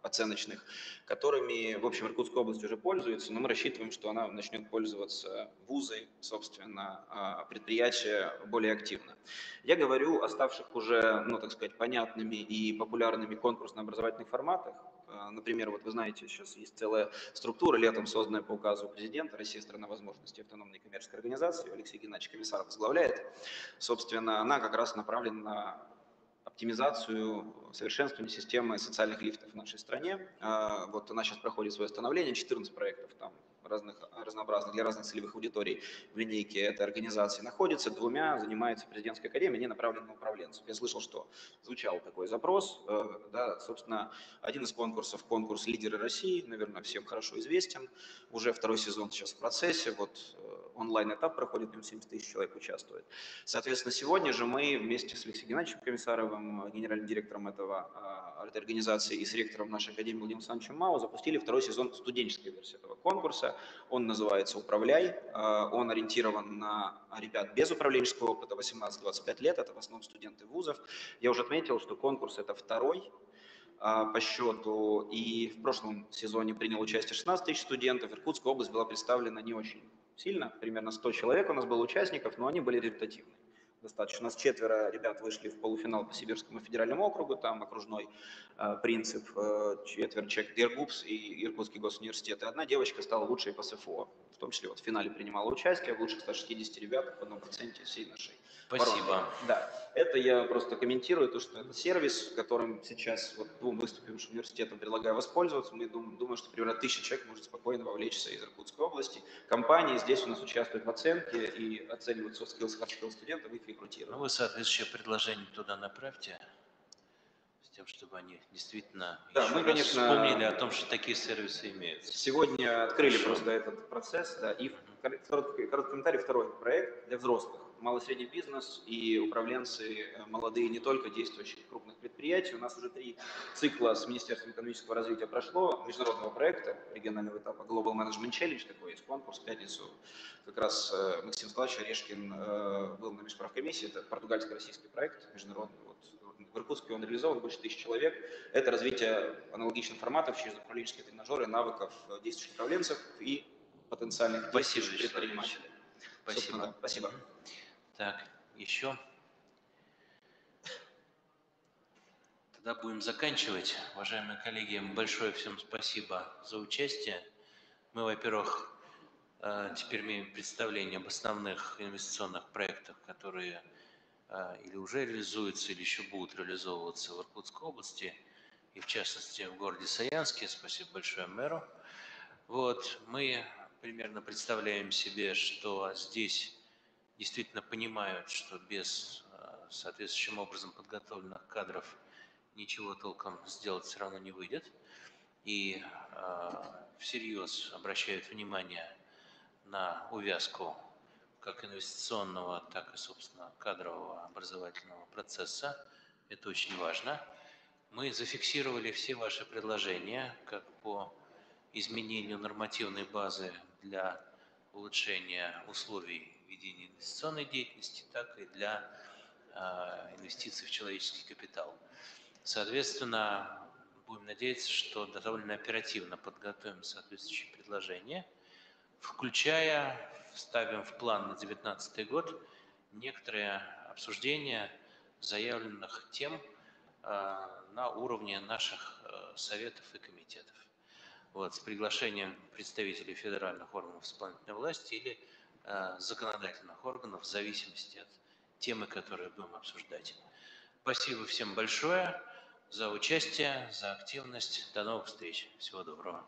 образовательно-оценочных, которыми, в общем, Иркутская область уже пользуется, но мы рассчитываем, что она начнет пользоваться вузы, собственно, а, предприятия более активно. Я говорю о ставших уже, ну, так сказать, понятными и популярными конкурсно-образовательных форматах, а, например, вот вы знаете, сейчас есть целая структура, летом созданная по указу президента России страна возможностей автономной коммерческой организации, Алексей Геннадьевич Комиссаров возглавляет. Собственно, она как раз направлена на оптимизацию, совершенствование системы социальных лифтов в нашей стране. А, вот она сейчас проходит свое становление, 14 проектов там разных, разнообразных, для разных целевых аудиторий в линейке этой организации находится. Двумя занимается президентская академия, они направлены на управленцев. Я слышал, что звучал такой запрос. Э, да, собственно, один из конкурсов, конкурс «Лидеры России», наверное, всем хорошо известен. Уже второй сезон сейчас в процессе. Вот э, онлайн-этап проходит, нем 70 тысяч человек участвует. Соответственно, сегодня же мы вместе с Алексеем Геннадьевичем Комиссаровым, генеральным директором этого, этой организации и с ректором нашей академии Владимиром Александровичем Мао запустили второй сезон студенческой версии этого конкурса. Он называется «Управляй». А, он ориентирован на ребят без управленческого опыта, 18-25 лет, это в основном студенты вузов. Я уже отметил, что конкурс это второй а, по счету, и в прошлом сезоне принял участие 16 тысяч студентов. Иркутская область была представлена не очень сильно, примерно 100 человек у нас было участников, но они были результативны достаточно. У нас четверо ребят вышли в полуфинал по Сибирскому федеральному округу, там окружной э, принцип, э, четверть человек Иргупс и Иркутский госуниверситет. И одна девочка стала лучшей по СФО, в том числе вот в финале принимала участие, в лучших 160 ребят в одном проценте всей нашей Спасибо. Вороны. Да, это я просто комментирую, то, что это сервис, которым сейчас вот двум выступившим университетам предлагаю воспользоваться. Мы думаем, думаю, что примерно тысяча человек может спокойно вовлечься из Иркутской области. Компании здесь у нас участвуют в оценке и оценивают soft skills, hard skills студентов, их рекрутируют. Ну, вы соответствующее предложение туда направьте, с тем, чтобы они действительно да, мы, конечно, вспомнили о том, что такие сервисы имеются. Сегодня открыли Хорошо. просто этот процесс, да, и короткий, короткий комментарий, второй проект для взрослых малый и средний бизнес и управленцы э, молодые не только действующих крупных предприятий. У нас уже три цикла с Министерством экономического развития прошло, международного проекта, регионального этапа Global Management Challenge, такой есть конкурс, в пятницу как раз э, Максим Николаевич Орешкин э, был на межправкомиссии, это португальско-российский проект международный, вот, в Иркутске он реализован, больше тысячи человек. Это развитие аналогичных форматов через управленческие тренажеры, навыков действующих управленцев и потенциальных Спасибо, предпринимателей. Спасибо. Спасибо. Так, еще? Тогда будем заканчивать. Уважаемые коллеги, большое всем спасибо за участие. Мы, во-первых, э, теперь имеем представление об основных инвестиционных проектах, которые э, или уже реализуются, или еще будут реализовываться в Иркутской области, и в частности в городе Саянске. Спасибо большое мэру. Вот, мы примерно представляем себе, что здесь действительно понимают, что без э, соответствующим образом подготовленных кадров ничего толком сделать все равно не выйдет. И э, всерьез обращают внимание на увязку как инвестиционного, так и, собственно, кадрового образовательного процесса. Это очень важно. Мы зафиксировали все ваши предложения как по изменению нормативной базы для улучшения условий ведения инвестиционной деятельности, так и для э, инвестиций в человеческий капитал. Соответственно, будем надеяться, что довольно оперативно подготовим соответствующие предложения, включая, ставим в план на 2019 год некоторые обсуждения заявленных тем э, на уровне наших э, советов и комитетов вот, с приглашением представителей федеральных органов исполнительной власти или законодательных органов в зависимости от темы, которые будем обсуждать. Спасибо всем большое за участие, за активность. До новых встреч. Всего доброго.